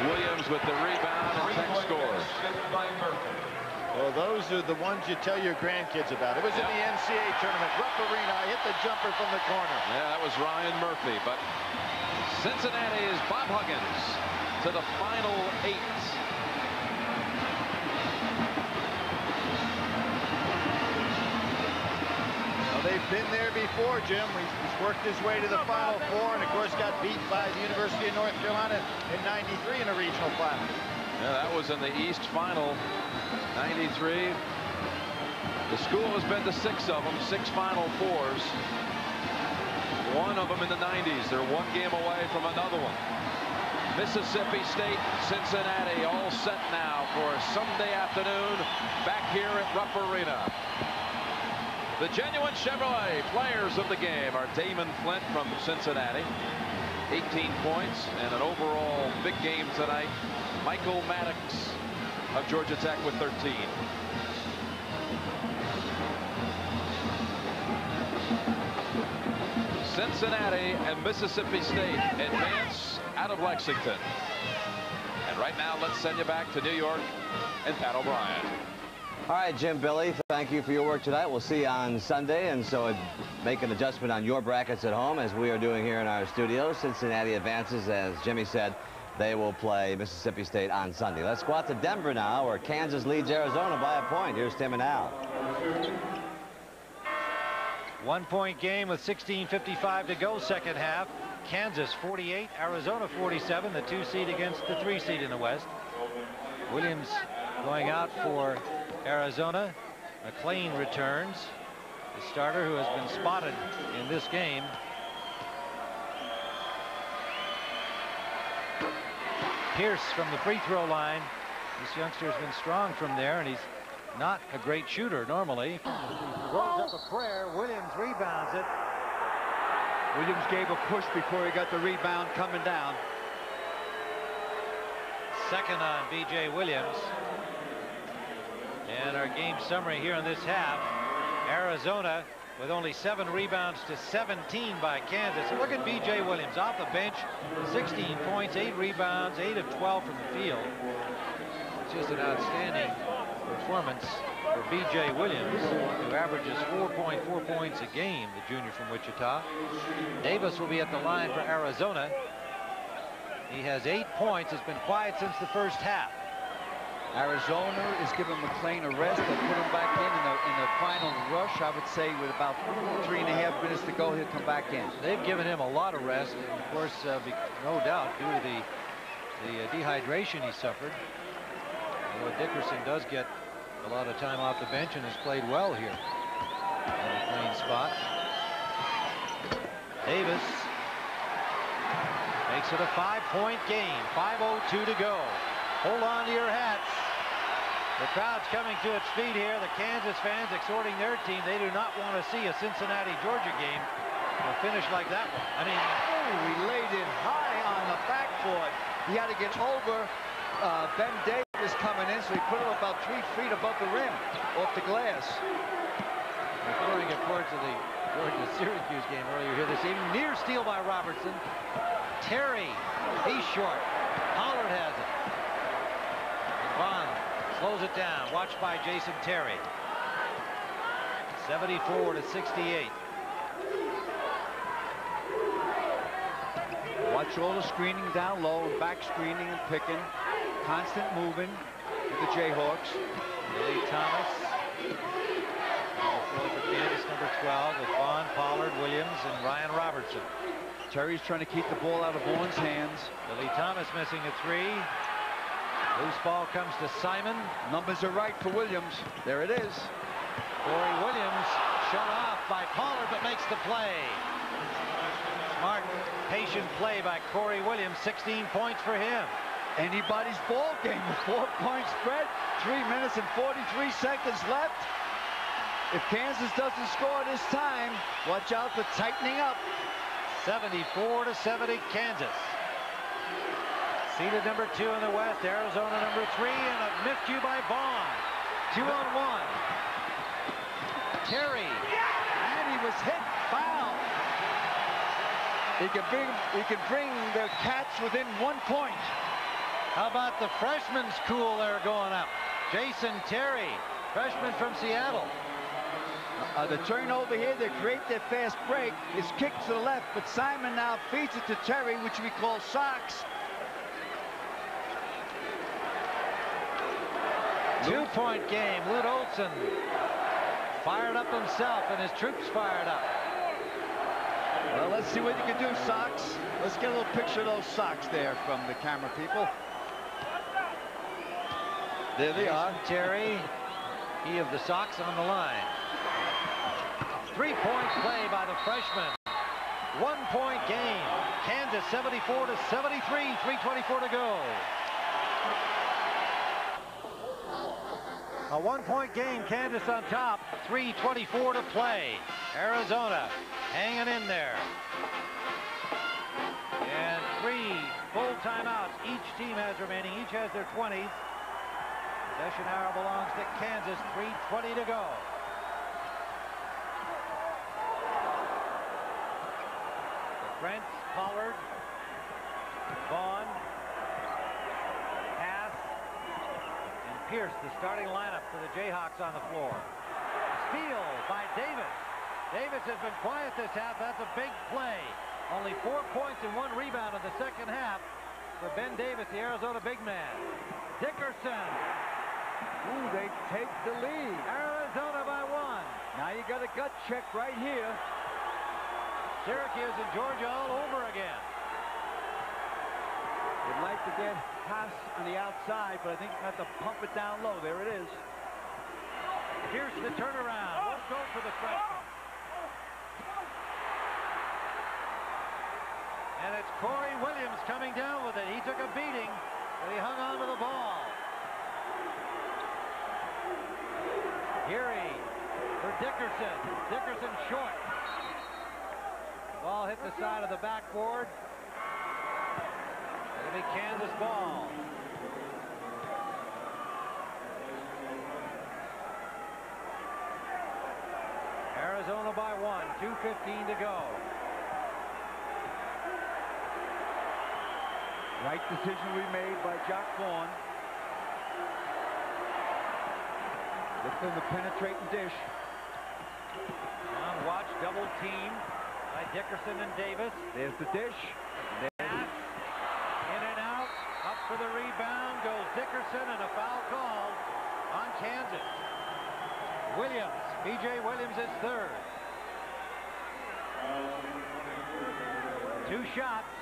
Williams with the rebound and Tech scores. Well, those are the ones you tell your grandkids about. It was in the NCAA tournament. Rupp Arena hit the jumper from the corner. Yeah, that was Ryan Murphy. But Cincinnati's Bob Huggins to the final eight. Well, they've been there before, Jim. He's worked his way to the Final Four and, of course, got beat by the University of North Carolina in 93 in a regional final. Yeah, that was in the East Final, 93. The school has been to six of them, six Final Fours. One of them in the 90s. They're one game away from another one. Mississippi State, Cincinnati, all set now for Sunday afternoon back here at Rupp Arena. The genuine Chevrolet players of the game are Damon Flint from Cincinnati, 18 points and an overall big game tonight. Michael Maddox of Georgia Tech with 13. Cincinnati and Mississippi State advance out of Lexington. And right now, let's send you back to New York and Pat O'Brien. All right, Jim, Billy, thank you for your work tonight. We'll see you on Sunday, and so make an adjustment on your brackets at home as we are doing here in our studios. Cincinnati advances, as Jimmy said, they will play Mississippi State on Sunday. Let's go out to Denver now, where Kansas leads Arizona by a point. Here's Tim and Al. One point game with 16.55 to go second half. Kansas 48, Arizona 47, the two seed against the three seed in the West. Williams going out for Arizona. McLean returns. The starter who has been spotted in this game. Pierce from the free throw line. This youngster has been strong from there, and he's not a great shooter normally. Throws up a prayer. Williams rebounds it. Williams gave a push before he got the rebound coming down. Second on B.J. Williams. And our game summary here in this half. Arizona with only seven rebounds to 17 by Kansas. And look at B.J. Williams off the bench, 16 points, eight rebounds, eight of 12 from the field. It's just an outstanding performance for B.J. Williams, who averages 4.4 points a game, the junior from Wichita. Davis will be at the line for Arizona. He has eight points. It's been quiet since the first half. Arizona is giving McLean a rest. They put him back in in the, in the final rush. I would say with about three and a half minutes to go, he'll come back in. They've given him a lot of rest. And of course, uh, no doubt, due to the, the uh, dehydration he suffered. Although Dickerson does get a lot of time off the bench and has played well here in the clean spot. Davis makes it a five-point game. 5.02 to go. Hold on to your hats. The crowd's coming to its feet here. The Kansas fans exhorting their team. They do not want to see a Cincinnati-Georgia game a finish like that one. I mean, oh, he laid it high on the backboard. He had to get over uh, Ben Davis coming in, so he put him about three feet above the rim, off the glass. Referring, of course, to the Georgia-Syracuse game earlier here this evening. Near steal by Robertson. Terry, he's short. Pollard has it. Vaughn slows it down. Watched by Jason Terry. 74 to 68. Watch all the screening down low, back screening and picking. Constant moving with the Jayhawks. Billy Thomas. Number 12, with Vaughn, Pollard, Williams, and Ryan Robertson. Terry's trying to keep the ball out of Vaughn's hands. Billy Thomas missing a three. Loose ball comes to Simon. Numbers are right for Williams. There it is. Corey Williams shut off by Pollard, but makes the play. Smart, patient play by Corey Williams. 16 points for him. Anybody's ball game. A four-point spread. Three minutes and 43 seconds left. If Kansas doesn't score this time, watch out for tightening up. 74 to 70, Kansas. Seeded number two in the West, Arizona number three, and a miscue by Vaughn. Two on one. Terry. And he was hit. Foul. He can bring he can bring the Cats within one point. How about the freshman's cool there going up? Jason Terry, freshman from Seattle. Uh, the turnover here, they create their fast break, is kicked to the left, but Simon now feeds it to Terry, which we call socks. Two-point game. Lute Olson fired up himself, and his troops fired up. Well, let's see what you can do, Socks. Let's get a little picture of those socks there from the camera people. There they are. Terry, he of the Sox on the line. Three-point play by the freshman. One-point game. Kansas 74 to 73. 324 to go. A one-point game. Kansas on top. 324 to play. Arizona hanging in there. And three full timeouts each team has remaining. Each has their 20s. Possession hour belongs to Kansas. 3.20 to go. Brent, Pollard, Vaughn, Pass, and Pierce, the starting lineup for the Jayhawks on the floor. Steal by Davis. Davis has been quiet this half. That's a big play. Only four points and one rebound in the second half for Ben Davis, the Arizona big man. Dickerson. Ooh, they take the lead. Arizona by one. Now you got a gut check right here. Syracuse and Georgia all over again. Would like to get Haase on the outside, but I think you have to pump it down low. There it is. Here's the turnaround. Won't go for the freshman. And it's Corey Williams coming down with it. He took a beating, but he hung on to the ball. Geary for Dickerson. Dickerson short. Ball hit the side of the backboard. Be Kansas ball. Arizona by one, 2.15 to go. Right decision we made by Jacque Vaughn. Look for the penetrating dish. Now watch double team by Dickerson and Davis. There's the dish. Pass. In and out. Up for the rebound goes Dickerson and a foul call on Kansas. Williams. B.J. Williams is third. Two shots.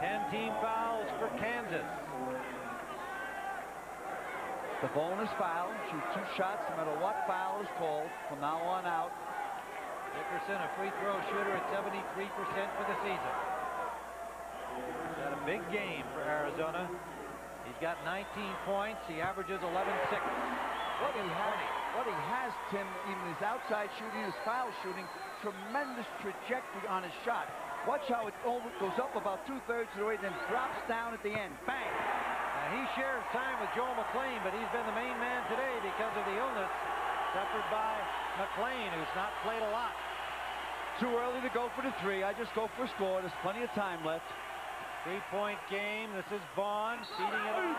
Ten team fouls for Kansas. The bonus foul. Shoot two shots no matter what foul is called from now on out. Dickerson, a free throw shooter at 73% for the season. He's had a big game for Arizona. He's got 19 points. He averages 11-6. What he has, what he has, Tim, even his outside shooting, his foul shooting, tremendous trajectory on his shot. Watch how it goes up about two-thirds of the way, then drops down at the end. Bang! Now, he shares time with Joel McLean, but he's been the main man today because of the illness suffered by McLean, who's not played a lot. Too early to go for the three. I just go for a score. There's plenty of time left. Three-point game. This is Vaughn feeding it off.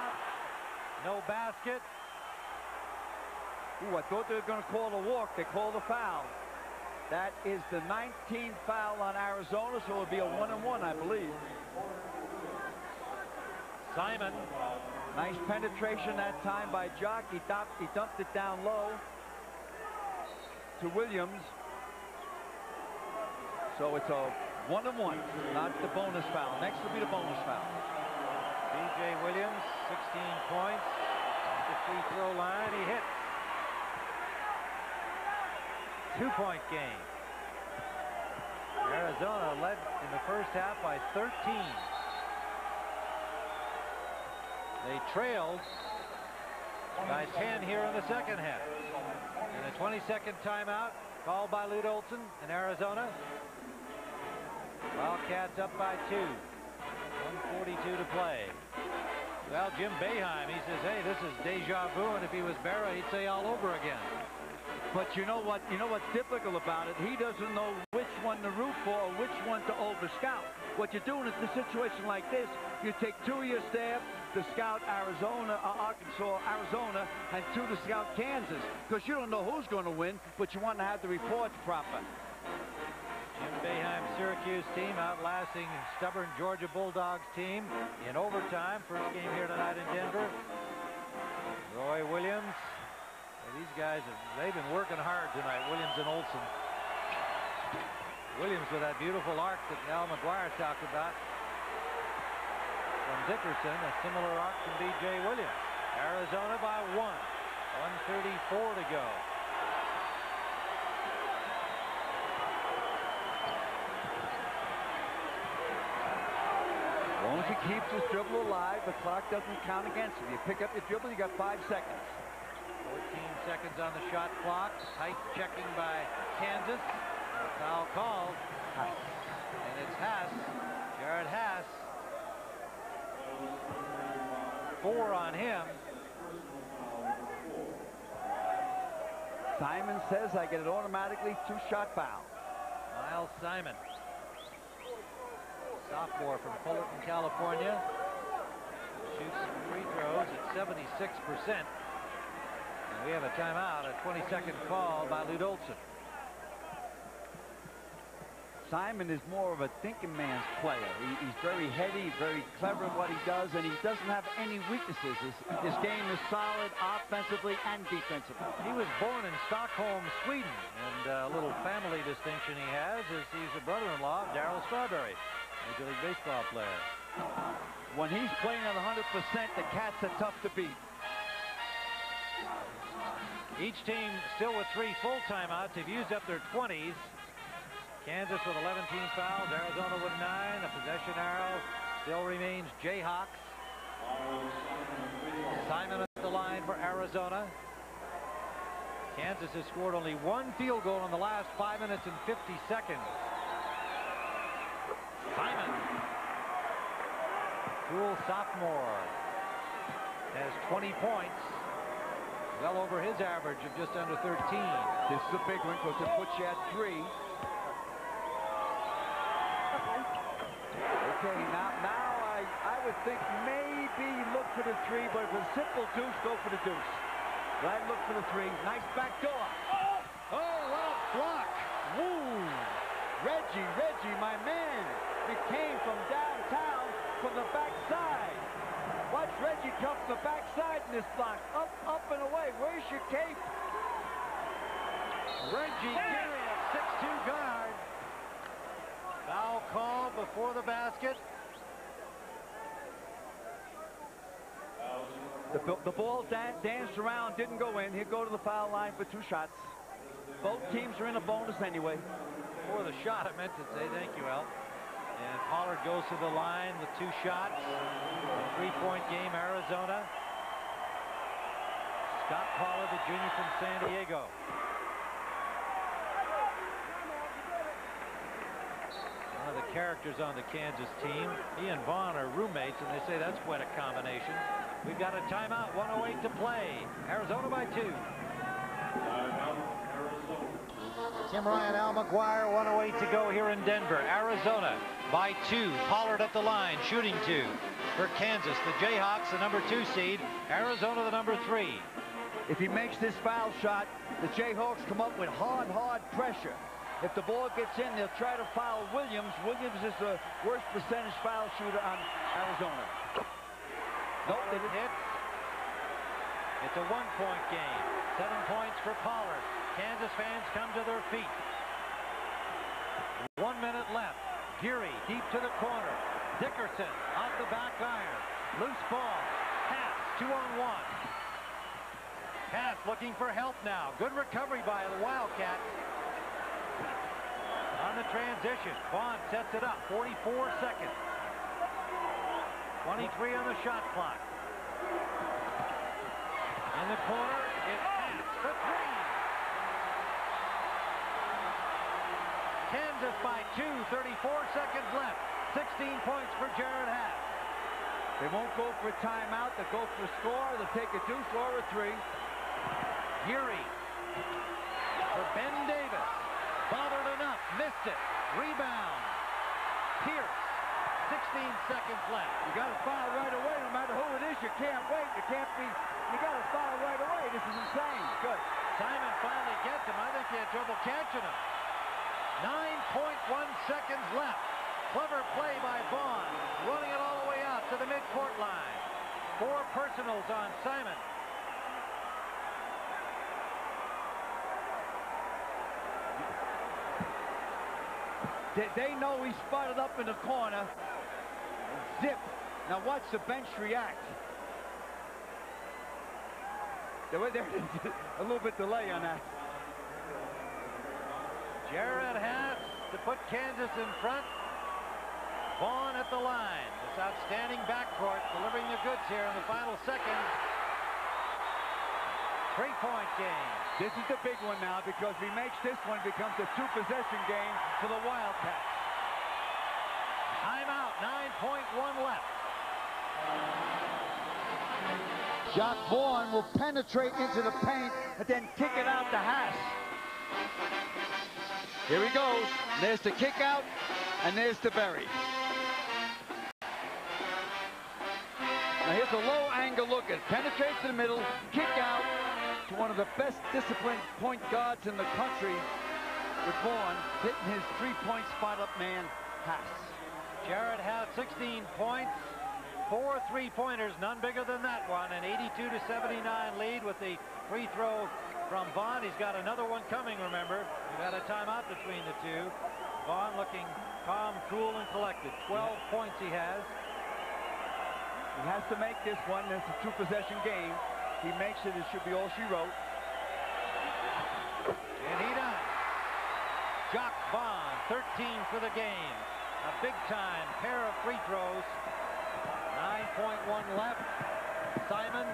No basket. Ooh, I thought they were going to call a walk. They called a foul. That is the 19th foul on Arizona, so it'll be a one and one, I believe. Simon. Nice penetration that time by Jacque. He dumped, he dumped it down low to Williams. So it's a one and one, not the bonus foul. Next will be the bonus foul. B.J. Williams, 16 points. The free throw line, he hits. Two-point game. Arizona led in the first half by 13. They trailed by 10 here in the second half. And a 20-second timeout called by Lute Olson in Arizona. Wildcats up by two. 142 to play. Well, Jim Boeheim, he says, hey, this is deja vu, and if he was Berra, he'd say all over again. But you know what? You know what's difficult about it? He doesn't know which one to root for or which one to overscout. What you're doing is in a situation like this, you take two of your staff to scout Arizona, uh, Arkansas, Arizona, and two to scout Kansas, because you don't know who's going to win, but you want to have the reports proper. Jim Boeheim Syracuse team outlasting stubborn Georgia Bulldogs team in overtime. First game here tonight in Denver. Roy Williams. These guys, have, they've been working hard tonight, Williams and Olson. Williams with that beautiful arc that Al McGuire talked about from Dickerson, a similar arc from B.J. Williams. Arizona by one. 134 to go. As long as he keeps his dribble alive, the clock doesn't count against him. You pick up your dribble, you got five seconds. 14 seconds on the shot clock. Tight checking by Kansas. A foul called. And it's Haase. Jerod Haase. Four on him. Simon says I get it automatically two-shot foul. Miles Simon. Sophomore from Fullerton, California. Shoots free throws at 76%. And we have a timeout, a 20-second call by Lute Olson. Simon is more of a thinking man's player. He, he's very heady, very clever in what he does, and he doesn't have any weaknesses. His, his game is solid offensively and defensively. He was born in Stockholm, Sweden, and a little family distinction he has is he's a brother-in-law of Darryl Strawberry, Major League Baseball player. When he's playing at 100%, the Cats are tough to beat. Each team still with three full timeouts. They've used up their 20s. Kansas with 11 team fouls. Arizona with nine. The possession arrow still remains Jayhawks. Simon at the line for Arizona. Kansas has scored only one field goal in the last five minutes and 50 seconds. Simon, cool sophomore, has 20 points, well over his average of just under 13. This is a big one because it puts you at three. Okay, now, now I, I would think maybe look for the three, but if it's a simple deuce, go for the deuce. Right, look for the three. Nice back door. Oh, oh what a block. Woo. Reggie, Reggie, my man. It came from downtown from the backside. Watch Reggie come from the backside in this block. Up, up and away. Where's your cape? Reggie Geary, a 6'2 guard. Foul call before the basket. The, the ball dan danced around, didn't go in. He'll go to the foul line for two shots. Both teams are in a bonus anyway. For the shot, I meant to say thank you, Al. And Pollard goes to the line with two shots. Three-point game, Arizona. Scot Pollard, the junior from San Diego. One of the characters on the Kansas team. He and Vaughn are roommates, and they say that's quite a combination. We've got a timeout, 108 to play. Arizona by two. Tim Ryan, Al McGuire, 108 to go here in Denver. Arizona by two. Pollard at the line, shooting two. For Kansas, the Jayhawks, the number two seed. Arizona, the number three. If he makes this foul shot, the Jayhawks come up with hard, hard pressure. If the ball gets in, they'll try to foul Williams. Williams is the worst percentage foul shooter on Arizona. Nope, it hits. It's a one-point game. Seven points for Pollard. Kansas fans come to their feet. One minute left. Geary deep to the corner. Dickerson off the back iron. Loose ball. Pass. Two on one. Pass looking for help now. Good recovery by the Wildcats. On the transition. Vaughn sets it up. 44 seconds. 23 on the shot clock. In the corner, it's for three. Kansas by two, 34 seconds left. 16 points for Jerod Haase. They won't go for a timeout. They'll go for a score. They'll take a deuce or a three. Geary for Ben Davis. Bothered enough. Missed it. Rebound. Pierce. 16 seconds left. You got to foul right away, no matter who it is. You can't wait. You can't be. You got to foul right away. This is insane. Good. Simon finally gets him. I think he had trouble catching him. 9.1 seconds left. Clever play by Vaughn. Running it all the way out to the midcourt line. Four personals on Simon. They, they know he's spotted up in the corner. Zip. Now watch the bench react. There, there, a little bit delay on that. Jerod Haase to put Kansas in front. Vaughn at the line. This outstanding backcourt delivering the goods here in the final seconds. Three-point game. This is the big one now because if he makes this one, becomes a two-possession game for the Wildcats. Timeout, 9.1 left. Jacque Vaughn will penetrate into the paint and then kick it out to Haase. Here he goes. There's the kick out, and there's the bury. Now here's a low angle look at penetrates in the middle, kick out to one of the best disciplined point guards in the country with Vaughn, hitting his three-point spot-up man, Haase. Jerod has 16 points, four three-pointers, none bigger than that one, an 82 to 79 lead with the free throw from Vaughn. He's got another one coming, remember. We've had a timeout between the two. Vaughn looking calm, cool, and collected. 12 points he has. He has to make this one. It's a two-possession game. He makes it. It should be all she wrote. And he does. Jacque Vaughn, 13 for the game. A big-time pair of free throws. 9.1 left. Simon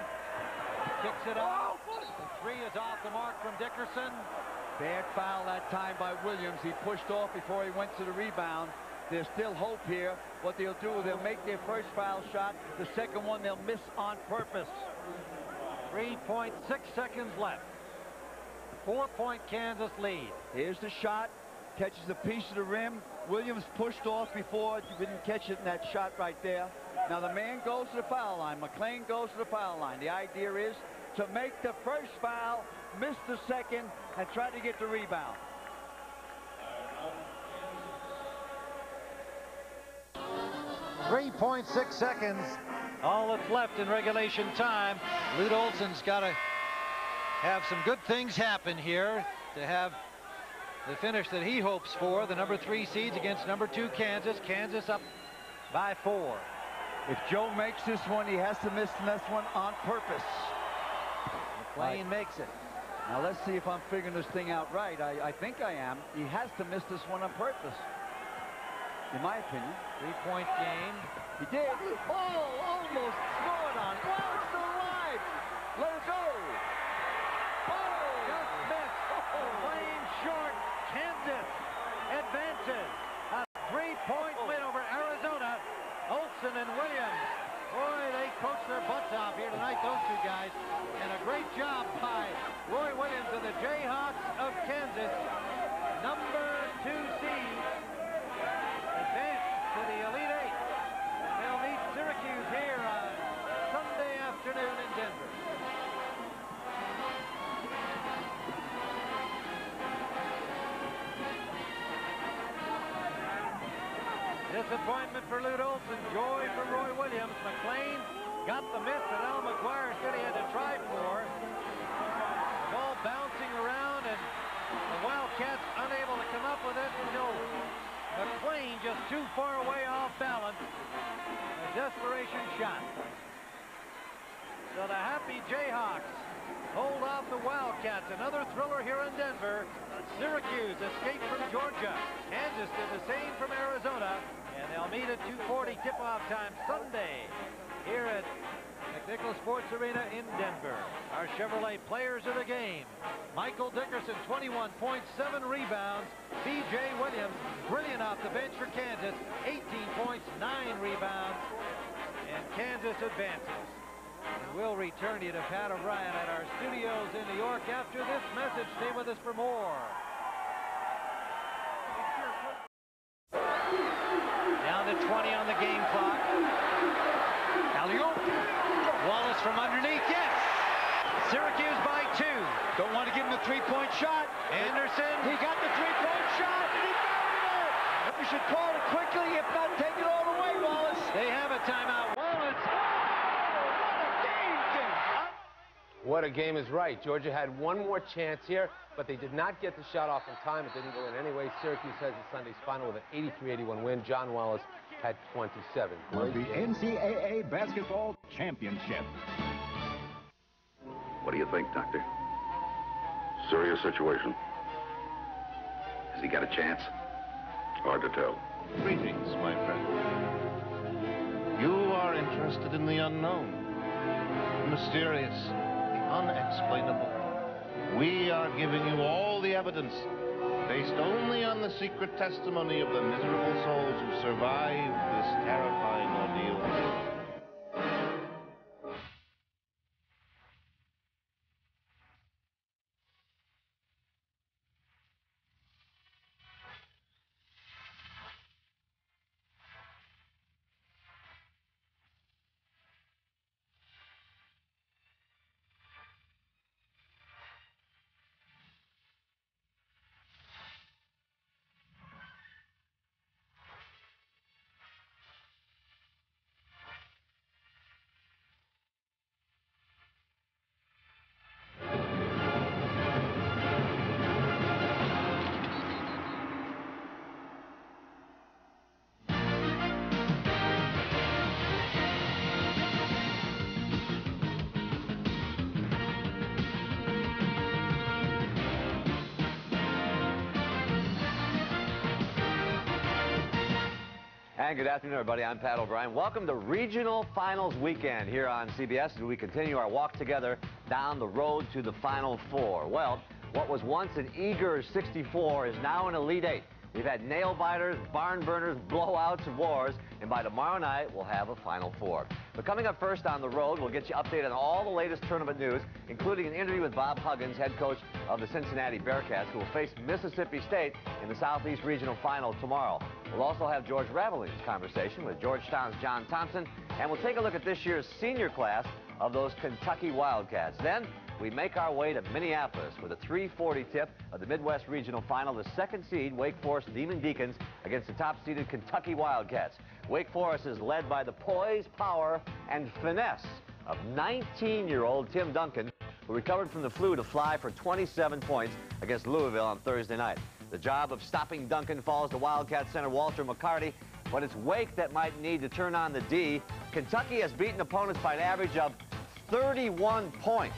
kicks it off. Oh, Three is off the mark from Dickerson. Bad foul that time by Williams. He pushed off before he went to the rebound. There's still hope here. What they'll do, they'll make their first foul shot. The second one, they'll miss on purpose. 3.6 seconds left. Four-point Kansas lead. Here's the shot. Catches a piece of the rim. Williams pushed off before. Didn't catch it in that shot right there. Now the man goes to the foul line. McLean goes to the foul line. The idea is to make the first foul, miss the second, and try to get the rebound. Three point six seconds. All that's left in regulation time. Lute Olson's got to have some good things happen here to have the finish that he hopes for. The number three seeds against number two Kansas. Kansas up by four. If Joe makes this one, he has to miss the next one on purpose. McLean makes it. Now let's see if I'm figuring this thing out right. I, I think I am. He has to miss this one on purpose. In my opinion. Three-point game. He did. Oh, almost scored on. Well, it's alive. Let it go. Oh, just missed. Playing short. Kansas advances. A three-point win over Arizona. Olson and Williams. Boy, they off here tonight, those two guys. And a great job by Roy Williams and the Jayhawks of Kansas. Number two seed. Advance to the Elite Eight. They'll meet Syracuse here on Sunday afternoon in Denver. Disappointment for Lute Olson. Joy for Roy Williams. McLean got the miss that Al McGuire said he had to try for. Ball bouncing around and the Wildcats unable to come up with it until McLean just too far away off balance. A desperation shot. So the happy Jayhawks hold off the Wildcats. Another thriller here in Denver. Syracuse escaped from Georgia. Kansas did the same from Arizona. And they'll meet at 2.40 tip-off time Sunday here at McNichols Sports Arena in Denver. Our Chevrolet players of the game. Michael Dickerson, 21 points, 7 rebounds. B.J. Williams, brilliant off the bench for Kansas, 18 points, 9 rebounds. And Kansas advances. And we'll return you to Pat O'Brien at our studios in New York after this message. Stay with us for more. Down to 20 on the game clock. Alley-oop. Wallace from underneath, yes. Syracuse by two. Don't want to give him the three-point shot. Anderson. He got the three-point shot, and he got it. We should call it quickly, if not take it all the way, Wallace. They have a timeout. Wallace. Oh, what a game game! What a game is right. Georgia had one more chance here, but they did not get the shot off in time. It didn't go in anyway. Syracuse has the Sunday's final with an 83-81 win. John Wallace had 27. of the NCAA Basketball Championship. What do you think, Doctor? Serious situation. Has he got a chance? Hard to tell. Greetings, my friend. You are interested in the unknown, mysterious, the unexplainable. We are giving you all the evidence based only on the secret testimony of the miserable souls who survived this terrifying ordeal. And good afternoon, everybody. I'm Pat O'Brien. Welcome to Regional Finals Weekend here on CBS as we continue our walk together down the road to the Final Four. Well, what was once an eager 64 is now an Elite Eight. We've had nail biters, barn burners, blowouts, wars, and by tomorrow night, we'll have a Final Four. But coming up first on the road, we'll get you updated on all the latest tournament news, including an interview with Bob Huggins, head coach of the Cincinnati Bearcats, who will face Mississippi State in the Southeast Regional Final tomorrow. We'll also have George Raveling's conversation with Georgetown's John Thompson, and we'll take a look at this year's senior class of those Kentucky Wildcats. Then, we make our way to Minneapolis with a 340 tip of the Midwest Regional Final, the second seed Wake Forest Demon Deacons against the top-seeded Kentucky Wildcats. Wake Forest is led by the poise, power, and finesse of 19-year-old Tim Duncan, who recovered from the flu to fly for 27 points against Louisville on Thursday night. The job of stopping Duncan falls to Wildcat center Walter McCarty, but it's Wake that might need to turn on the D. Kentucky has beaten opponents by an average of 31 points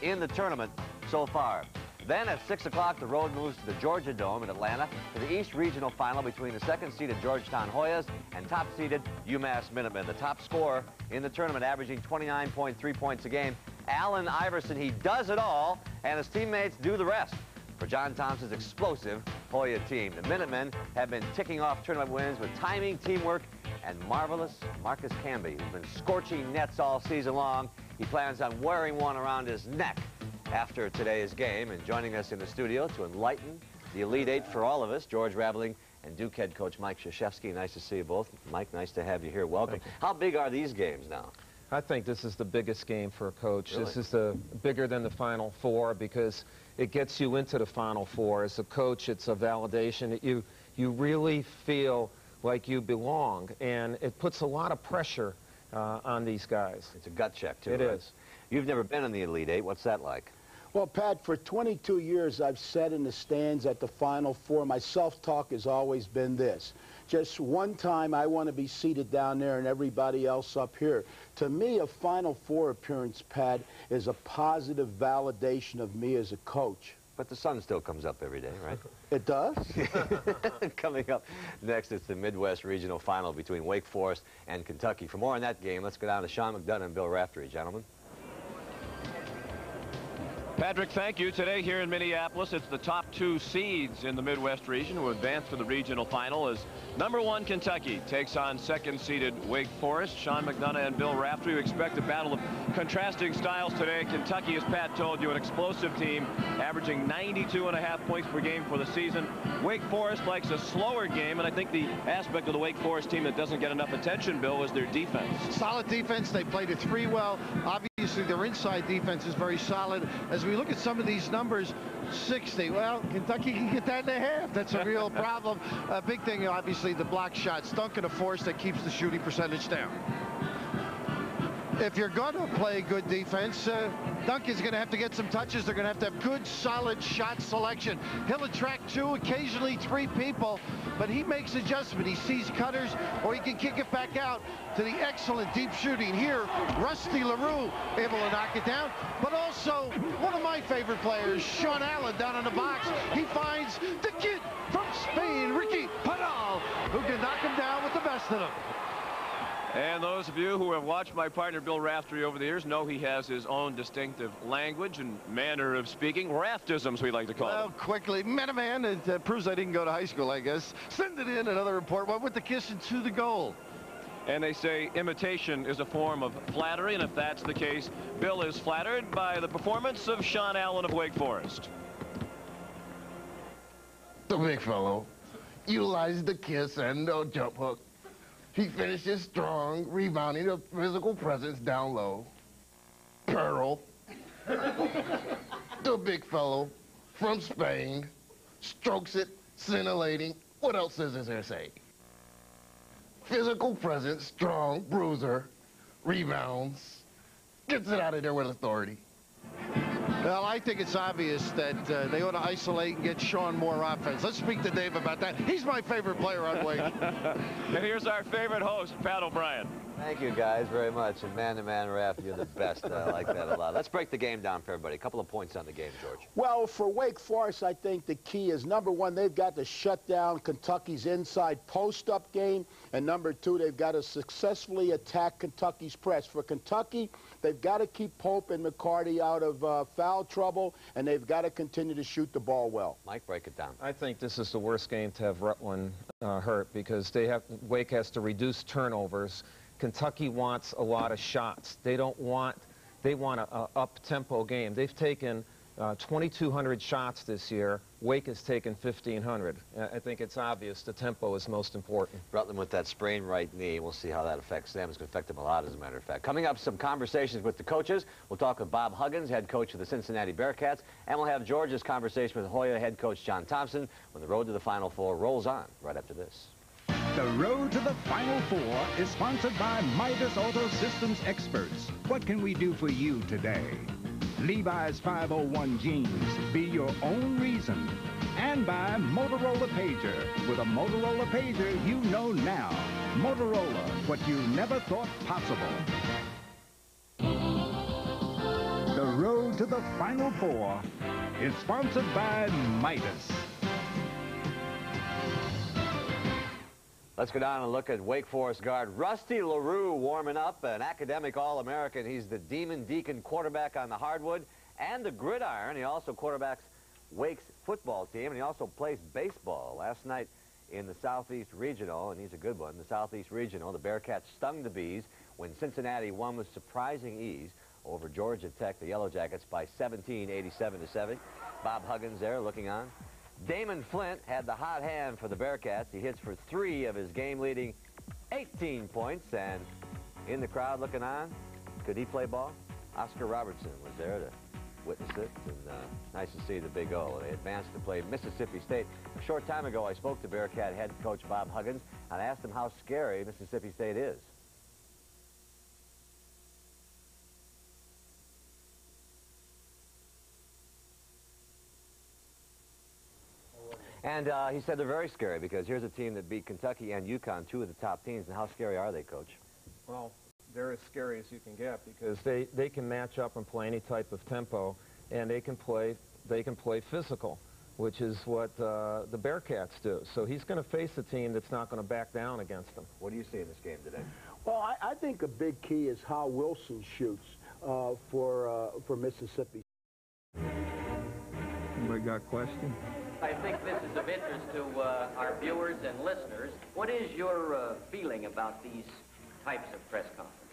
in the tournament so far. Then at 6 o'clock, the road moves to the Georgia Dome in Atlanta for the East Regional Final between the second-seeded Georgetown Hoyas and top-seeded UMass Minutemen. The top scorer in the tournament, averaging 29.3 points a game, Allen Iverson. He does it all, and his teammates do the rest. For John Thompson's explosive Hoya team, the Minutemen have been ticking off tournament wins with timing, teamwork, and marvelous Marcus Camby, who's been scorching nets all season long. He plans on wearing one around his neck after today's game. And joining us in the studio to enlighten the Elite Eight for all of us, George Raveling and Duke head coach Mike Krzyzewski. Nice to see you both. Mike, nice to have you here. Welcome. You. How big are these games now? I think this is the biggest game for a coach. Really? This is the bigger than the Final Four because it gets you into the Final Four. As a coach, it's a validation that you, you really feel like you belong, and it puts a lot of pressure uh, on these guys. It's a gut check, too. It right? is. You've never been in the Elite Eight. What's that like? Well, Pat, for 22 years, I've sat in the stands at the Final Four. My self-talk has always been this. Just one time, I want to be seated down there and everybody else up here. To me, a Final Four appearance, Pat, is a positive validation of me as a coach. But the sun still comes up every day, right? It does? Coming up next, it's the Midwest Regional Final between Wake Forest and Kentucky. For more on that game, let's go down to Sean McDonough and Bill Raftery, gentlemen. Patrick, thank you. Today here in Minneapolis, it's the top two seeds in the Midwest region who advance to the regional final as number one Kentucky takes on second-seeded Wake Forest. Sean McDonough and Bill Raftery you expect a battle of contrasting styles today. Kentucky, as Pat told you, an explosive team, averaging 92 and a half points per game for the season. Wake Forest likes a slower game, and I think the aspect of the Wake Forest team that doesn't get enough attention, Bill, is their defense. Solid defense. They played it three well. Obviously, obviously their inside defense is very solid. As we look at some of these numbers, 60. Well, Kentucky can get that in a half. That's a real problem. A big thing, obviously, the block shots. Duncan a force that keeps the shooting percentage down. If you're going to play good defense, uh, Duncan's going to have to get some touches. They're going to have to have good, solid shot selection. He'll attract two, occasionally three people, but he makes adjustment. He sees cutters, or he can kick it back out to the excellent deep shooting here. Rusty LaRue able to knock it down, but also one of my favorite players, Sean Allen, down in the box. He finds the kid from Spain, Ricky Peral, who can knock him down with the best of them. And those of you who have watched my partner Bill Raftery over the years know he has his own distinctive language and manner of speaking. Raftisms, we like to call well, them. quickly, Metaman, it uh, proves I didn't go to high school, I guess. Send it in, another report. What with the kiss and to the goal? And they say imitation is a form of flattery, and if that's the case, Bill is flattered by the performance of Sean Allen of Wake Forest. The big fellow utilized the kiss and no jump hook he finishes strong, rebounding a physical presence down low. Peral, the big fellow from Spain, strokes it, scintillating. What else does there say? Physical presence, strong, bruiser, rebounds, gets it out of there with authority. Well, I think it's obvious that uh, they ought to isolate and get Sean more offense. Let's speak to Dave about that. He's my favorite player on Wake. and here's our favorite host, Pat O'Brien. Thank you guys very much. And man-to-man ref, you're the best. I like that a lot. Let's break the game down for everybody. A couple of points on the game, George. Well, for Wake Forest, I think the key is number one, they've got to shut down Kentucky's inside post-up game, and number two, they've got to successfully attack Kentucky's press. For Kentucky, they've got to keep Pope and McCarty out of uh, foul trouble, and they've got to continue to shoot the ball well. Mike, break it down. I think this is the worst game to have Rutland uh, hurt because they have Wake has to reduce turnovers. Kentucky wants a lot of shots. They don't want, they want a, up-tempo game. They've taken uh, 2,200 shots this year. Wake has taken 1,500. I think it's obvious the tempo is most important. Rutland with that sprained right knee. We'll see how that affects them. It's going to affect them a lot, as a matter of fact. Coming up, some conversations with the coaches. We'll talk with Bob Huggins, head coach of the Cincinnati Bearcats, and we'll have George's conversation with Hoya head coach John Thompson when the road to the Final Four rolls on right after this. The road to the Final Four is sponsored by Midas Auto Systems experts. What can we do for you today? Levi's 501 jeans, be your own reason. And by Motorola Pager. With a Motorola Pager, you know now. Motorola, what you never thought possible. The road to the Final Four is sponsored by Midas. Let's go down and look at Wake Forest guard Rusty LaRue warming up, an academic All-American. He's the Demon Deacon quarterback on the hardwood and the gridiron. He also quarterbacks Wake's football team, and he also plays baseball. Last night in the Southeast Regional, and he's a good one, the Southeast Regional, the Bearcats stung the Bees when Cincinnati won with surprising ease over Georgia Tech, the Yellow Jackets, by 17, 87 to 7. Bob Huggins there looking on. Damon Flint had the hot hand for the Bearcats. He hits for three of his game-leading 18 points. And in the crowd looking on, could he play ball? Oscar Robertson was there to witness it. And uh, nice to see the Big O. They advanced to play Mississippi State. A short time ago, I spoke to Bearcat head coach Bob Huggins and asked him how scary Mississippi State is. And uh, he said they're very scary because here's a team that beat Kentucky and UConn, two of the top teams. And how scary are they, Coach? Well, they're as scary as you can get because they, they can match up and play any type of tempo, and they can play they can play physical, which is what uh, the Bearcats do. So he's going to face a team that's not going to back down against them. What do you see in this game today? Well, I, I think a big key is how Wilson shoots uh, for uh, for Mississippi. Anybody got a question? I think this is of interest to uh, our viewers and listeners. What is your uh, feeling about these types of press conferences?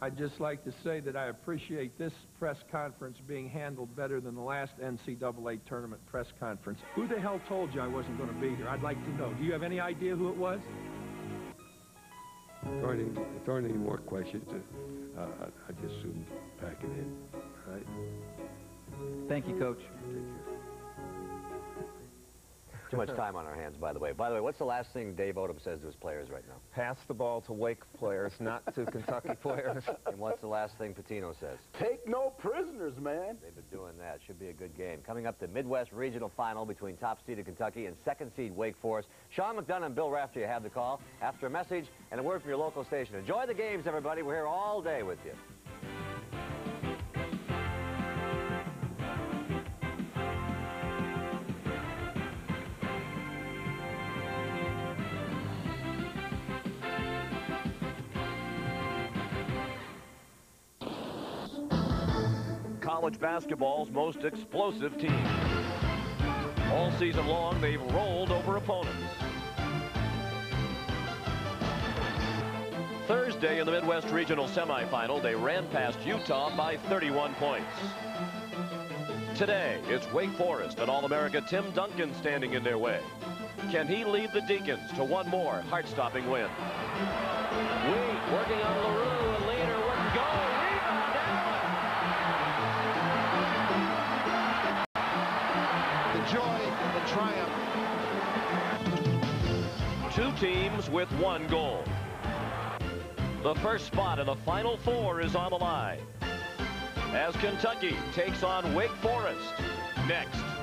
I'd just like to say that I appreciate this press conference being handled better than the last NCAA tournament press conference. Who the hell told you I wasn't going to be here? I'd like to know. Do you have any idea who it was? If there aren't any, if there aren't any more questions, uh, I, I just soon pack it in. All right? Thank you, Coach. Too much time on our hands, by the way. By the way, what's the last thing Dave Odom says to his players right now? Pass the ball to Wake players, not to Kentucky players. And what's the last thing Pitino says? Take no prisoners, man. They've been doing that. Should be a good game. Coming up, the Midwest Regional Final between top-seeded Kentucky and second-seed Wake Forest. Sean McDonough and Bill Raftery have the call after a message and a word from your local station. Enjoy the games, everybody. We're here all day with you. College basketball's most explosive team. All season long, they've rolled over opponents. Thursday in the Midwest Regional Semifinal, they ran past Utah by 31 points. Today, it's Wake Forest and All-America Tim Duncan standing in their way. Can he lead the Deacons to one more heart-stopping win? Wade working on LaRue, triumph. Two teams with one goal. The first spot in the Final Four is on the line. As Kentucky takes on Wake Forest next.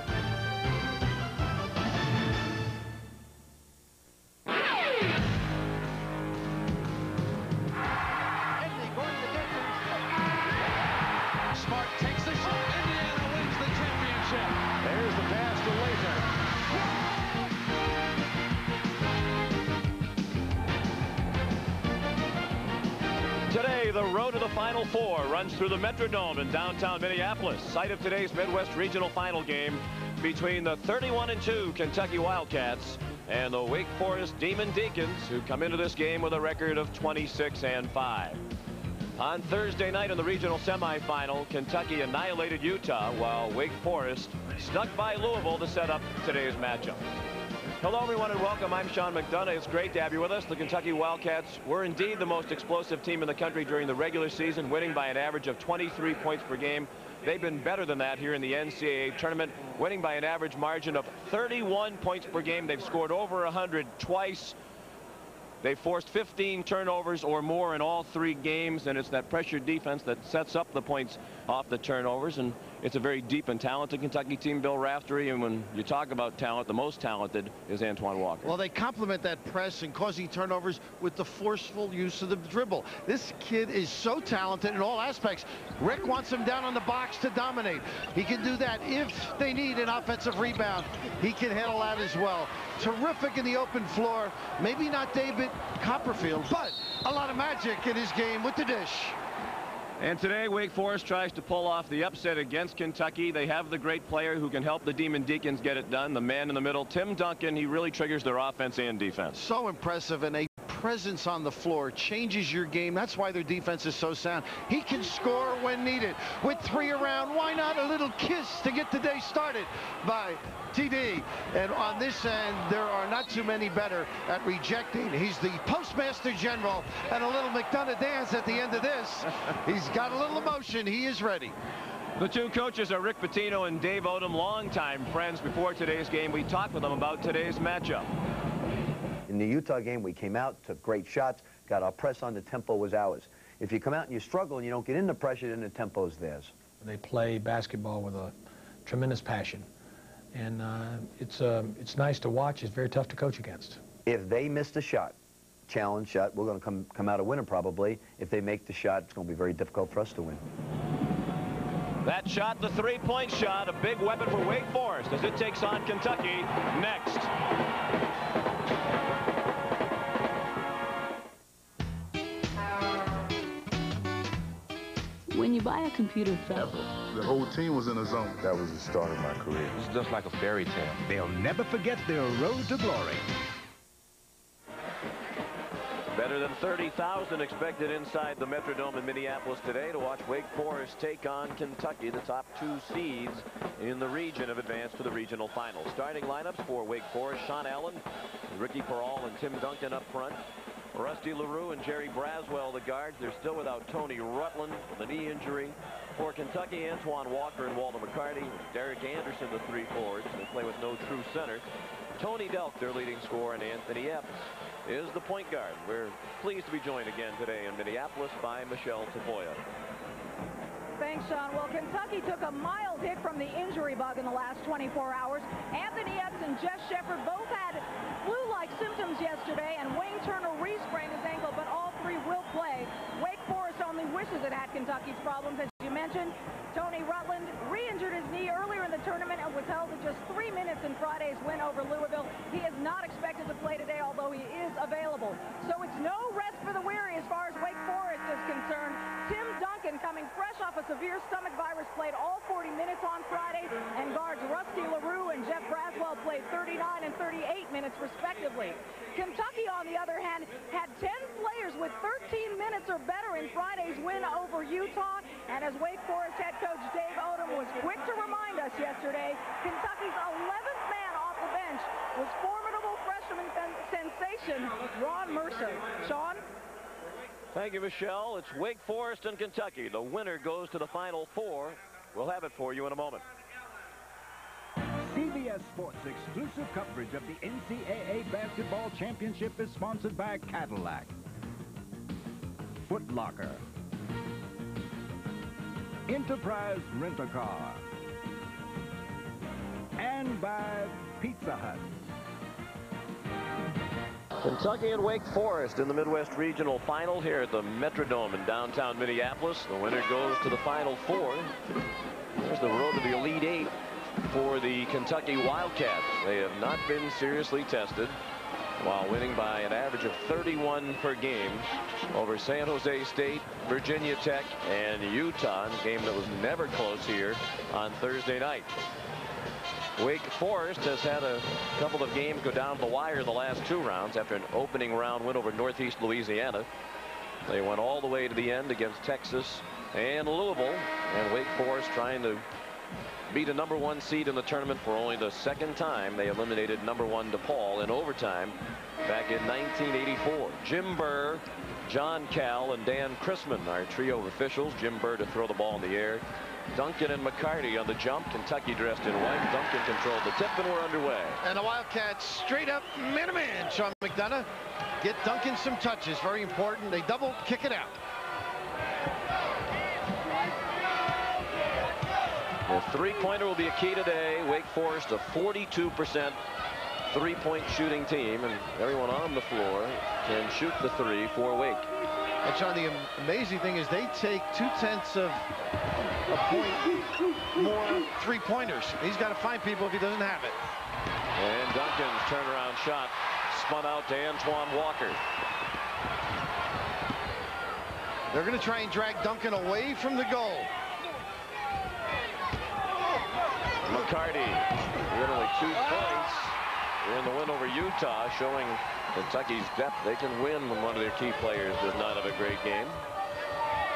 The Final Four runs through the Metrodome in downtown Minneapolis, site of today's Midwest Regional Final game between the 31 and 2 Kentucky Wildcats and the Wake Forest Demon Deacons, who come into this game with a record of 26 and 5. On Thursday night in the regional semifinal, Kentucky annihilated Utah while Wake Forest snuck by Louisville to set up today's matchup. Hello, everyone, and welcome. I'm Sean McDonough. It's great to have you with us. The Kentucky Wildcats were indeed the most explosive team in the country during the regular season, winning by an average of 23 points per game. They've been better than that here in the NCAA tournament, winning by an average margin of 31 points per game. They've scored over 100 twice. They forced 15 turnovers or more in all three games, and it's that pressure defense that sets up the points off the turnovers. And it's a very deep and talented Kentucky team, Bill Raftery. And when you talk about talent, the most talented is Antoine Walker. Well, they complement that press and causing turnovers with the forceful use of the dribble. This kid is so talented in all aspects. Rick wants him down on the box to dominate. He can do that if they need an offensive rebound. He can handle that as well. Terrific in the open floor. Maybe not David Copperfield, but a lot of magic in his game with the dish. And today, Wake Forest tries to pull off the upset against Kentucky. They have the great player who can help the Demon Deacons get it done, the man in the middle, Tim Duncan. He really triggers their offense and defense. So impressive, and a presence on the floor changes your game. That's why their defense is so sound. He can score when needed. With three around, why not a little kiss to get the day started by TD. And on this end, there are not too many better at rejecting. He's the postmaster general and a little McDonough dance at the end of this. He's got a little emotion. He is ready. The two coaches are Rick Pitino and Dave Odom, longtime friends before today's game. We talked with them about today's matchup. In the Utah game, we came out, took great shots, got our press on, the tempo was ours. If you come out and you struggle and you don't get in the pressure, then the tempo is theirs. They play basketball with a tremendous passion. And uh, it's, uh, it's nice to watch. It's very tough to coach against. If they miss the shot, challenge shot, we're going to come, come out a winner probably. If they make the shot, it's going to be very difficult for us to win. That shot, the three-point shot, a big weapon for Wake Forest as it takes on Kentucky next. When you buy a computer first, The whole team was in a zone. That was the start of my career. It's just like a fairy tale. They'll never forget their road to glory. Better than 30,000 expected inside the Metrodome in Minneapolis today to watch Wake Forest take on Kentucky, the top two seeds in the region of advance to the regional final. Starting lineups for Wake Forest, Sean Allen, Ricky Peral, and Tim Duncan up front. Rusty LaRue and Jerry Braswell, the guards. They're still without Tony Rutland with a knee injury. For Kentucky, Antoine Walker and Walter McCarty. Derek Anderson, the three forwards. They play with no true center. Tony Delk, their leading scorer, and Anthony Epps is the point guard. We're pleased to be joined again today in Minneapolis by Michelle Tafoya. Thanks, Sean. Well, Kentucky took a mild hit from the injury bug in the last 24 hours. Anthony Epps and Jeff Sheppard both had flu-like symptoms yesterday, and Wayne Turner re-sprained his ankle, but all three will play. Wake Forest only wishes it had Kentucky's problems. Mentioned, Tony Rutland re-injured his knee earlier in the tournament and was held to just three minutes in Friday's win over Louisville. He is not expected to play today, although he is available. So it's no rest for the weary as far as Wake Forest is concerned. Tim Duncan, coming fresh off a severe stomach virus, played all 40 minutes on Friday, and guards Rusty LaRue and Jeff Braswell played 39 and 38 minutes, respectively. Kentucky, on the other hand, had 10 players with 13 minutes or better in Friday's win over Utah, and as Wake Forest head coach Dave Odom was quick to remind us yesterday, Kentucky's 11th man off the bench was formidable freshman sensation Ron Mercer. Sean? Thank you, Michelle. It's Wake Forest and Kentucky. The winner goes to the Final Four. We'll have it for you in a moment. CBS Sports exclusive coverage of the NCAA Basketball Championship is sponsored by Cadillac, Foot Locker, Enterprise Rent-A-Car, and by Pizza Hut. Kentucky and Wake Forest in the Midwest Regional Final here at the Metrodome in downtown Minneapolis. The winner goes to the Final Four. There's the road to the Elite Eight for the Kentucky Wildcats. They have not been seriously tested. While winning by an average of 31 per game over San Jose State, Virginia Tech, and Utah, a game that was never close here on Thursday night. Wake Forest has had a couple of games go down the wire the last two rounds after an opening round win over Northeast Louisiana. They went all the way to the end against Texas and Louisville, and Wake Forest trying to beat a number one seed in the tournament for only the second time. They eliminated number one DePaul in overtime back in 1984. Jim Burr, John Cal, and Dan Chrisman, our trio of officials. Jim Burr to throw the ball in the air. Duncan and McCarty on the jump. Kentucky dressed in white. Duncan controlled the tip, and we're underway. And the Wildcats straight up man-to-man. Sean McDonough get Duncan some touches. Very important. They double kick it out. The three-pointer will be a key today. Wake Forest, a 42% three-point shooting team, and everyone on the floor can shoot the three for Wake. And Sean, the amazing thing is they take two-tenths of a point more three-pointers. He's got to find people if he doesn't have it. And Duncan's turnaround shot spun out to Antoine Walker. They're going to try and drag Duncan away from the goal. McCarty with only two points in the win over Utah, showing Kentucky's depth. They can win when one of their key players does not have a great game.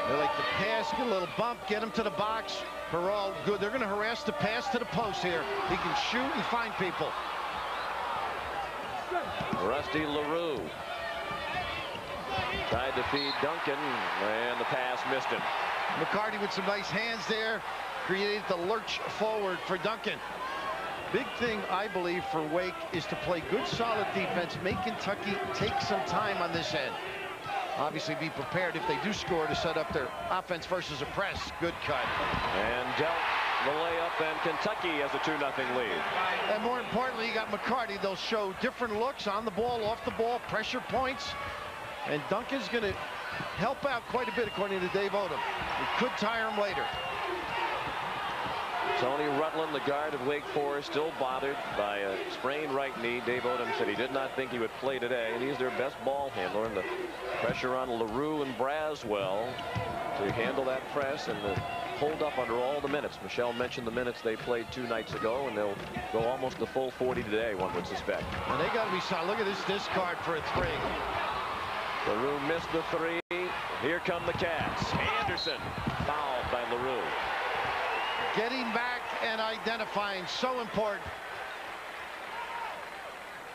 They like to pass, get a little bump, get him to the box. Peral, good. They're going to harass the pass to the post here. He can shoot and find people. Rusty LaRue tried to feed Duncan, and the pass missed him. McCarty with some nice hands there created the lurch forward for Duncan. Big thing, I believe, for Wake is to play good, solid defense, make Kentucky take some time on this end. Obviously, be prepared if they do score to set up their offense versus a press. Good cut. And Delk the layup, and Kentucky has a 2-0 lead. And more importantly, you got McCarty. They'll show different looks on the ball, off the ball, pressure points. And Duncan's going to help out quite a bit, according to Dave Odom. It could tire him later. Tony Rutland, the guard of Wake Forest, still bothered by a sprained right knee. Dave Odom said he did not think he would play today, and he's their best ball handler. And the pressure on LaRue and Braswell to handle that press and the hold up under all the minutes. Michelle mentioned the minutes they played two nights ago, and they'll go almost the full 40 today, one would suspect. And they got to be solid. Look at this discard for a three. LaRue missed the three. Here come the Cats. Anderson fouled by LaRue. Getting back and identifying, so important.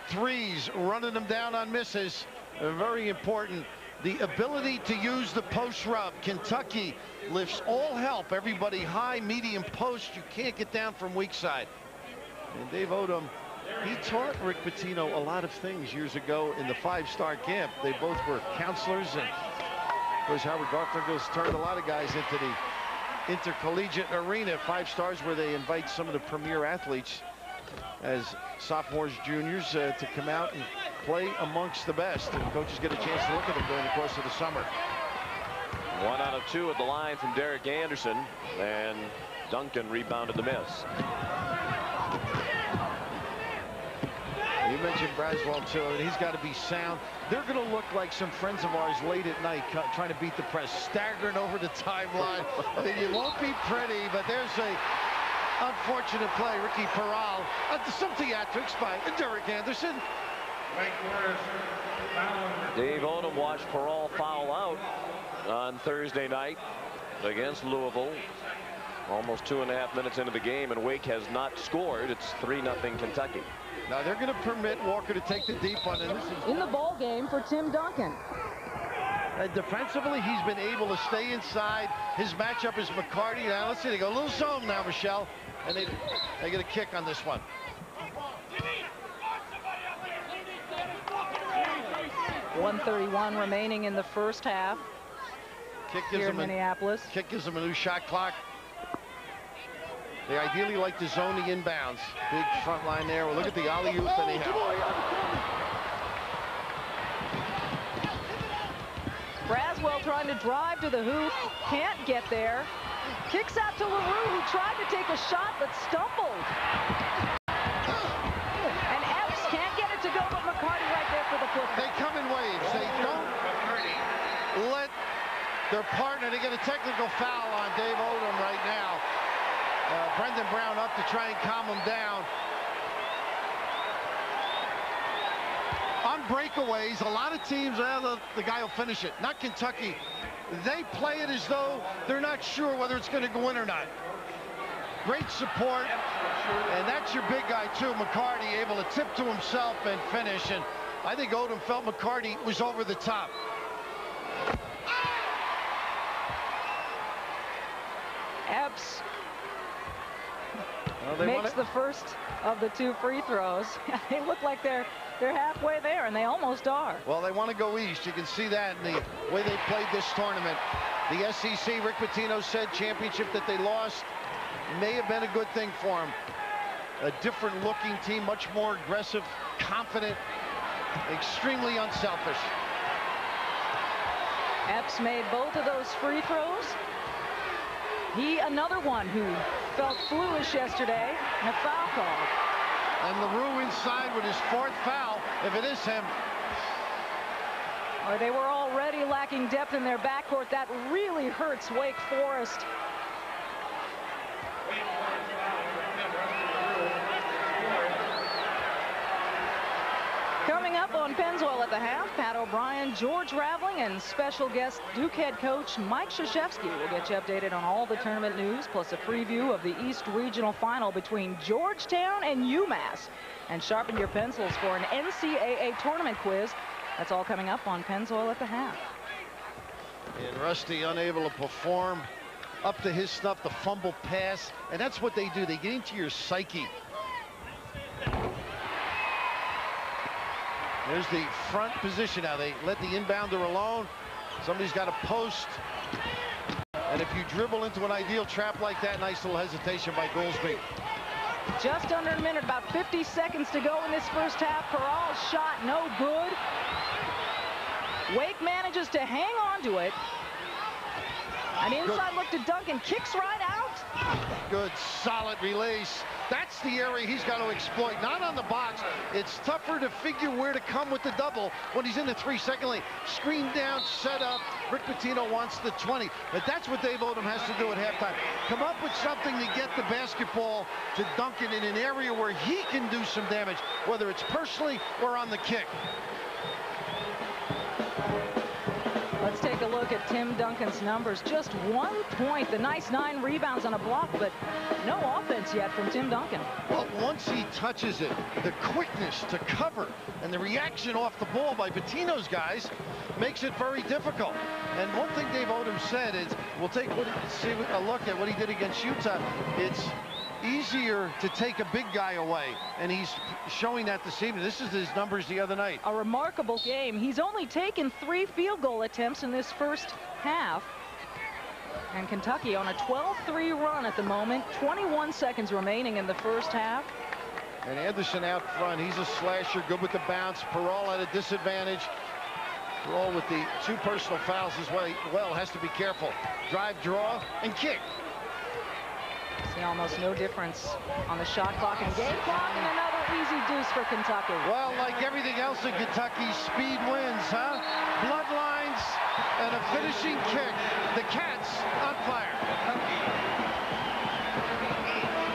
Threes, running them down on misses, very important. The ability to use the post rub. Kentucky lifts all help. Everybody high, medium post. You can't get down from weak side. And Dave Odom, he taught Rick Pitino a lot of things years ago in the five-star camp. They both were counselors, and of course Howard Garfinkel's turned a lot of guys into the intercollegiate arena, five stars where they invite some of the premier athletes as sophomores, juniors uh, to come out and play amongst the best. And coaches get a chance to look at them during the course of the summer. One out of two at the line from Derek Anderson, and Duncan rebounded the miss. You mentioned Braswell too, and he's got to be sound. They're going to look like some friends of ours late at night trying to beat the press, staggering over the timeline. I mean, it won't be pretty, but there's a unfortunate play. Ricky Peral, uh, some theatrics by Derek Anderson. Dave Odom watched Peral foul out on Thursday night against Louisville. Almost two and a half minutes into the game, and Wake has not scored. It's 3-0 Kentucky. Now they're going to permit Walker to take the deep one. And this is in the ball game for Tim Duncan. And defensively, he's been able to stay inside. His matchup is McCarty. Now let's see, they go a little zone now, Michelle, and they they get a kick on this one. One thirty-one remaining in the first half. Kick gives here in Minneapolis. A, kick gives them a new shot clock. They ideally like to zone the inbounds. Big front line there. Well, look at the alley-oop oh, anyhow. Braswell trying to drive to the hoop. Can't get there. Kicks out to LaRue, who tried to take a shot but stumbled. And Epps can't get it to go, but McCarty right there for the flip. They come in waves. They don't let their partner to get a technical foul on Dave Odom. Brendan Brown up to try and calm him down. On breakaways, a lot of teams, well, the, the guy will finish it. Not Kentucky. They play it as though they're not sure whether it's going to go in or not. Great support, and that's your big guy too, McCarty, able to tip to himself and finish. And I think Odom felt McCarty was over the top. Epps well, makes the first of the two free throws. they look like they're they're halfway there, and they almost are. Well, they want to go east. You can see that in the way they played this tournament. The SEC, Rick Pitino said, championship that they lost may have been a good thing for them. A different looking team, much more aggressive, confident, extremely unselfish. Epps made both of those free throws. He, another one who felt foolish yesterday, and a foul call. And LaRue inside with his fourth foul, if it is him. Or they were already lacking depth in their backcourt. That really hurts Wake Forest. Coming up on Pennzoil at the half, Pat O'Brien, George Raveling, and special guest Duke head coach Mike Krzyzewski will get you updated on all the tournament news, plus a preview of the East Regional Final between Georgetown and UMass. And sharpen your pencils for an NCAA tournament quiz. That's all coming up on Pennzoil at the half. And Rusty unable to perform up to his stuff, the fumble pass, and that's what they do. They get into your psyche. There's the front position now. They let the inbounder alone. Somebody's got a post. And if you dribble into an ideal trap like that, nice little hesitation by Goolsby. Just under a minute, about 50 seconds to go in this first half. Peral's shot no good. Wake manages to hang on to it. An inside good. look to Duncan, kicks right out. Good, solid release. That's the area he's got to exploit, not on the box. It's tougher to figure where to come with the double when he's in the three-second lane. Screen down, set up. Rick Pitino wants the 20, but that's what Dave Odom has to do at halftime. Come up with something to get the basketball to Duncan in an area where he can do some damage, whether it's personally or on the kick. Look at Tim Duncan's numbers. Just one point, the nice nine rebounds on a block, but no offense yet from Tim Duncan. Well, once he touches it, the quickness to cover and the reaction off the ball by Pitino's guys makes it very difficult. And one thing Dave Odom said is, we'll take what, see a look at what he did against Utah. It's easier to take a big guy away, and he's showing that this evening. This is his numbers the other night. A remarkable game. He's only taken three field goal attempts in this first half. And Kentucky on a 12-3 run at the moment. 21 seconds remaining in the first half. And Anderson out front. He's a slasher, good with the bounce. Peral at a disadvantage. Peral with the two personal fouls as well. well has to be careful. Drive, draw, and kick. See almost no difference on the shot clock and game clock and another easy deuce for Kentucky. Well, like everything else in Kentucky, speed wins, huh? Bloodlines and a finishing kick. The Cats on fire.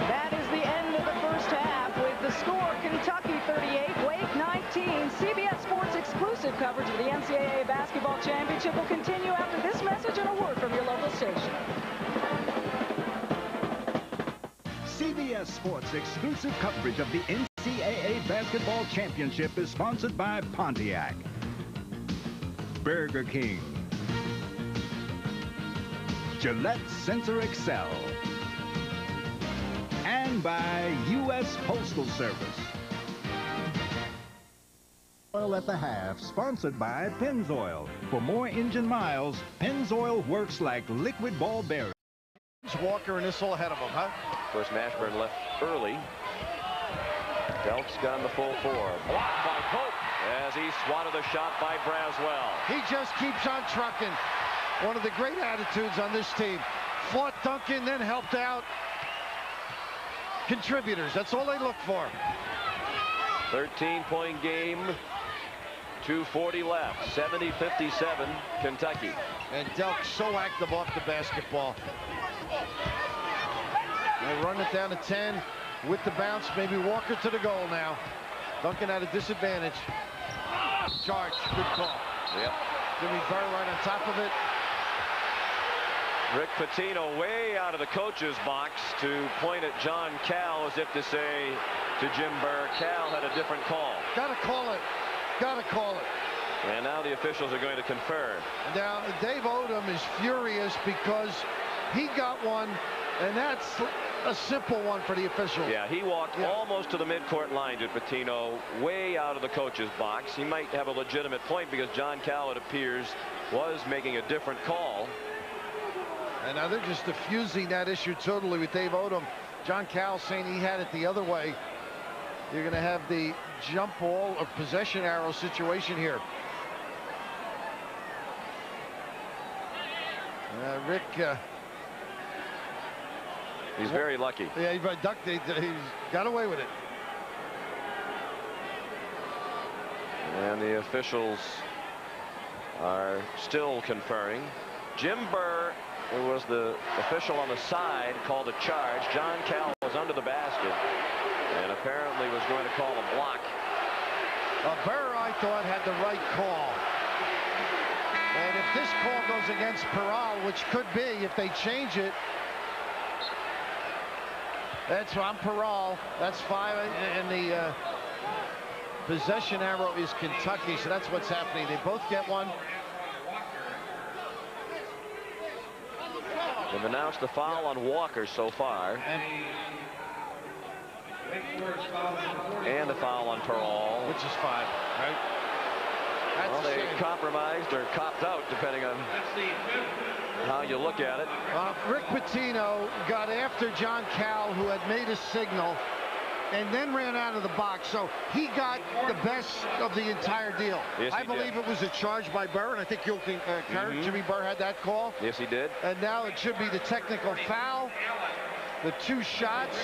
That is the end of the first half with the score Kentucky 38, Wake 19. CBS Sports exclusive coverage of the NCAA Basketball Championship will continue after this message and a word from your local station. CBS Sports exclusive coverage of the NCAA Basketball Championship is sponsored by Pontiac, Burger King, Gillette Sensor Excel, and by U.S. Postal Service. Oil at the half, sponsored by Pennzoil. For more engine miles, Pennzoil works like liquid ball bearings. Walker and all ahead of him, huh? Of course, Mashburn left early. Delk's got the full four. Blocked by Pope as he swatted a shot by Braswell. He just keeps on trucking. One of the great attitudes on this team. Fought Duncan, then helped out. Contributors, that's all they look for. 13-point game. 240 left. 70-57 Kentucky. And Delk so active off the basketball. They run it down to 10 with the bounce. Maybe Walker to the goal now. Duncan at a disadvantage. Charge. Good call. Yep. Jimmy Burr right on top of it. Rick Pitino way out of the coach's box to point at John Cal as if to say to Jim Burr, Cal had a different call. Gotta call it. Gotta call it. And now the officials are going to confer. Now, Dave Odom is furious because he got one, and that's a simple one for the official. Yeah, he walked yeah. almost to the midcourt line, did Pitino, way out of the coach's box. He might have a legitimate point because John Cal, it appears, was making a different call. And now they're just diffusing that issue totally with Dave Odom. John Cal saying he had it the other way. You're going to have the jump ball or possession arrow situation here. Uh, Rick. Uh, he's very lucky. Yeah, he ducked. He, he's got away with it. And the officials are still conferring. Jim Burr who was the official on the side, called a charge. John Cal was under the basket and apparently was going to call a block. Burr, I thought, had the right call. And if this call goes against Peral, which could be if they change it, that's I'm Peral. That's five, and the uh, possession arrow is Kentucky. So that's what's happening. They both get one. They've announced the foul on Walker so far. And the foul on Peral. Which is five, right? That's well, they compromised or copped out, depending on how you look at it. Uh, Rick Pitino got after John Cal, who had made a signal and then ran out of the box. So he got the best of the entire deal. Yes, I believe did. it was a charge by Burr, and I think you'll concur. Mm -hmm. Jimmy Burr had that call. Yes, he did. And now it should be the technical foul. The two shots.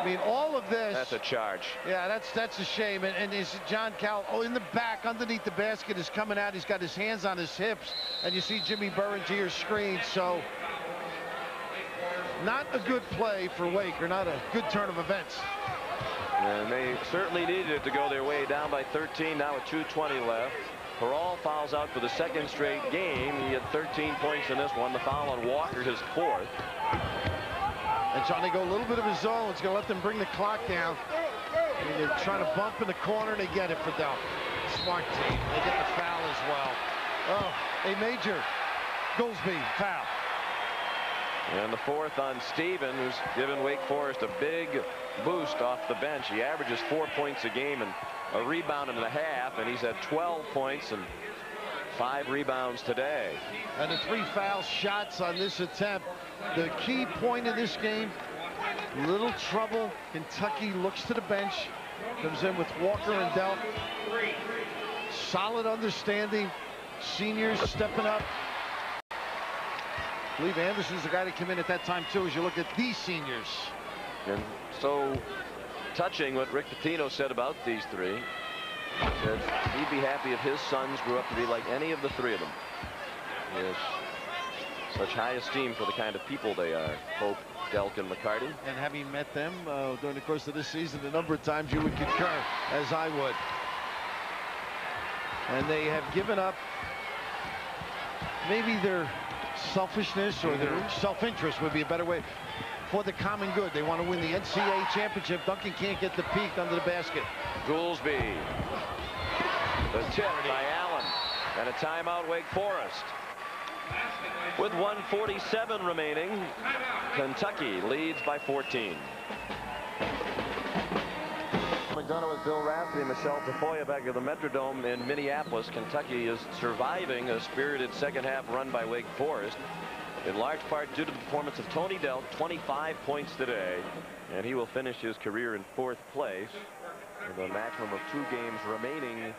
I mean, all of this. That's a charge. Yeah, that's that's a shame. And, and is John Cal, oh, in the back, underneath the basket, is coming out. He's got his hands on his hips. And you see Jimmy Burr into your screen. So not a good play for Wake, or not a good turn of events. And they certainly needed it to go their way down by 13 now with 2.20 left. Peral fouls out for the second straight game. He had 13 points in this one. The foul on Walker, his fourth. And trying to go a little bit of a zone. It's going to let them bring the clock down. And they're trying to bump in the corner. And they get it for Delk. Smart team. They get the foul as well. Oh, a major. Goolsby, foul. And the fourth on Steven, who's given Wake Forest a big boost off the bench. He averages four points a game and a rebound and a half, and he's had 12 points and five rebounds today. And the three foul shots on this attempt. The key point of this game, little trouble. Kentucky looks to the bench, comes in with Walker and Delk. Solid understanding. Seniors stepping up. I believe Anderson's the guy that came in at that time, too, as you look at these seniors. And so touching what Rick Pitino said about these three. He said he'd be happy if his sons grew up to be like any of the three of them. He has such high esteem for the kind of people they are, Pope, Delk, and McCarty. And having met them uh, during the course of this season, a number of times you would concur, as I would. And they have given up maybe their selfishness or their mm-hmm. self-interest would be a better way for the common good. They want to win the NCAA championship. Duncan can't get the peak under the basket. Goolsby. The tip by Allen. And a timeout, Wake Forest. With 147 remaining, Kentucky leads by 14. McDonough with Bill Raftery and Michelle Tafoya back at the Metrodome in Minneapolis. Kentucky is surviving a spirited second half run by Wake Forest in large part due to the performance of Tony Delk, 25 points today, and he will finish his career in fourth place with a maximum of two games remaining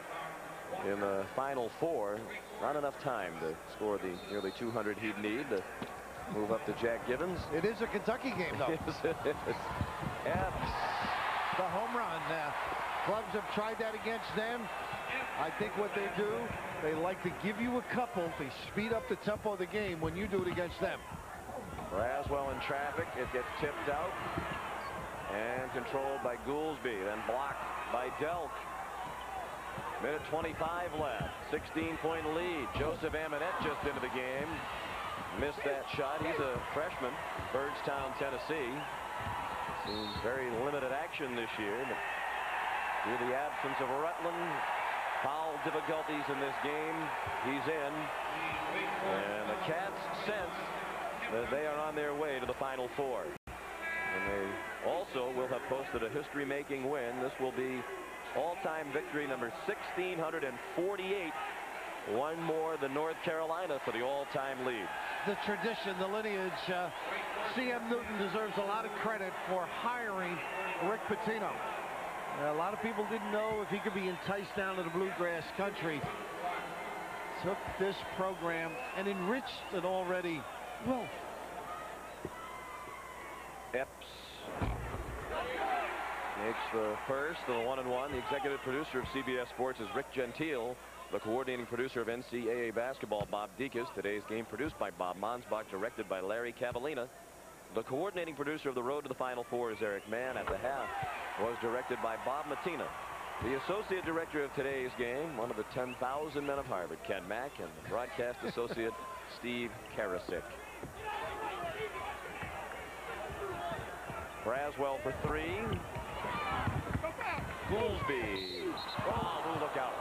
in the final four. Not enough time to score the nearly 200 he'd need to move up to Jack Givens. It is a Kentucky game, though. yes, it is. The home run. Uh, clubs have tried that against them. I think what they do, they like to give you a couple. They speed up the tempo of the game when you do it against them. Braswell in traffic. It gets tipped out and controlled by Goolsby, then blocked by Delk. Minute 25 left. 16-point lead. Joseph Amonette just into the game. Missed that shot. He's a freshman, Birdstown, Tennessee. Seems very limited action this year. But due to the absence of Rutland, foul difficulties in this game, he's in. And the Cats sense that they are on their way to the Final Four. And they also will have posted a history-making win. This will be all-time victory number 1,648. One more than North Carolina for the all-time lead. The tradition, the lineage. Uh, C.M. Newton deserves a lot of credit for hiring Rick Pitino. A lot of people didn't know if he could be enticed down to the bluegrass country. Took this program and enriched an already, well, Epps makes the first of the one and one. The executive producer of CBS Sports is Rick Gentile. The coordinating producer of NCAA basketball, Bob Dekas. Today's game produced by Bob Monsbach, directed by Larry Cavallina. The coordinating producer of the road to the Final Four is Eric Mann. At the half was directed by Bob Matina. The associate director of today's game, one of the 10,000 men of Harvard, Ken Mack, and the broadcast associate, Steve Karasik. Braswell for three. Goolsby. Oh, look out.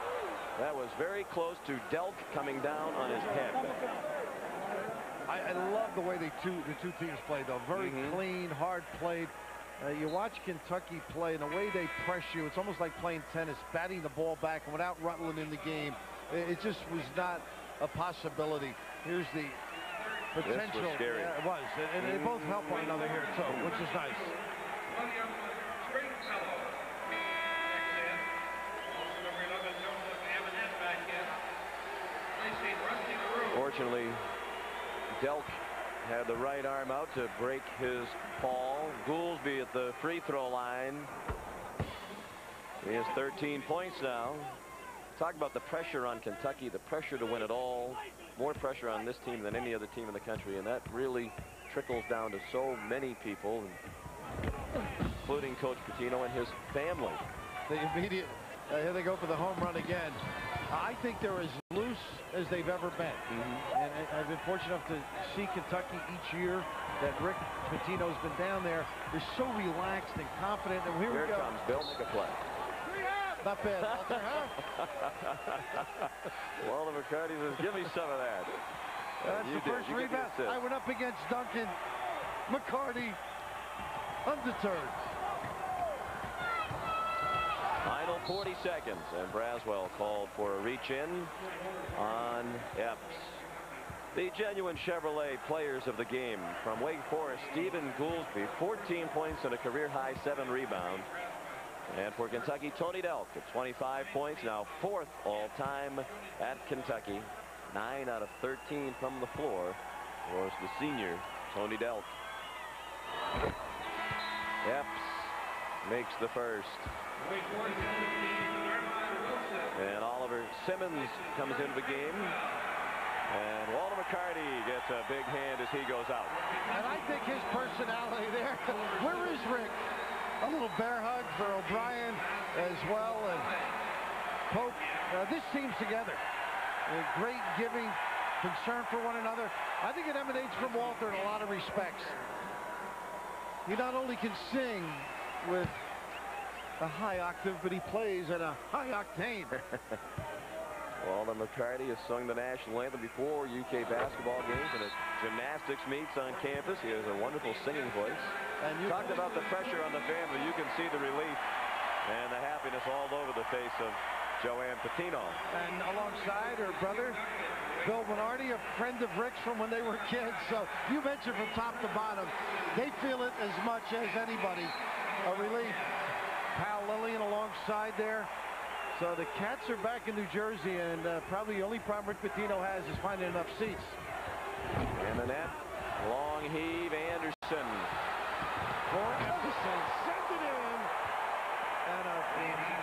That was very close to Delk coming down on his head. I, I love the way they two, the two teams play, though. Very Mhm. clean, hard played. Uh, you watch Kentucky play, and the way they press you, it's almost like playing tennis, batting the ball back, and without Rutland in the game, it, it just was not a possibility. Here's the was potential. scary. Yeah, it was, and, and they both help one another here, too, which is nice. Fortunately, Delk had the right arm out to break his fall. Goolsby at the free throw line. He has 13 points now. Talk about the pressure on Kentucky, the pressure to win it all. More pressure on this team than any other team in the country, and that really trickles down to so many people, including Coach Pitino and his family. The immediate, uh, here they go for the home run again. I think they're as loose as they've ever been. Mm-hmm. And I- I've been fortunate enough to see Kentucky each year that Rick Pitino's been down there. They're so relaxed and confident. And here Here we go. comes. Bill, make a play. Not bad, Walter, huh? Walter McCarty says, give me some of that. That's the did. first You rebound. I went up against Duncan. McCarty, undeterred. Final 40 seconds, and Braswell called for a reach in on Epps. The genuine Chevrolet players of the game from Wake Forest, Stephen Goolsby, 14 points and a career high seven rebounds. And for Kentucky, Tony Delk at 25 points, now fourth all time at Kentucky. Nine out of 13 from the floor was the senior, Tony Delk. Epps makes the first. And Oliver Simmons comes into the game. And Walter McCarty gets a big hand as he goes out. And I think his personality there, where is Rick? A little bear hug for O'Brien as well. And Pope, uh, this team's together. Uh, great giving, concern for one another. I think it emanates from Walter in a lot of respects. He not only can sing with a high octave, but he plays at a high octane. Walter McCarty has sung the national anthem before UK basketball games and at gymnastics meets on campus. He has a wonderful singing voice. And you talked about the pressure on the family. You can see the relief and the happiness all over the face of Joanne Pitino. And alongside her brother, Bill Minardi, a friend of Rick's from when they were kids. So you mentioned from top to bottom, they feel it as much as anybody a relief. Pal Lillian alongside there. So the Cats are back in New Jersey, and uh, probably the only problem Rick Pitino has is finding enough seats. And the net, long heave, Anderson. For Anderson, sends it in, and a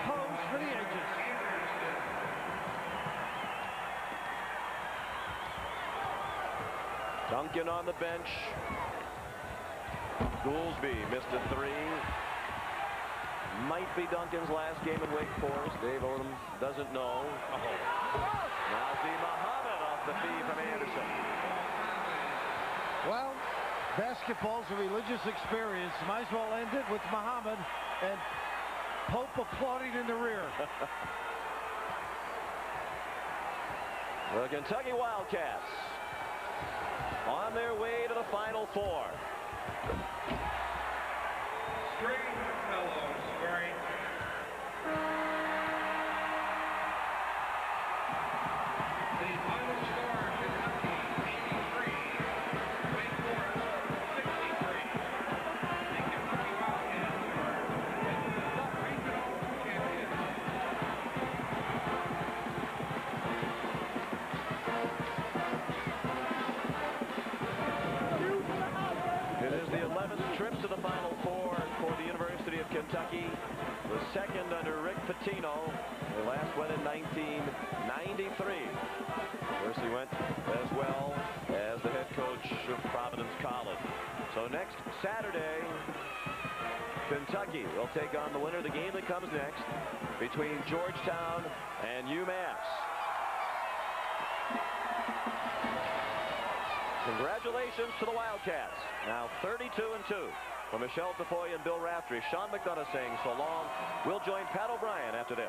pose for the agents. Duncan on the bench. Goolsby missed a three. Might be Duncan's last game in Wake Forest. Dave Odom doesn't know. Oh. Nazr Mohammed off the feed from Anderson. Well, basketball's a religious experience. Might as well end it with Muhammad and Pope applauding in the rear. the Kentucky Wildcats on their way to the Final Four. Stringfellow between Georgetown and UMass. Congratulations to the Wildcats. Now 32 and 2. For Michelle Tafoya and Bill Raftery, Sean McDonough saying so long. We'll join Pat O'Brien after this.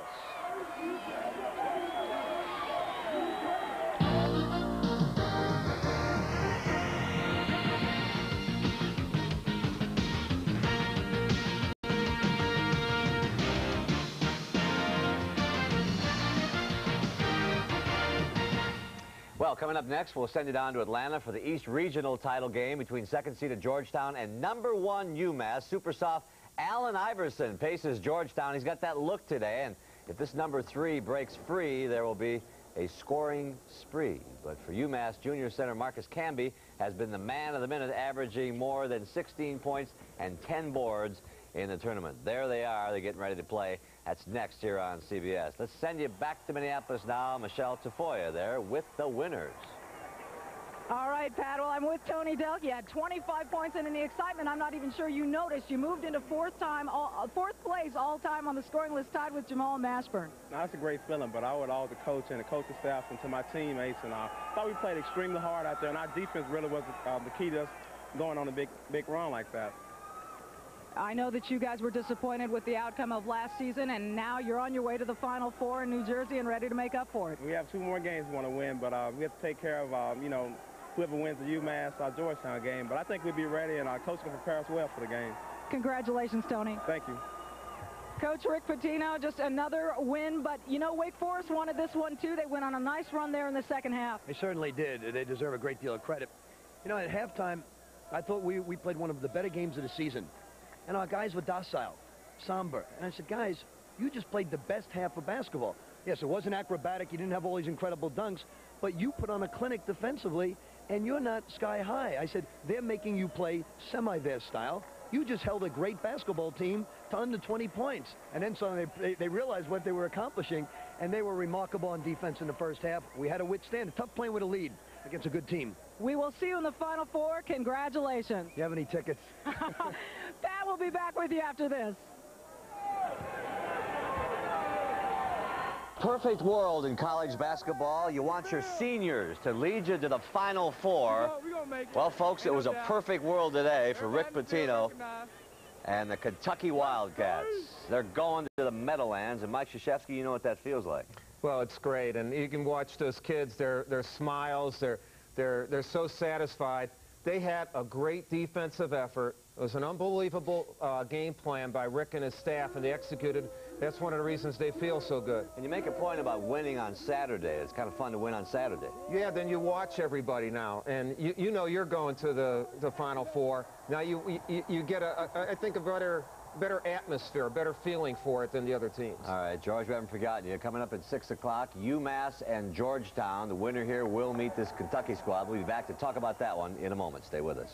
Coming up next, we'll send it on to Atlanta for the East Regional title game between second seed seeded Georgetown and number one UMass. Super soft Allen Iverson paces Georgetown. He's got that look today, and if this number three breaks free, there will be a scoring spree. But for UMass, junior center Marcus Camby has been the man of the minute, averaging more than 16 points and 10 boards in the tournament. There they are. They're getting ready to play. That's next here on CBS. Let's send you back to Minneapolis now. Michelle Tafoya there with the winners. All right, Pat. Well, I'm with Tony Delk. You had 25 points, and in the excitement, I'm not even sure you noticed. You moved into fourth time, all, uh, fourth place all time on the scoring list, tied with Jamal Mashburn. Now, that's a great feeling, but I would all the coach and the coaching staff and to my teammates, and I thought we played extremely hard out there, and our defense really was uh, the key to us going on a big, big run like that. I know that you guys were disappointed with the outcome of last season, and now you're on your way to the Final Four in New Jersey and ready to make up for it. We have two more games we want to win, but uh, we have to take care of, uh, you know, whoever wins the UMass or Georgetown game. But I think we'll be ready, and our coach can prepare us well for the game. Congratulations, Tony. Thank you. Coach Rick Pitino, just another win, but you know Wake Forest wanted this one too. They went on a nice run there in the second half. They certainly did. They deserve a great deal of credit. You know, at halftime, I thought we, we played one of the better games of the season. And our guys were docile, somber. And I said, guys, you just played the best half of basketball. Yes, it wasn't acrobatic. You didn't have all these incredible dunks. But you put on a clinic defensively, and you're not sky high. I said, they're making you play semi-their style. You just held a great basketball team to under 20 points. And then suddenly they, they realized what they were accomplishing, and they were remarkable on defense in the first half. We had to withstand a tough playing with a lead against a good team. We will see you in the Final Four. Congratulations. You have any tickets? Pat will be back with you after this. Perfect world in college basketball. You want your seniors to lead you to the Final Four. Well, folks, it was a perfect world today for Rick Pitino and the Kentucky Wildcats. They're going to the Meadowlands, and Mike Krzyzewski, you know what that feels like. Well, it's great, and you can watch those kids, their, their smiles, they're, they're, they're so satisfied. They had a great defensive effort. It was an unbelievable uh, game plan by Rick and his staff, and they executed. That's one of the reasons they feel so good. And you make a point about winning on Saturday. It's kind of fun to win on Saturday. Yeah, then you watch everybody now, and you, you know you're going to the, the Final Four. Now you, you, you get, a, a, I think, a better better atmosphere, a better feeling for it than the other teams. All right, George, we haven't forgotten you. Coming up at 6 o'clock, UMass and Georgetown. The winner here will meet this Kentucky squad. We'll be back to talk about that one in a moment. Stay with us.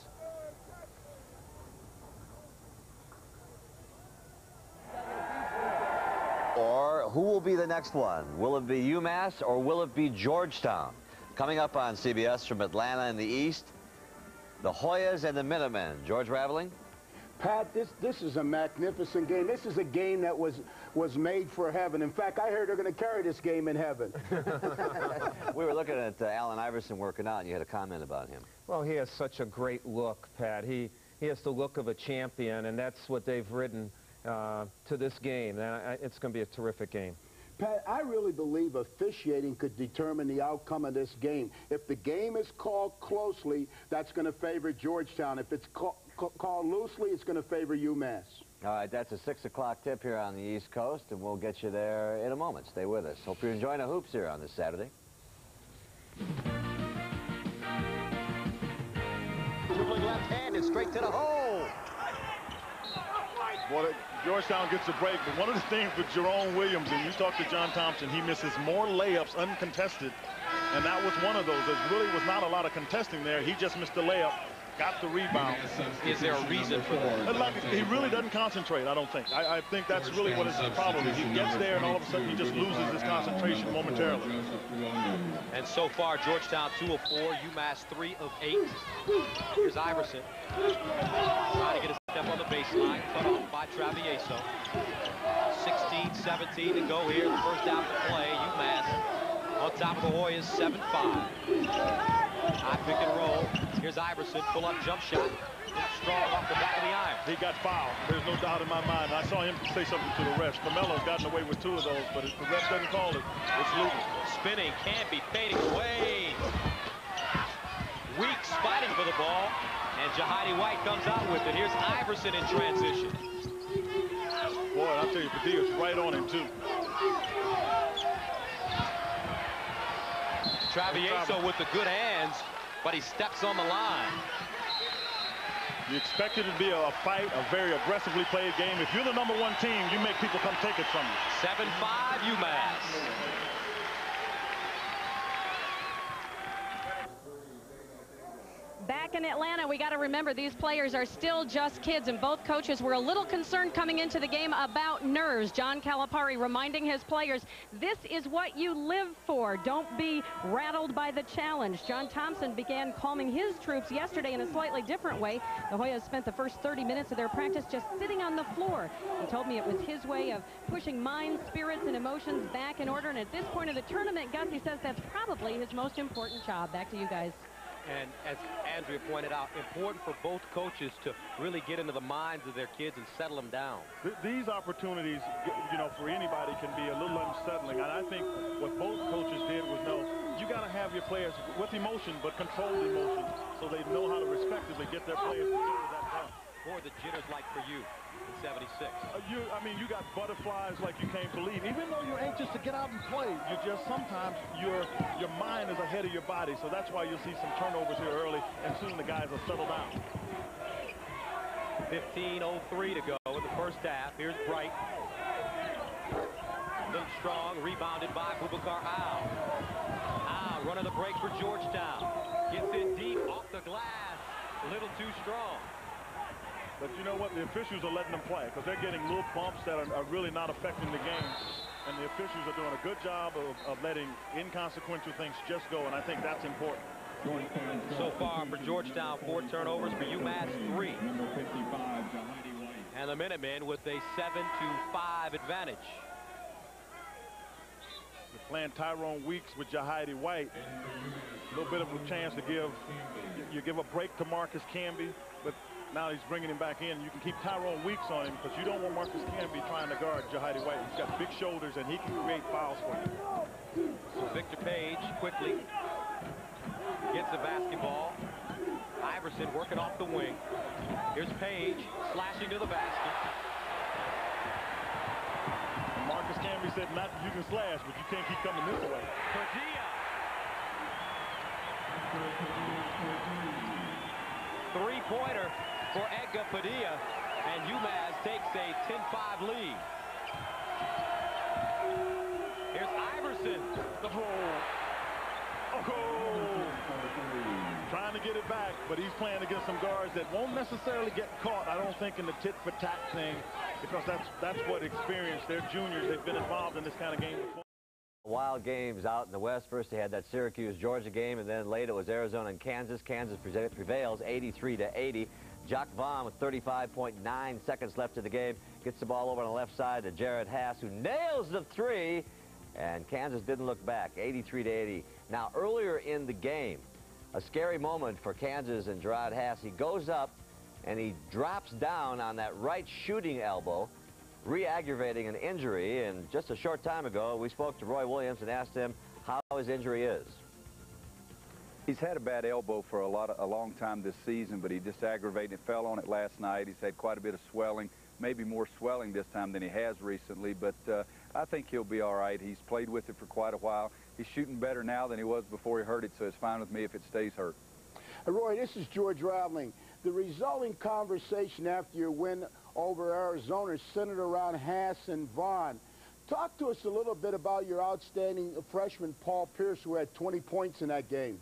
Or who will be the next one? Will it be UMass or will it be Georgetown? Coming up on CBS from Atlanta in the East, The Hoyas and the Minutemen. George Raveling? Pat, this this is a magnificent game. This is a game that was was made for heaven. In fact, I heard they're going to carry this game in heaven. we were looking at uh, Allen Iverson working out, and you had a comment about him. Well, he has such a great look, Pat. He he has the look of a champion, and that's what they've ridden uh, to this game. And I, it's going to be a terrific game. Pat, I really believe officiating could determine the outcome of this game. If the game is called closely, that's going to favor Georgetown. If it's call, called loosely, it's going to favor UMass. All right, that's a 6 o'clock tip here on the East Coast, and we'll get you there in a moment. Stay with us. Hope you're enjoying the hoops here on this Saturday. Dribbling left hand and straight to the hole. Boy, Georgetown gets a break, but one of the things with Jerome Williams, and you talk to John Thompson, he misses more layups uncontested, and that was one of those. There really was not a lot of contesting there. He just missed the layup got the rebound. Is there a reason for that? Like, he really doesn't concentrate, I don't think. I, I think that's really what his problem is. He gets there, and all of a sudden he just loses his concentration momentarily. And so far, Georgetown 2 of 4, UMass 3 of 8. Here's Iverson. Trying to get a step on the baseline, cut off by Travieso. 16, 17 to go here. The first out to play. UMass on top of the Hoyas, 7-5. High pick and roll. Here's Iverson, pull-up jump shot. Strong off the back of the iron. He got fouled. There's no doubt in my mind. I saw him say something to the refs. Carmelo's gotten away with two of those, but if the ref doesn't call it, it's legal. Spinning, can't be fading away. Weeks fighting for the ball, and Jahidi White comes out with it. Here's Iverson in transition. Boy, I'll tell you, Padilla's right on him, too. Travieso with the good hands, but he steps on the line. You expect it to be a fight, a very aggressively played game. If you're the number one team, you make people come take it from you. 7-5 UMass. Back in Atlanta, we got to remember these players are still just kids, and both coaches were a little concerned coming into the game about nerves. John Calipari reminding his players, this is what you live for. Don't be rattled by the challenge. John Thompson began calming his troops yesterday in a slightly different way. The Hoyas spent the first 30 minutes of their practice just sitting on the floor. He told me it was his way of pushing minds, spirits, and emotions back in order, and at this point of the tournament, Gus, he says that's probably his most important job. Back to you guys. And as Andrea pointed out, important for both coaches to really get into the minds of their kids and settle them down. Th these opportunities, you know, for anybody can be a little unsettling. And I think what both coaches did was know you got to have your players with emotion, but controlled emotion, so they know how to respectively get their players to get to that point. Or the jitters like for you. 76. Uh, you, I mean, you got butterflies like you can't believe. Even though you're anxious to get out and play, you just sometimes your your mind is ahead of your body. So that's why you'll see some turnovers here early, and soon the guys will settle down. 15.03 to go in the first half. Here's Bright. Little strong, rebounded by Boubacar Aw. Aw running the break for Georgetown. Gets in deep off the glass. A little too strong. But you know what? The officials are letting them play because they're getting little bumps that are, are, really not affecting the game. And the officials are doing a good job of, of letting inconsequential things just go, and I think that's important. So far for Georgetown, four turnovers for UMass, three. And the Minutemen with a 7-5 advantage. You're playing Tyrone Weeks with Jahidi White. A little bit of a chance to give, you give a break to Marcus Camby, but now he's bringing him back in. You can keep Tyrone Weeks on him because you don't want Marcus Camby trying to guard Jahidi White. He's got big shoulders and he can create fouls for you. So Victor Page quickly gets the basketball. Iverson working off the wing. Here's Page slashing to the basket. Marcus Camby said, not you can slash, but you can't keep coming this way. Padilla. Three-pointer for Edgar Padilla, and UMass takes a 10-5 lead. Here's Iverson. The hole. Oh. Trying to get it back, but he's playing against some guards that won't necessarily get caught, I don't think, in the tit-for-tat thing, because that's, that's what experience. They're juniors. They've been involved in this kind of game before. Wild games out in the West. First, they had that Syracuse-Georgia game, and then later it was Arizona and Kansas. Kansas prevails 83 to 80. Jacque Vaughn with 35.9 seconds left in the game gets the ball over on the left side to Jerod Haase, who nails the three, and Kansas didn't look back, 83 to 80. Now, earlier in the game, a scary moment for Kansas and Jerod Haase. He goes up and he drops down on that right shooting elbow, re-aggravating an injury. And just a short time ago, we spoke to Roy Williams and asked him how his injury is. He's had a bad elbow for a lot of, a long time this season, but he just aggravated it, fell on it last night. He's had quite a bit of swelling, maybe more swelling this time than he has recently, but uh, I think he'll be all right. He's played with it for quite a while. He's shooting better now than he was before he hurt it, so it's fine with me if it stays hurt. Roy, this is George Raveling. The resulting conversation after your win over Arizona centered around Haase and Vaughn. Talk to us a little bit about your outstanding freshman, Paul Pierce, who had 20 points in that game.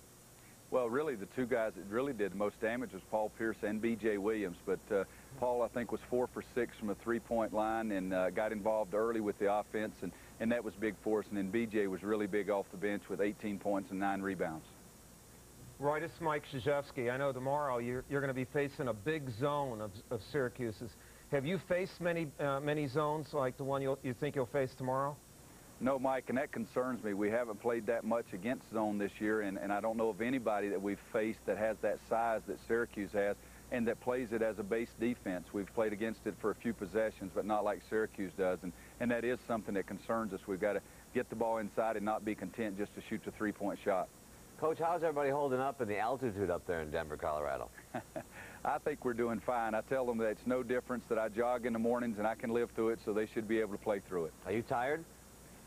Well, really, the two guys that really did the most damage was Paul Pierce and B.J. Williams. But uh, Paul, I think, was four for six from a three-point line and uh, got involved early with the offense, and, and that was big for us. And then B.J. was really big off the bench with 18 points and nine rebounds. This is Mike Krzyzewski. I know tomorrow you're, you're going to be facing a big zone of, of Syracuse's. Have you faced many, uh, many zones like the one you you think you'll face tomorrow? No, Mike, and that concerns me. We haven't played that much against zone this year, and, and I don't know of anybody that we've faced that has that size that Syracuse has and that plays it as a base defense. We've played against it for a few possessions, but not like Syracuse does, and, and that is something that concerns us. We've got to get the ball inside and not be content just to shoot the three-point shot. Coach, how's everybody holding up in the altitude up there in Denver, Colorado? I think we're doing fine. I tell them that it's no difference that I jog in the mornings and I can live through it, so they should be able to play through it. Are you tired?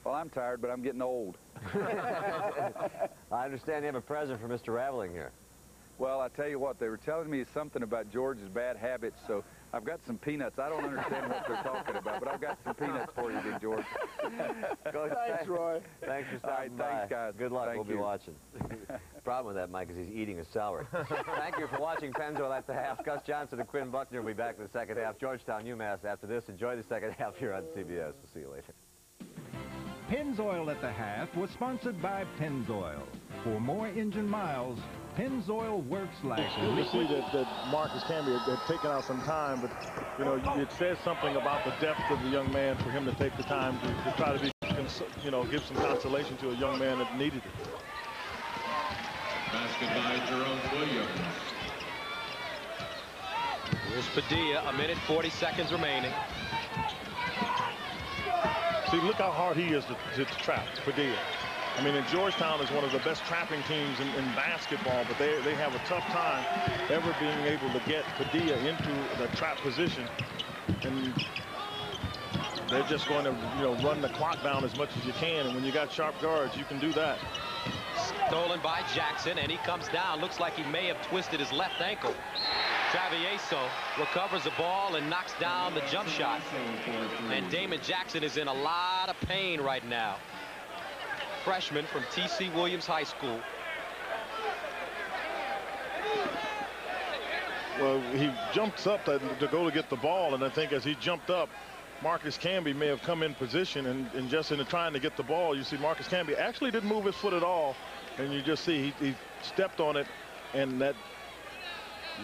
Well, I'm tired, but I'm getting old. I understand you have a present for Mr. Raveling here. Well, I tell you what, they were telling me something about George's bad habits, so I've got some peanuts. I don't understand what they're talking about, but I've got some peanuts for you, Big George. Coach, thanks, Roy. Thanks for stopping All right, thanks, by. guys. Good luck. Thank we'll you. be watching. Problem with that, Mike, is he's eating his celery. Thank you for watching Pennzoil at the half. Gus Johnson and Quinn Buckner will be back in the second half. Georgetown, UMass after this. Enjoy the second half here on CBS. We'll see you later. Pennzoil at the half was sponsored by Pennzoil. For more engine miles, Pennzoil works like Good to see that, that Marcus Camby had, had taken out some time, but you know it says something about the depth of the young man for him to take the time to, to try to be, you know, give some consolation to a young man that needed it. Basket by Jerome Williams. Here's Padilla, a minute 40 seconds remaining. See, look how hard he is to, to, to trap Padilla. I mean, and Georgetown is one of the best trapping teams in, in, basketball, but they, they have a tough time ever being able to get Padilla into the trap position. And they're just going to, you know, run the clock down as much as you can. And when you got sharp guards, you can do that. Stolen by Jackson, and he comes down. Looks like he may have twisted his left ankle. Travieso recovers the ball and knocks down the jump shot. And Damon Jackson is in a lot of pain right now. Freshman from T.C. Williams High School. Well, he jumps up to, to go to get the ball, and I think as he jumped up, Marcus Camby may have come in position and, and just in trying to get the ball, you see Marcus Camby actually didn't move his foot at all. And you just see he, he stepped on it and that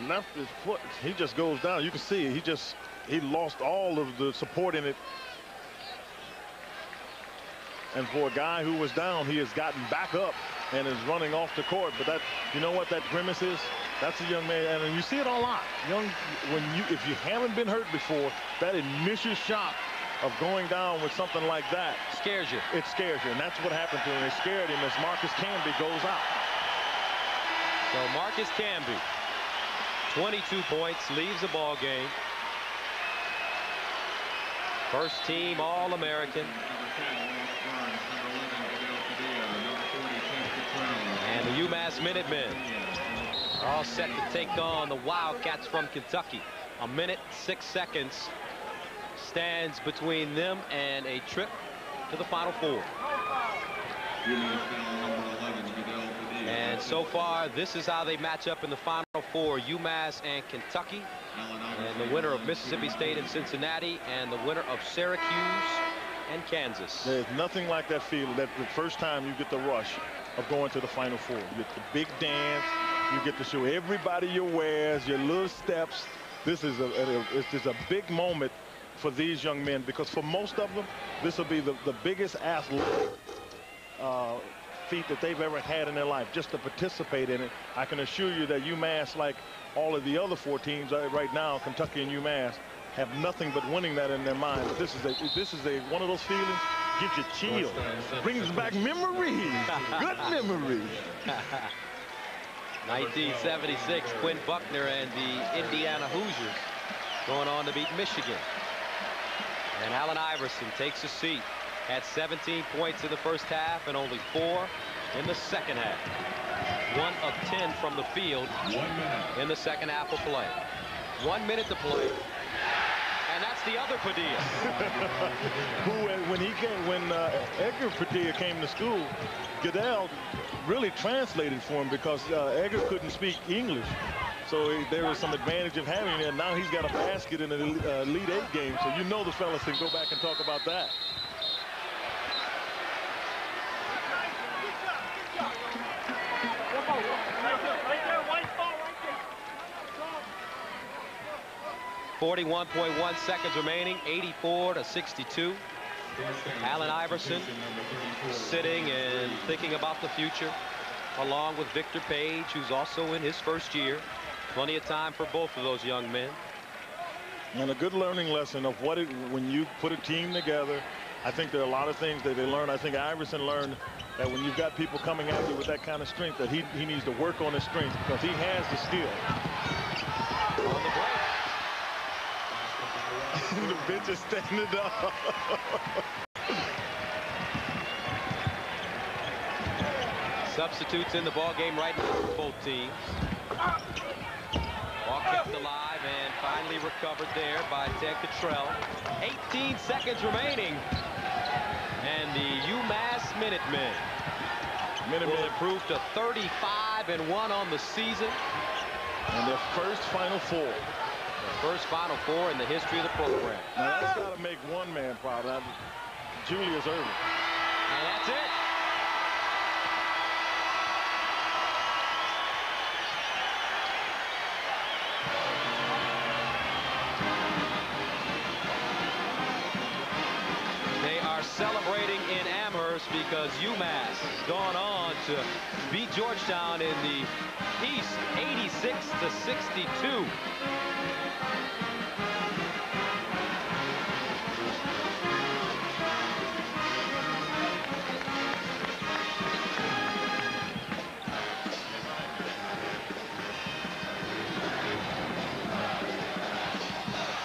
left his foot. He just goes down. You can see he just he lost all of the support in it. And for a guy who was down, he has gotten back up and is running off the court. But that, you know what that grimace is? That's a young man, and you see it a lot. Young, when you, if you haven't been hurt before, that initial shot of going down with something like that scares you. It scares you, and that's what happened to him. It scared him as Marcus Camby goes out. So Marcus Camby, 22 points, leaves the ball game. First team All-American. And the UMass Minutemen are all set to take on the Wildcats from Kentucky. A minute, six seconds stands between them and a trip to the Final Four. And so far, this is how they match up in the Final Four, UMass and Kentucky. And the winner of Mississippi State and Cincinnati, and the winner of Syracuse and Kansas. There's nothing like that feeling that the first time you get the rush of going to the Final Four. You get the big dance. You get to show everybody your wares, your little steps. This is a, a this is a big moment for these young men because for most of them, this will be the, the biggest athlete uh, feat that they've ever had in their life just to participate in it. I can assure you that UMass, like all of the other four teams uh, right now, Kentucky and UMass, have nothing but winning that in their mind. But this is a this is a one of those feelings gives you chills, brings back memories, good memories. 1976, Quinn Buckner and the Indiana Hoosiers going on to beat Michigan. And Allen Iverson takes a seat at 17 points in the first half and only four in the second half. One of 10 from the field in the second half of play. One minute to play. And that's the other Padilla. Who, uh, when he came, when uh, Edgar Padilla came to school, Goodell really translated for him because uh, Edgar couldn't speak English. So he, there was some advantage of having it. Now he's got a basket in an uh, Elite Eight game. So you know the fellas can go back and talk about that. Forty-one point one seconds remaining, 84 to 62. Allen Iverson sitting and thinking about the future, along with Victor Page, who's also in his first year. Plenty of time for both of those young men. And a good learning lesson of what it when you put a team together. I think there are a lot of things that they learn. I think Iverson learned that when you've got people coming at you with that kind of strength, that he, he needs to work on his strength because he has the skill. On the break. the bench is standing up. Substitutes in the ball game right now for both teams. Alive and finally recovered there by Ted Cottrell. 18 seconds remaining. And the UMass Minutemen Minutemen will improve to 35 and 1 on the season. And their first Final Four. Their first Final Four in the history of the program. Now that's got to make one man proud. Julius Erving. And that's it. Because UMass has gone on to beat Georgetown in the East 86 to 62.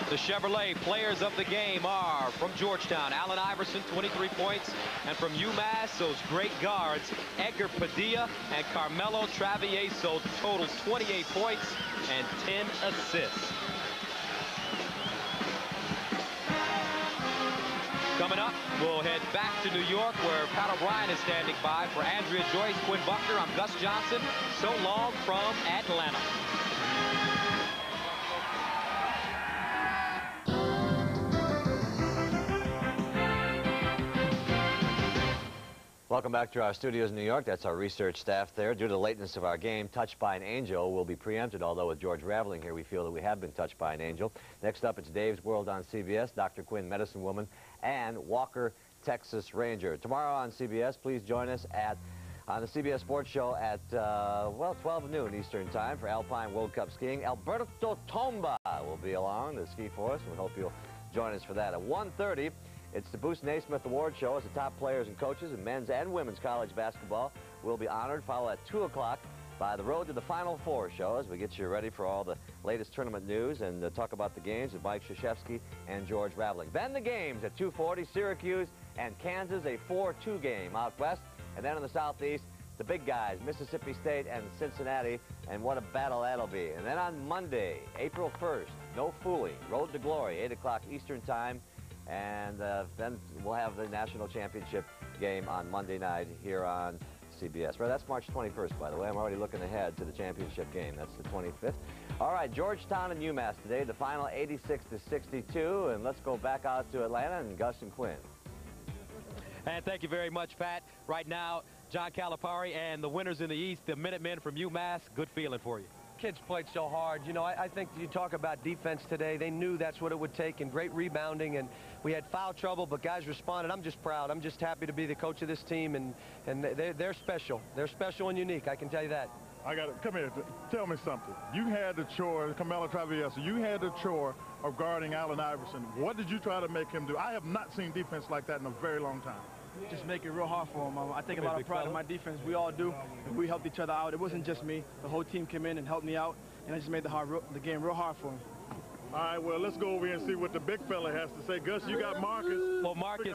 The Chevrolet players of the game are from Georgetown, Allen Iverson, 23 points, and from UMass, those great guards, Edgar Padilla and Carmelo Travieso, totals 28 points and 10 assists. Coming up, we'll head back to New York where Pat O'Brien is standing by for Andrea Joyce, Quinn Buckner. I'm Gus Johnson. So long from Atlanta. Welcome back to our studios in New York. That's our research staff there. Due to the lateness of our game, Touched by an Angel will be preempted, although with George Raveling here, we feel that we have been touched by an angel. Next up, it's Dave's World on CBS, Dr. Quinn, Medicine Woman, and Walker, Texas Ranger. Tomorrow on CBS, please join us at on the CBS Sports Show at, uh, well, 12 noon Eastern Time for Alpine World Cup skiing. Alberto Tomba will be along to ski for us. We hope you'll join us for that. At 1.30, it's the Bruce Naismith Award Show as the top players and coaches in men's and women's college basketball will be honored. Follow at 2 o'clock by the Road to the Final Four show as we get you ready for all the latest tournament news and uh, talk about the games with Mike Krzyzewski and George Raveling. Then the games at 2.40, Syracuse and Kansas, a 4-2 game out west. And then in the southeast, the big guys, Mississippi State and Cincinnati, and what a battle that'll be. And then on Monday, April 1st, no fooling, Road to Glory, 8 o'clock Eastern Time, and uh, then we'll have the national championship game on Monday night here on CBS. Right, that's March 21st, by the way. I'm already looking ahead to the championship game. That's the 25th. All right, Georgetown and UMass today. The final 86 to 62. And let's go back out to Atlanta and Gus and Quinn. And thank you very much, Pat. Right now, John Calipari and the winners in the East, the Minutemen from UMass. Good feeling for you. Kids played so hard. You know, I, I think you talk about defense today. They knew that's what it would take and great rebounding. And we had foul trouble, but guys responded. I'm just proud. I'm just happy to be the coach of this team. And, and they're, they're special. They're special and unique. I can tell you that. I got to come here. Tell me something. You had the chore, Carmelo Travieso, you had the chore of guarding Allen Iverson. What did you try to make him do? I have not seen defense like that in a very long time. Just make it real hard for him. Um, I take a lot of pride in my defense. We all do. We helped each other out. It wasn't just me. The whole team came in and helped me out, and I just made the, hard, the game real hard for him. All right, well, let's go over here and see what the big fella has to say. Gus, you got Marcus. Well, Marcus,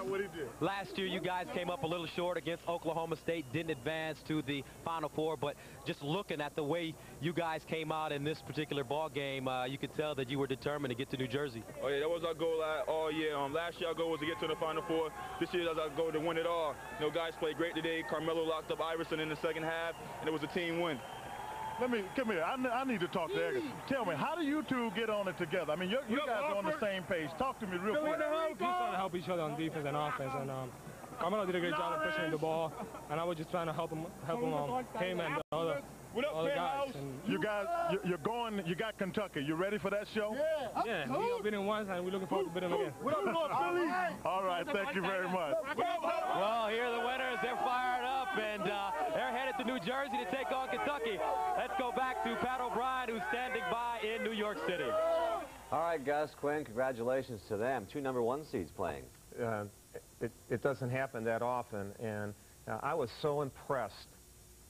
last year you guys came up a little short against Oklahoma State, didn't advance to the Final Four, but just looking at the way you guys came out in this particular ball game, uh, you could tell that you were determined to get to New Jersey. Oh, yeah, that was our goal all year. Um, last year our goal was to get to the Final Four. This year that's our goal to win it all. You know, guys played great today. Carmelo locked up Iverson in the second half, and it was a team win let me come here. I, I need to talk to Edgar. Tell me, how do you two get on it together? I mean, you guys are on the same page. Talk to me real quick. We're trying to help each other on defense and offense, and um, Carmelo did a great job of pushing the ball, and I was just trying to help him, help him, um, him and the other. What up, guys? You guys, you're going. You got Kentucky. You ready for that show? Yeah. Yeah. We have been in once, and we're looking forward to beating them again. What up, Philly? All right. Thank you very much. Well, here are the winners. They're fired up, and uh, they're headed to New Jersey to take on Kentucky. Let's go back to Pat O'Brien, who's standing by in New York City. All right, Gus, Quinn, congratulations to them. Two number one seeds playing. Uh, it, it doesn't happen that often, and uh, I was so impressed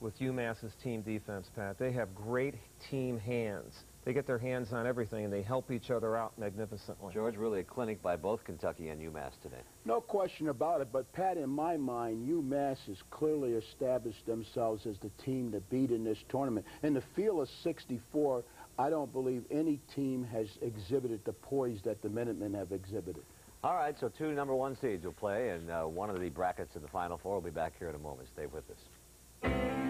with UMass's team defense, Pat. They have great team hands. They get their hands on everything, and they help each other out magnificently. George, really a clinic by both Kentucky and UMass today. No question about it, but Pat, in my mind, UMass has clearly established themselves as the team to beat in this tournament. In the field of 64, I don't believe any team has exhibited the poise that the Minutemen have exhibited. All right, so two number one seeds will play, and uh, one of the brackets in the Final Four will be back here in a moment. Stay with us.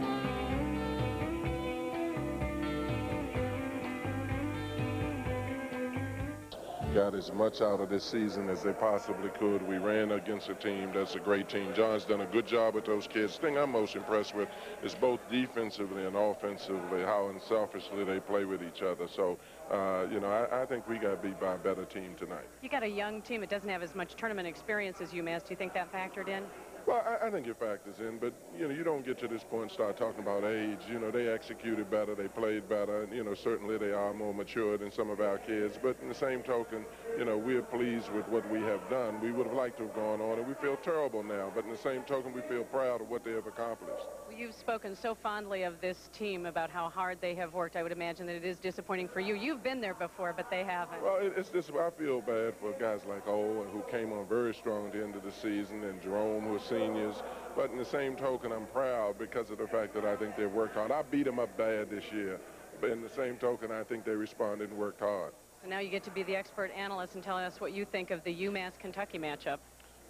Got as much out of this season as they possibly could. We ran against a team that's a great team. John's done a good job with those kids. The thing I'm most impressed with is both defensively and offensively, how unselfishly they play with each other. So, uh, you know, I, I, think we got beat by a better team tonight. You got a young team that doesn't have as much tournament experience as UMass. Do you think that factored in? Well, I, I, think it factors in, but, you know, you don't get to this point and start talking about age. You know, they executed better, they played better, and, you know, certainly they are more mature than some of our kids. But in the same token, you know, we're pleased with what we have done. We would have liked to have gone on, and we feel terrible now. But in the same token, we feel proud of what they have accomplished. You've spoken so fondly of this team about how hard they have worked. I would imagine that it is disappointing for you. You've been there before, but they haven't. Well, it's just, I feel bad for guys like O, who came on very strong at the end of the season, and Jerome, who are seniors. But in the same token, I'm proud because of the fact that I think they worked hard. I beat them up bad this year. But in the same token, I think they responded and worked hard. So now you get to be the expert analyst and telling us what you think of the UMass-Kentucky matchup.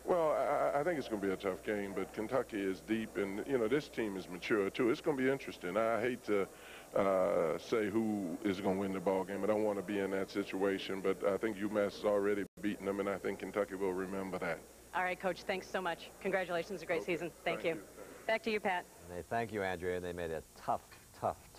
Well, I, I, think it's going to be a tough game, but Kentucky is deep, and, you know, this team is mature, too. It's going to be interesting. I hate to uh, say who is going to win the ball game. I don't want to be in that situation, but I think UMass has already beaten them, and I think Kentucky will remember that. All right, Coach, thanks so much. Congratulations, a great okay. season. Thank, thank you. you. Back to you, Pat. They thank you, Andrea. They made a tough,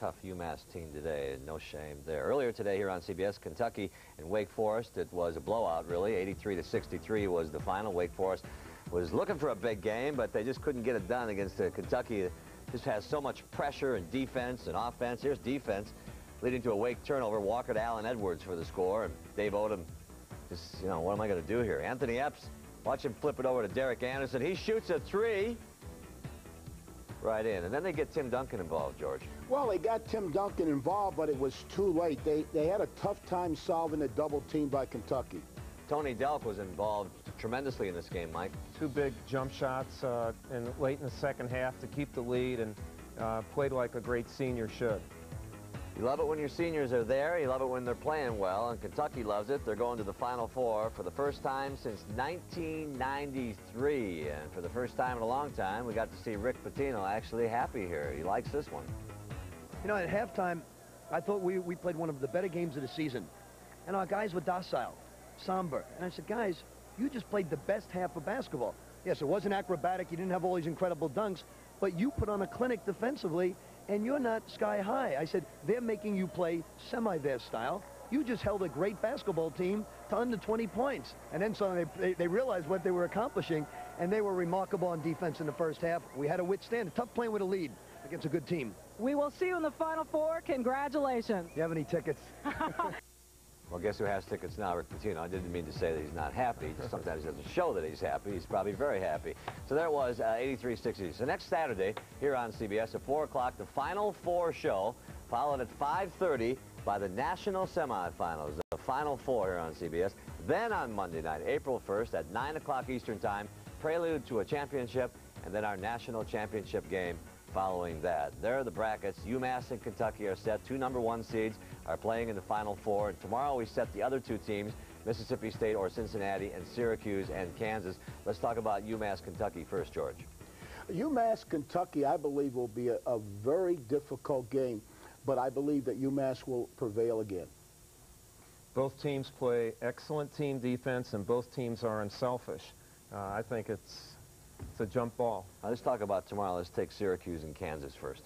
tough, UMass team today. No shame there. Earlier today here on CBS, Kentucky and Wake Forest, it was a blowout, really. 83 to 63 was the final. Wake Forest was looking for a big game, but they just couldn't get it done against uh, Kentucky. Just has so much pressure and defense and offense. Here's defense leading to a Wake turnover. Walker to Allen Edwards for the score, and Dave Odom just, you know, what am I going to do here? Anthony Epps Watch him flip it over to Derek Anderson. He shoots a three right in. And then they get Tim Duncan involved, George. Well, they got Tim Duncan involved, but it was too late. They, they had a tough time solving the double team by Kentucky. Tony Delk was involved tremendously in this game, Mike. Two big jump shots uh, in, late in the second half to keep the lead and uh, played like a great senior should. You love it when your seniors are there. You love it when they're playing well, and Kentucky loves it. They're going to the Final Four for the first time since 1993. And for the first time in a long time, we got to see Rick Pitino actually happy here. He likes this one. You know, at halftime, I thought we, we played one of the better games of the season. And our guys were docile, somber. And I said, guys, you just played the best half of basketball. Yes, it wasn't acrobatic. You didn't have all these incredible dunks, but you put on a clinic defensively, and you're not sky high. I said, they're making you play semi-their style. You just held a great basketball team to under 20 points. And then suddenly they, they, they realized what they were accomplishing, and they were remarkable on defense in the first half. We had to withstand a Tough playing with a lead against a good team. We will see you in the Final Four. Congratulations. You have any tickets? Well, guess who has tickets now? Rick Pitino. I didn't mean to say that he's not happy. Sometimes he doesn't show that he's happy. He's probably very happy. So there was uh, 83-60. So next Saturday here on CBS at 4 o'clock, the Final Four show, followed at 5.30 by the national semifinals, the Final Four here on CBS. Then on Monday night, April 1st at 9 o'clock Eastern Time, prelude to a championship, and then our national championship game following that. There are the brackets. UMass and Kentucky are set. Two number one seeds are playing in the Final Four. And tomorrow we set the other two teams, Mississippi State or Cincinnati, and Syracuse and Kansas. Let's talk about UMass Kentucky first, George. UMass Kentucky, I believe, will be a, a very difficult game, but I believe that UMass will prevail again. Both teams play excellent team defense, and both teams are unselfish. Uh, I think it's it's a jump ball. Now, let's talk about tomorrow. Let's take Syracuse and Kansas first.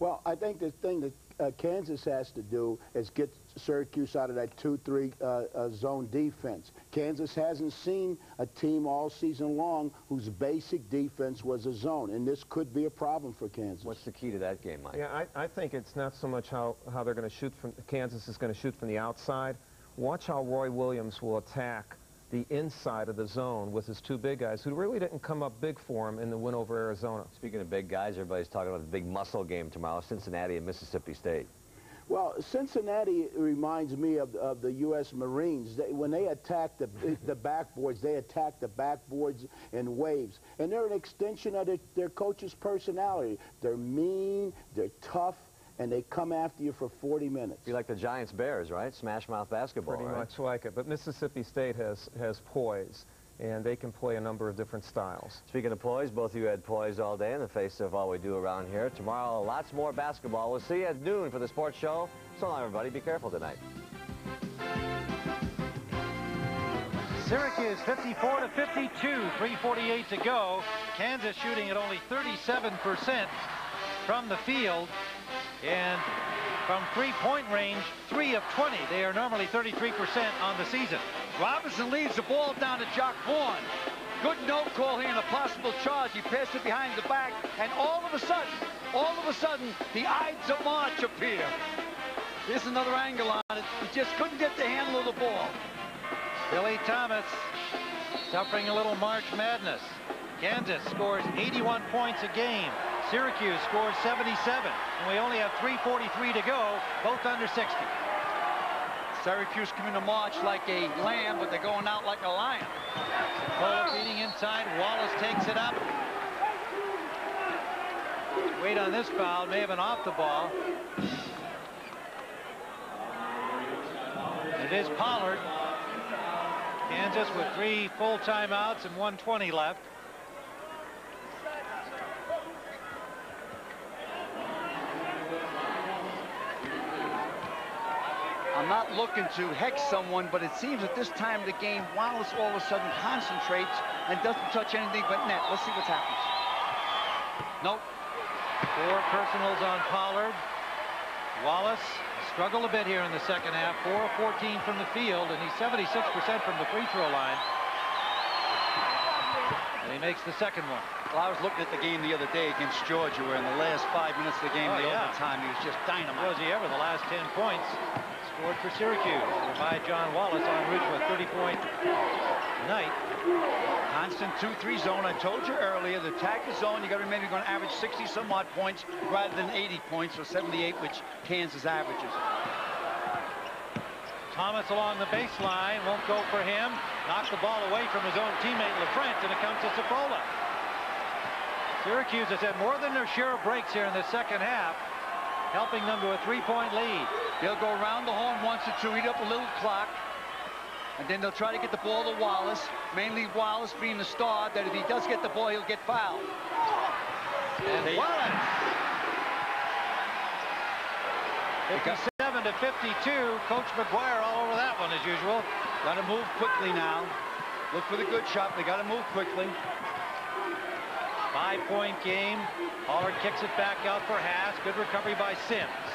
Well, I think the thing that uh, Kansas has to do is get Syracuse out of that 2-3 uh, uh, zone defense. Kansas hasn't seen a team all season long whose basic defense was a zone, and this could be a problem for Kansas. What's the key to that game, Mike? Yeah, I, I think it's not so much how, how they're going to shoot from, Kansas is going to shoot from the outside. Watch how Roy Williams will attack the inside of the zone with his two big guys who really didn't come up big for him in the win over Arizona. Speaking of big guys, everybody's talking about the big muscle game tomorrow, Cincinnati and Mississippi State. Well, Cincinnati reminds me of, of the U.S. Marines. They, when they attack the, the backboards, they attack the backboards in waves. And they're an extension of their, their coach's personality. They're mean, they're tough, and they come after you for 40 minutes. Be like the Giants Bears, right? Smash mouth basketball. Pretty right? much like it. But Mississippi State has, has poise, and they can play a number of different styles. Speaking of poise, both of you had poise all day in the face of all we do around here. Tomorrow, lots more basketball. We'll see you at noon for the sports show. So long, everybody. Be careful tonight. Syracuse 54 to 52, 348 to go. Kansas shooting at only 37% from the field. And from three-point range, 3 of 20. They are normally 33% on the season. Robinson leaves the ball down to Jacque Vaughn. Good no call here and a possible charge. He passed it behind the back, and all of a sudden, all of a sudden, the Ides of March appear. Here's another angle on it. He just couldn't get the handle of the ball. Billy Thomas suffering a little March madness. Kansas scores 81 points a game. Syracuse scores 77, and we only have 3.43 to go, both under 60. Syracuse coming to march like a lamb, but they're going out like a lion. Cole feeding inside. Wallace takes it up. Wait on this foul. May have been off the ball. It is Pollard. Kansas with three full timeouts and 120 left. I'm not looking to hex someone, but it seems at this time of the game, Wallace all of a sudden concentrates and doesn't touch anything but net. Let's see what happens. Nope. Four personals on Pollard. Wallace struggled a bit here in the second half. 4 of 14 from the field, and he's 76% from the free throw line. And he makes the second one. Well, I was looking at the game the other day against Georgia, where in the last five minutes of the game, oh, the yeah. overtime, he was just dynamite. Was he ever? The last 10 points for Syracuse by John Wallace on route to a 30-point night. Constant 2-3 zone. I told you earlier, the attack the zone, you got to remember you're going to average 60-some odd points rather than 80 points or 78, which Kansas averages. Thomas along the baseline, won't go for him. Knocked the ball away from his own teammate LaFrentz, and it comes to Cipolla. Syracuse has had more than their share of breaks here in the second half, helping them to a three-point lead. They'll go around the horn once or two, eat up a little clock, and then they'll try to get the ball to Wallace, mainly Wallace being the star, that if he does get the ball, he'll get fouled. And Wallace! 57 to 52. Coach McGuire all over that one as usual. Got to move quickly now. Look for the good shot. They got to move quickly. Five-point game. Pollard kicks it back out for Haase. Good recovery by Sims.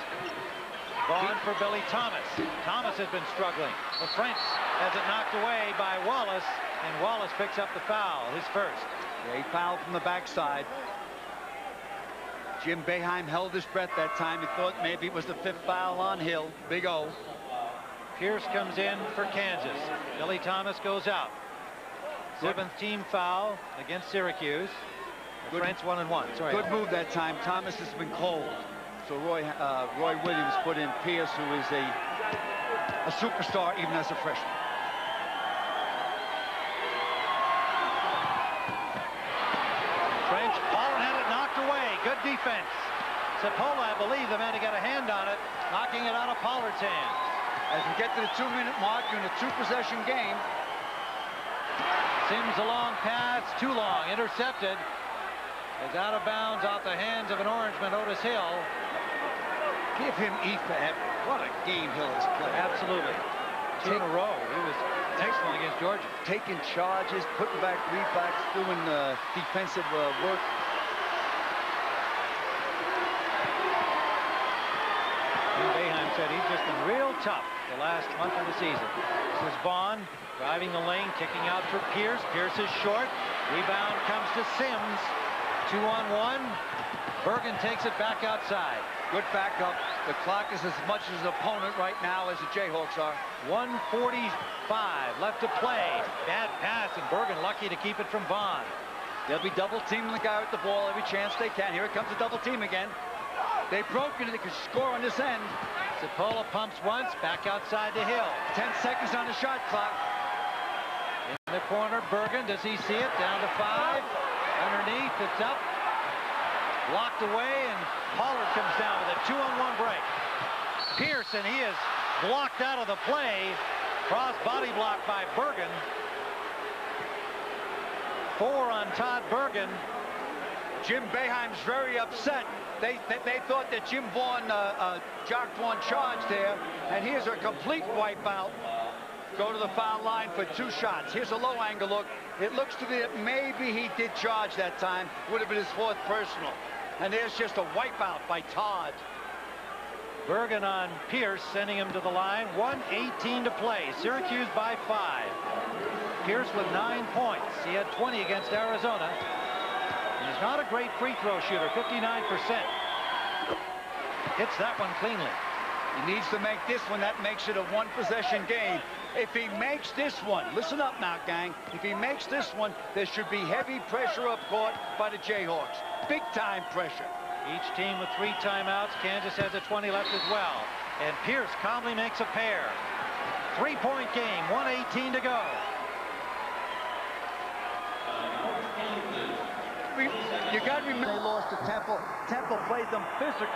Vaughn for Billy Thomas. Thomas has been struggling. LaFrentz has it knocked away by Wallace, and Wallace picks up the foul, his first. Yeah, he fouled from the backside. Jim Boeheim held his breath that time. He thought maybe it was the fifth foul on Hill. Big O. Pierce comes in for Kansas. Billy Thomas goes out. Seventh team foul against Syracuse. Good- French one and one. Sorry. Good move that time. Thomas has been cold. So Roy uh, Roy Williams put in Pierce, who is a a superstar even as a freshman. French. Pollard had it knocked away. Good defense. Cipolla, I believe, the man who got a hand on it, knocking it out of Pollard's hands. As we get to the two-minute mark, you're in a two-possession game. Sims a long pass, too long, intercepted. Is out of bounds off the hands of an Orangeman, Otis Hill. Give him E for effort. What a game Hill has played. Absolutely. Two in a row. He was excellent against Georgia. Taking charges, putting back rebacks, doing uh, defensive uh, work. Jim Boeheim said he's just been real tough the last month of the season. This is Vaughn driving the lane, kicking out for Pierce. Pierce is short. Rebound comes to Sims. Two on one. Burgan takes it back outside. Good backup. The clock is as much as opponent right now as the Jayhawks are. 145 left to play. Bad pass, and Burgan lucky to keep it from Vaughn. They'll be double teaming the guy with the ball every chance they can. Here it comes a double team again. They've broken it. They can score on this end. Cipolla pumps once, back outside the Hill. 10 seconds on the shot clock. In the corner, Burgan, does he see it? Down to five. Underneath, it's up. Blocked away, and Pollard comes down with a two-on-one break. Pearson, he is blocked out of the play. Cross body block by Burgan. Four on Todd Burgan. Jim Boeheim's very upset. They, they, they thought that Jim Vaughn, uh, uh, Jacque Vaughn charged there, and here's a complete wipeout. Go to the foul line for two shots. Here's a low angle look. It looks to me that maybe he did charge that time. Would have been his fourth personal. And there's just a wipeout by Todd. Burgan on Pierce, sending him to the line. 118 to play. Syracuse by five. Pierce with nine points. He had 20 against Arizona. He's not a great free throw shooter, 59%. Hits that one cleanly. He needs to make this one. That makes it a one-possession game. If he makes this one, listen up now, gang. If he makes this one, there should be heavy pressure up court by the Jayhawks. Big-time pressure. Each team with three timeouts. Kansas has a 20 left as well. And Pierce calmly makes a pair. Three-point game, 118 to go. You got to remember they lost to Temple. Temple played them physical.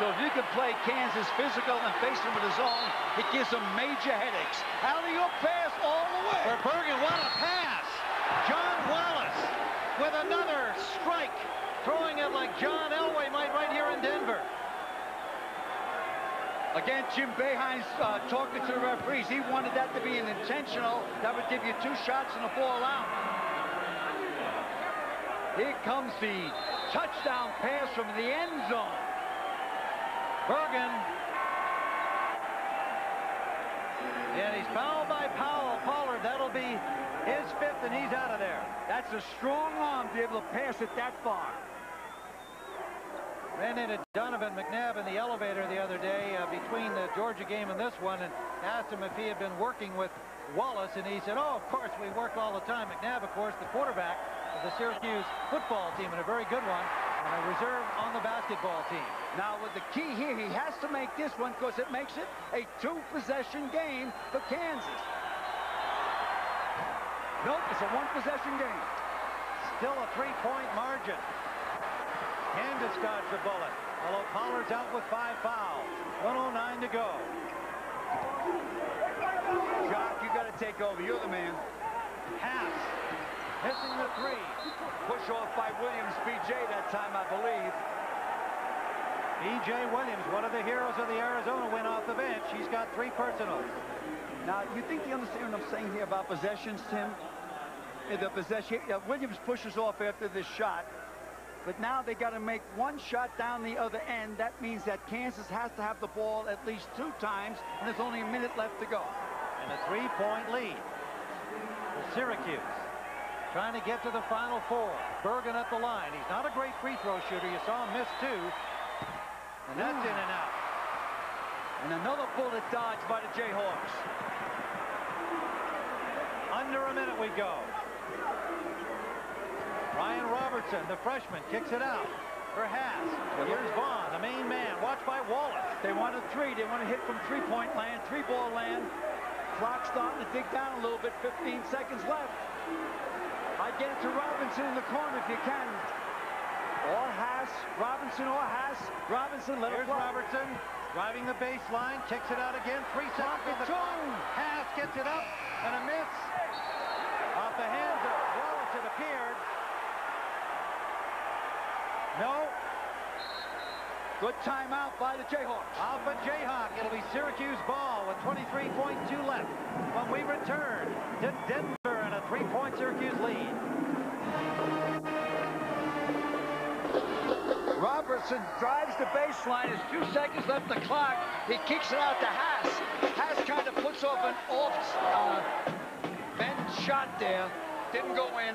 So if you can play Kansas physical and face them with a zone, it gives them major headaches. Alley-oop pass all the way. Burgan, what a pass! John Wallace with another strike, throwing it like John Elway might right here in Denver. Again, Jim Boeheim's uh, talking to the referees. He wanted that to be an intentional. That would give you two shots and a ball out. Here comes the touchdown pass from the end zone. Burgan. And he's fouled by Powell. Pollard, that'll be his fifth, and he's out of there. That's a strong arm to be able to pass it that far. Ran into Donovan McNabb in the elevator the other day uh, between the Georgia game and this one and asked him if he had been working with Wallace, and he said, oh, of course, we work all the time. McNabb, of course, the quarterback of the Syracuse football team, and a very good one, and a reserve on the basketball team. Now, with the key here, he has to make this one because it makes it a two-possession game for Kansas. Nope, it's a one-possession game. Still a three-point margin. Kansas dodged the bullet, although Pollard's out with five fouls. 109 to go. Jacque, you got to take over. You're the man. Haase missing the three. Push off by Williams, B.J. that time, I believe. B.J. Williams, one of the heroes of the Arizona win off the bench. He's got three personals. Now, you think they understand what I'm saying here about possessions, Tim? In the possession, yeah, Williams pushes off after this shot. But now they got to make one shot down the other end. That means that Kansas has to have the ball at least two times, and there's only a minute left to go. And a three-point lead for Syracuse. Trying to get to the Final Four. Burgan at the line. He's not a great free throw shooter. You saw him miss two. And that's in and out. And another bullet dodged by the Jayhawks. Under a minute we go. Ryan Robertson, the freshman, kicks it out for Haase. Here's Vaughn, the main man, watched by Wallace. They want a three. They want to hit from three-point land, three-ball land. Clock starting to dig down a little bit. 15 seconds left. I get it to Robinson in the corner if you can. Or Haase, Robinson or Haase. Robinson, let Here's Robertson driving the baseline, kicks it out again. Three seconds Clock the two. Haase gets it up and a miss off the hands of Wallace. It appeared. No. Good timeout by the Jayhawks. Alpha Jayhawk. It'll be Syracuse ball with 23.2 left when we return to Denver and a three-point Syracuse lead. Robertson drives the baseline. There's two seconds left the clock. He kicks it out to Haase. Haase kind of puts off an off uh, bend shot there. Didn't go in.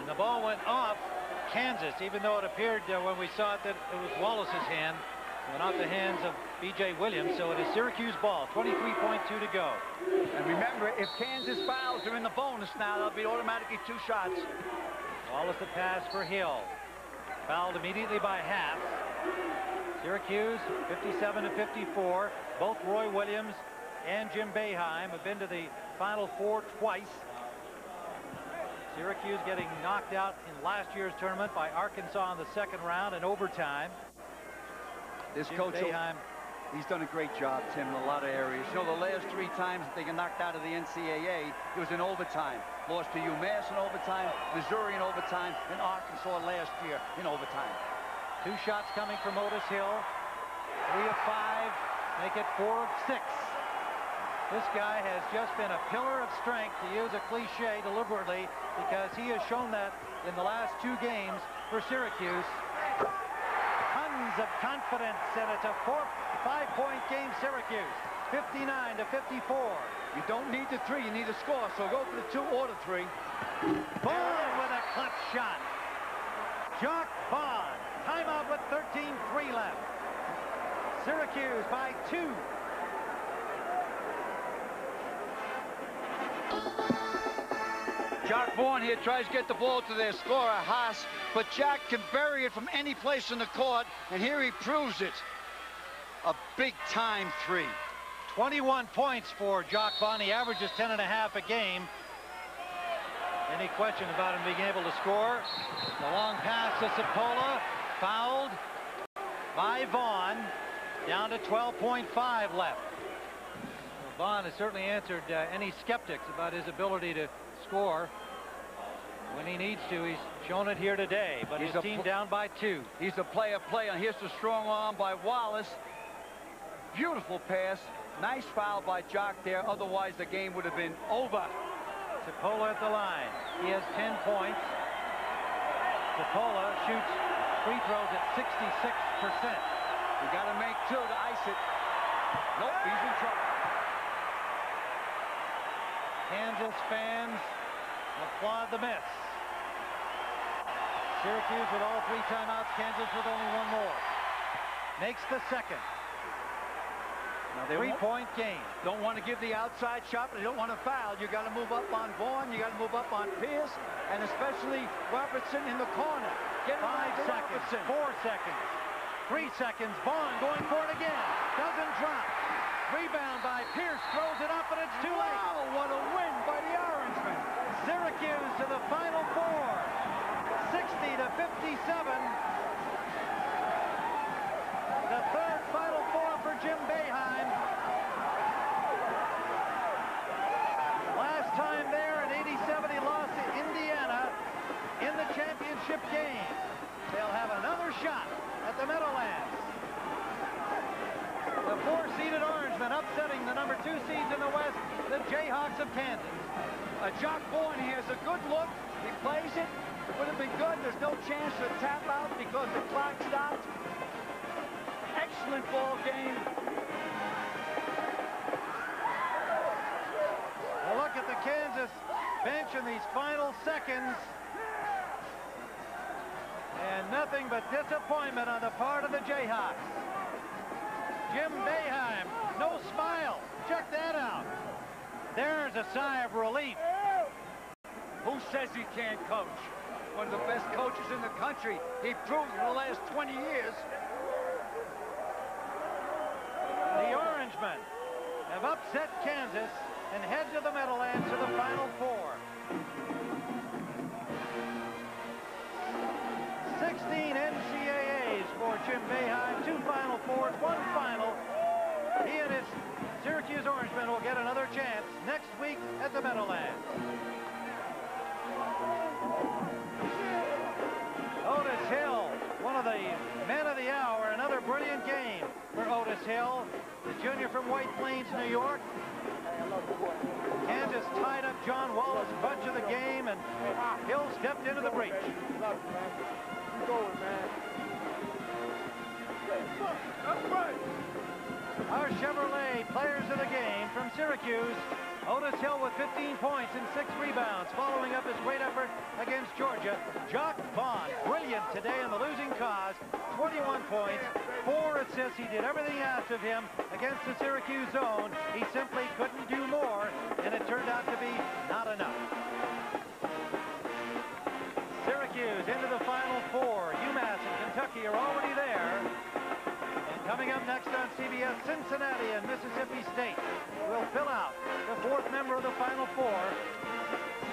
And the ball went off Kansas, even though it appeared uh, when we saw it that it was Wallace's hand. It went off the hands of B.J. Williams, so it is Syracuse ball, 23.2 to go. And remember, if Kansas fouls, they're in the bonus now. They'll be automatically two shots. Wallace the pass for Hill. Fouled immediately by half. Syracuse 57 to 54. Both Roy Williams and Jim Boeheim have been to the Final Four twice. Syracuse getting knocked out in last year's tournament by Arkansas in the second round in overtime. This Jim coach, Boeheim he's done a great job, Tim, in a lot of areas. You know, the last three times that they got knocked out of the NCAA, it was in overtime. Lost to UMass in overtime, Missouri in overtime, and Arkansas last year in overtime. Two shots coming from Otis Hill. Three of five, make it four of six. This guy has just been a pillar of strength, to use a cliche deliberately, because he has shown that in the last two games for Syracuse. Tons of confidence, and it's a four, five-point game, Syracuse. 59 to 54. You don't need the three, you need a score, so go for the two or the three. Vaughn with a clutch shot. Jacque Vaughn. Timeout with 13-3 left. Syracuse by two. Jacque Vaughn here tries to get the ball to their scorer, Haase, but Jacque can bury it from any place in the court, and here he proves it. A big-time three. 21 points for Jacque Vaughn. He averages 10 and a half a game. Any question about him being able to score? The long pass to Cipolla, fouled by Vaughn, down to 12.5 left. Vaughn has certainly answered uh, any skeptics about his ability to score when he needs to. He's shown it here today, but He's his team down by two. He's a player player. Here's the strong arm by Wallace. Beautiful pass. Nice foul by Jacque there. Otherwise, the game would have been over. Cipolla at the line. He has 10 points. Cipolla shoots free throws at 66%. You got to make two to ice it. Nope, he's in trouble. Kansas fans applaud the miss. Syracuse with all three timeouts. Kansas with only one more. Makes the second. Now they won't- Three-point game. Don't want to give the outside shot, but they don't want to foul. You got to move up on Vaughn. You got to move up on Pierce, and especially Robertson in the corner. Get Five seconds. Robertson. Four seconds. Three seconds. Vaughn going for it again. Doesn't drop. Rebound by Pierce. Throws it up, and it's too late. Wow, what a win by the Orangemen. Syracuse to the Final Four. 60 to 57. The third Final For Jim Boeheim. Last time there in 87, he lost to Indiana in the championship game. They'll have another shot at the Meadowlands. The four-seeded Orangemen upsetting the number two seeds in the West, the Jayhawks of Kansas. A Jacque here has a good look. He plays it. Would have been good. There's no chance to tap out because the clock stopped. Ball game. A look at the Kansas bench in these final seconds. And nothing but disappointment on the part of the Jayhawks. Jim Boeheim, no smile. Check that out. There's a sigh of relief. Who says he can't coach? One of the best coaches in the country. He proved in the last 20 years. The Orangemen have upset Kansas and head to the Meadowlands to the Final Four. 16 NCAAs for Jim Boeheim, two Final Fours, one final. He and his Syracuse Orangemen will get another chance next week at the Meadowlands. Otis Hill, one of the men of the hour, another brilliant game for Otis Hill, the junior from White Plains, New York. Kansas tied up John Wallace bunch of the game, and Hill stepped into the breach. Our Chevrolet players of the game from Syracuse. Otis Hill with 15 points and six rebounds, following up his great effort against Georgia. Jacque Vaughn, brilliant today in the losing cause, 21 points, four assists. He did everything asked of him against the Syracuse zone. He simply couldn't do more, and it turned out to be not enough. Syracuse into the Final Four. UMass and Kentucky are already there. Coming up next on CBS, Cincinnati and Mississippi State will fill out the fourth member of the Final Four.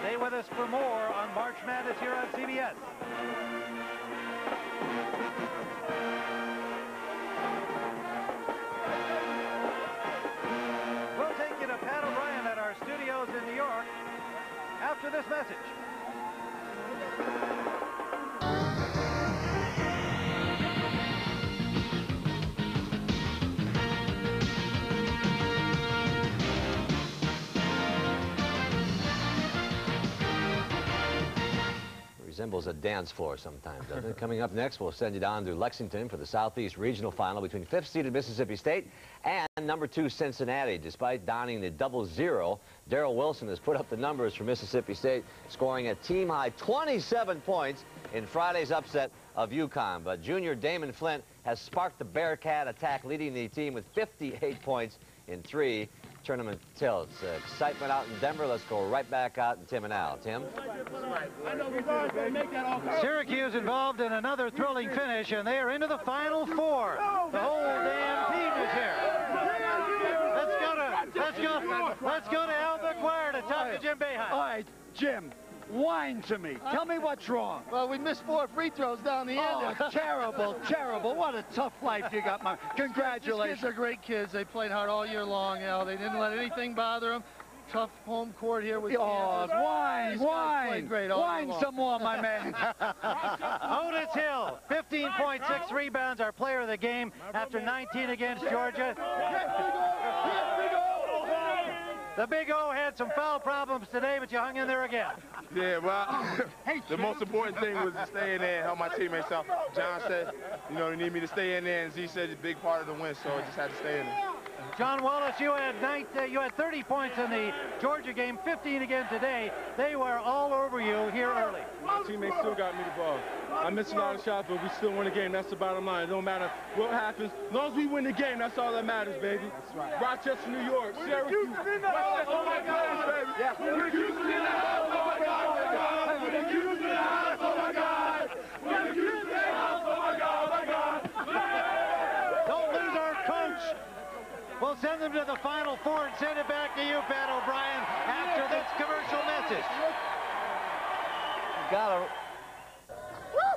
Stay with us for more on March Madness here on CBS. We'll take you to Pat O'Brien at our studios in New York after this message. Resembles a dance floor sometimes, doesn't it? Coming up next, we'll send you down to Lexington for the Southeast Regional Final between fifth-seeded Mississippi State and number two Cincinnati. Despite donning the double zero, Daryl Wilson has put up the numbers for Mississippi State, scoring a team-high 27 points in Friday's upset of UConn. But junior Damon Flint has sparked the Bearcat attack, leading the team with 58 points in three tournament tilts. Uh, excitement out in Denver. Let's go right back out in Tim and Al. Tim? Syracuse involved in another thrilling finish, and they are into the Final Four. The whole damn team is here. Let's go to let's go let's go to Al McGuire to talk to Jim Boeheim. All right, Jim, whine to me. Tell me what's wrong. Well, we missed four free throws down the Oh, end. terrible, terrible. What a tough life you got, man. These Congratulations. kids are great kids. They played hard all year long. You know, they didn't let anything bother them. Tough home court here with Oh, Kansas. whine, These guys whine. great all year long. some more, my man. Otis Hill, 15.6 rebounds, our player of the game after 19 against Georgia. The Big O had some foul problems today, but you hung in there again. Yeah, well, the most important thing was to stay in there and help my teammates out. John said, you know, they need me to stay in there, and Z said it's a big part of the win, so I just had to stay in there. John Wallace, you had night, uh, you had 30 points in the Georgia game, 15 again today. They were all over you here early. My teammates still got me the ball. I missed a lot of shots, but we still won the game. That's the bottom line. It don't matter what happens. As long as we win the game, that's all that matters, baby. That's right. Rochester, New York, Syracuse. Oh, my God, We're Houston in the house, oh, my God. We're Houston in the house, oh, my God. We're Houston in the house, oh, my God, oh, my God. Don't lose our coach. We'll send them to the Final Four and send it back to you, Pat O'Brien, after this commercial message. Gotta.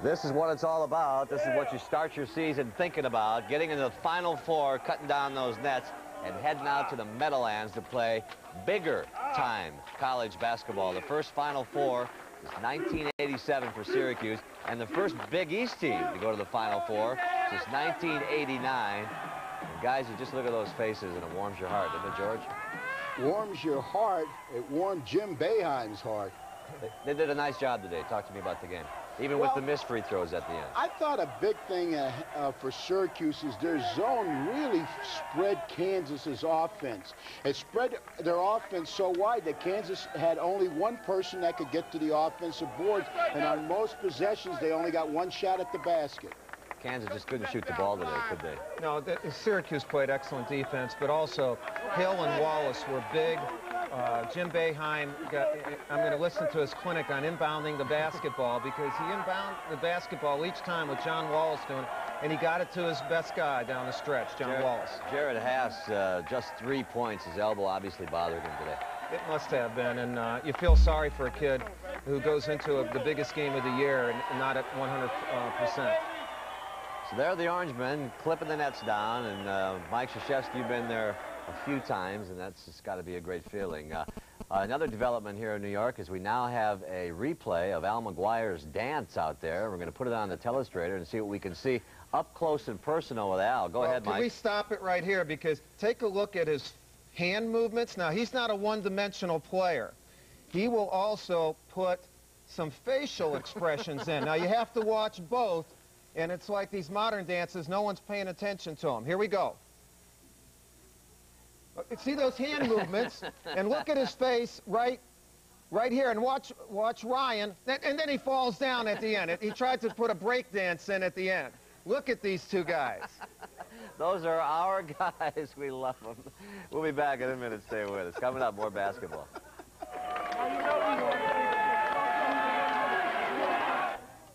This is what it's all about. This is what you start your season thinking about. Getting into the Final Four, cutting down those nets, and heading out to the Meadowlands to play bigger time college basketball. The first Final Four is 1987 for Syracuse, and the first Big East team to go to the Final Four since 1989. And guys, you just look at those faces and it warms your heart, doesn't it, George? Warms your heart. It warmed Jim Boeheim's heart. They, they did a nice job today. Talk to me about the game. Even Well- with the missed free throws at the end. I thought a big thing uh, uh, for Syracuse is their zone really spread Kansas's offense. It spread their offense so wide that Kansas had only one person that could get to the offensive boards, and on most possessions, they only got one shot at the basket. Kansas just couldn't shoot the ball today, could they? No, the, Syracuse played excellent defense, but also Hill and Wallace were big. Uh, Jim Boeheim, got, I'm going to listen to his clinic on inbounding the basketball because he inbound the basketball each time with John Wallace doing it, and he got it to his best guy down the stretch, John Jared, Wallace. Jerod Haase, uh, just three points. His elbow obviously bothered him today. It must have been, and uh, you feel sorry for a kid who goes into a, the biggest game of the year and, not at 100 uh, percent. So there are the Orangemen clipping the nets down, and uh, Mike Krzyzewski, you've been there a few times, and that's just got to be a great feeling. Uh, another development here in New York is we now have a replay of Al McGuire's dance out there. We're going to put it on the telestrator and see what we can see up close and personal with Al. Go well, ahead, can Mike. Can we stop it right here? Because take a look at his hand movements. Now, he's not a one-dimensional player. He will also put some facial expressions in. Now, you have to watch both, and it's like these modern dances, no one's paying attention to them. Here we go. Uh, See those hand movements, and look at his face right right here, and watch watch Ryan, and, and then he falls down at the end. He tried to put a break dance in at the end. Look at these two guys. Those are our guys. We love them. We'll be back in a minute. Stay with us. Coming up, more basketball.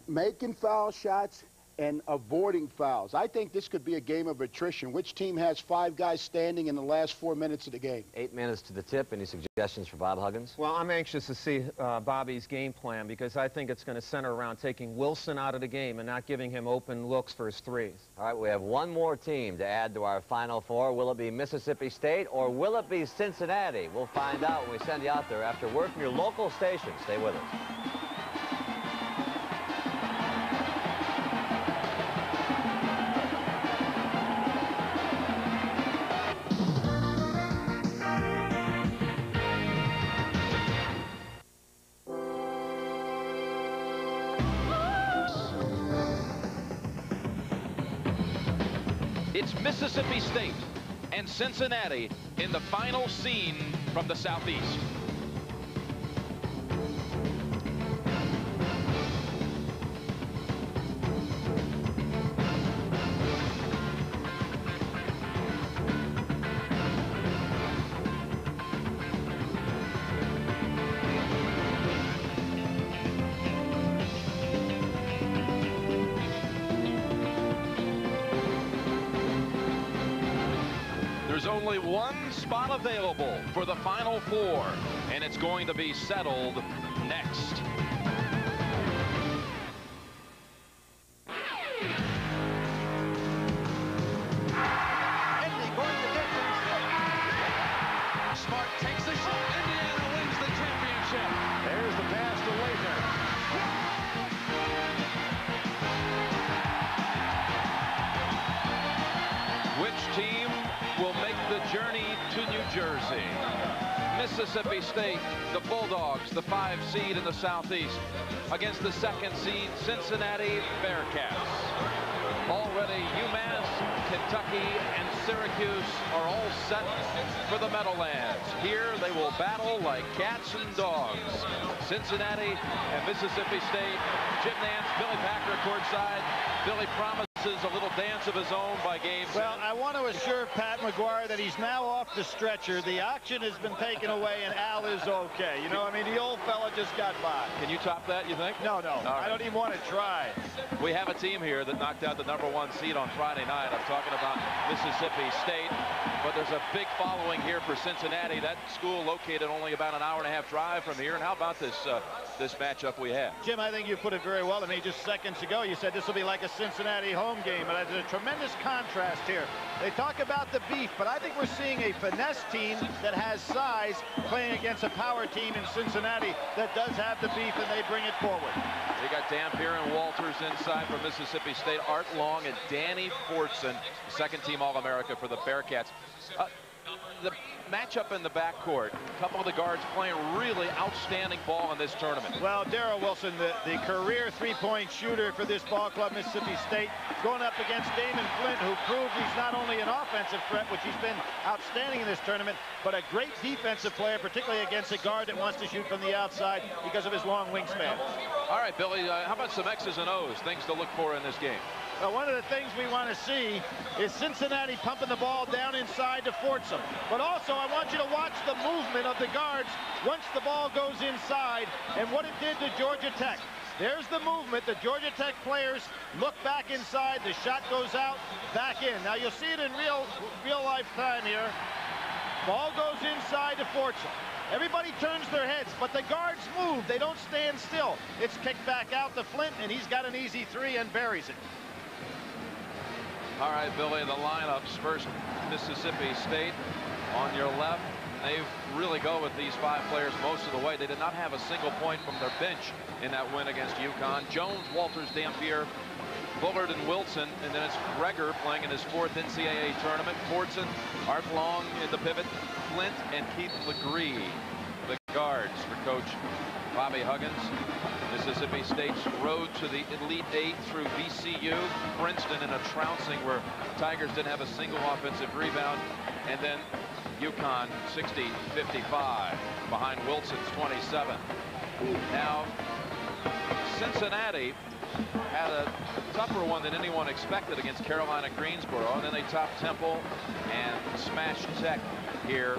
Making foul shots and avoiding fouls. I think this could be a game of attrition. Which team has five guys standing in the last four minutes of the game? Eight minutes to the tip. Any suggestions for Bob Huggins? Well, I'm anxious to see uh, Bobby's game plan because I think it's going to center around taking Wilson out of the game and not giving him open looks for his threes. All right, we have one more team to add to our Final Four. Will it be Mississippi State or will it be Cincinnati? We'll find out when we send you out there after work from your local station. Stay with us. Cincinnati in the final scene from the Southeast. For the Final Four, and it's going to be settled next. The five seed in the Southeast, against the second seed Cincinnati Bearcats. Already UMass, Kentucky, and Syracuse are all set for the Meadowlands. Here they will battle like cats and dogs. Cincinnati and Mississippi State. Jim Nantz, Billy Packer courtside. Billy promises a little dance of his own by game Well, I want to assure Pat McGuire that he's now off the stretcher. The oxygen has been taken away, and Al is okay. You know, I mean, the old fella just got by. Can you top that, you think? No, no. All I don't even want to try. We have a team here that knocked out the number one seed on Friday night. I'm talking about Mississippi State. But there's a big following here for Cincinnati. That school located only about an hour and a half drive from here. And how about this uh, this matchup we have? Jim, I think you put it very well. I mean, just seconds ago, you said this will be like a Cincinnati home game, but there's a tremendous contrast here. They talk about the beef, but I think we're seeing a finesse team that has size playing against a power team in Cincinnati that does have the beef, and they bring it forward. They got Dampier and Walters inside for Mississippi State. Art Long and Danny Fortson, second team All-America for the Bearcats. Uh, the matchup in the backcourt. A couple of the guards playing really outstanding ball in this tournament. Well, Darrell Wilson, the, the career three-point shooter for this ball club, Mississippi State, going up against Damon Flint, who proved he's not only an offensive threat, which he's been outstanding in this tournament, but a great defensive player, particularly against a guard that wants to shoot from the outside because of his long wingspan. All right, Billy, uh, how about some X's and O's, things to look for in this game? Well, one of the things we want to see is Cincinnati pumping the ball down inside to Fortson. But also, I want you to watch the movement of the guards once the ball goes inside and what it did to Georgia Tech. There's the movement. The Georgia Tech players look back inside. The shot goes out, back in. Now, you'll see it in real, real life time here. Ball goes inside to Fortson. Everybody turns their heads, but the guards move. They don't stand still. It's kicked back out to Flint, and he's got an easy three and buries it. All right, Billy, the lineups. First, Mississippi State on your left. They really go with these five players most of the way. They did not have a single point from their bench in that win against UConn. Jones, Walters, Dampier, Bullard, and Wilson. And then it's Greger playing in his fourth NCAA tournament. Fortson, Art Long in the pivot, Flint, and Keith Legree. The guards for Coach Bobby Huggins. Mississippi State's road to the Elite Eight through VCU. Princeton in a trouncing where Tigers didn't have a single offensive rebound. And then UConn 60-55 behind Wilson's 27. Now, Cincinnati had a tougher one than anyone expected against Carolina Greensboro. And then they topped Temple and smashed Tech here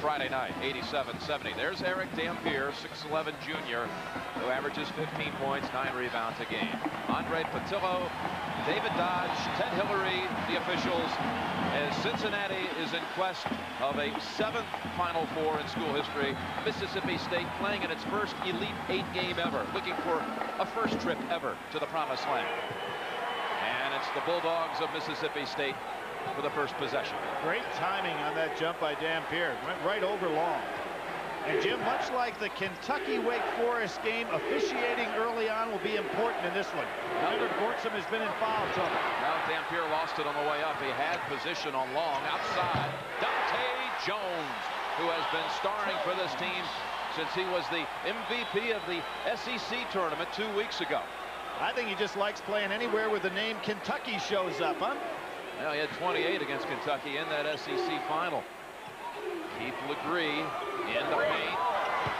Friday night, 87-70. There's Erick Dampier, 6'11 junior, who averages 15 points, 9 rebounds a game. Andre Patillo, David Dodge, Ted Hillary, the officials, as Cincinnati is in quest of a seventh Final Four in school history. Mississippi State playing in its first Elite Eight game ever, looking for a first trip ever to the Promised Land. And it's the Bulldogs of Mississippi State for the first possession. Great timing on that jump by Dampier. Went right over long. And Jim, much like the Kentucky-Wake Forest game, officiating early on will be important in this one. Remember, Fortson has been in foul trouble. Now Dampier lost it on the way up. He had position on long outside. Dontae' Jones, who has been starring for this team since he was the MVP of the SEC tournament two weeks ago. I think he just likes playing anywhere where the name Kentucky shows up, huh? Well, he had 28 against Kentucky in that SEC final. Keith Legree in the paint.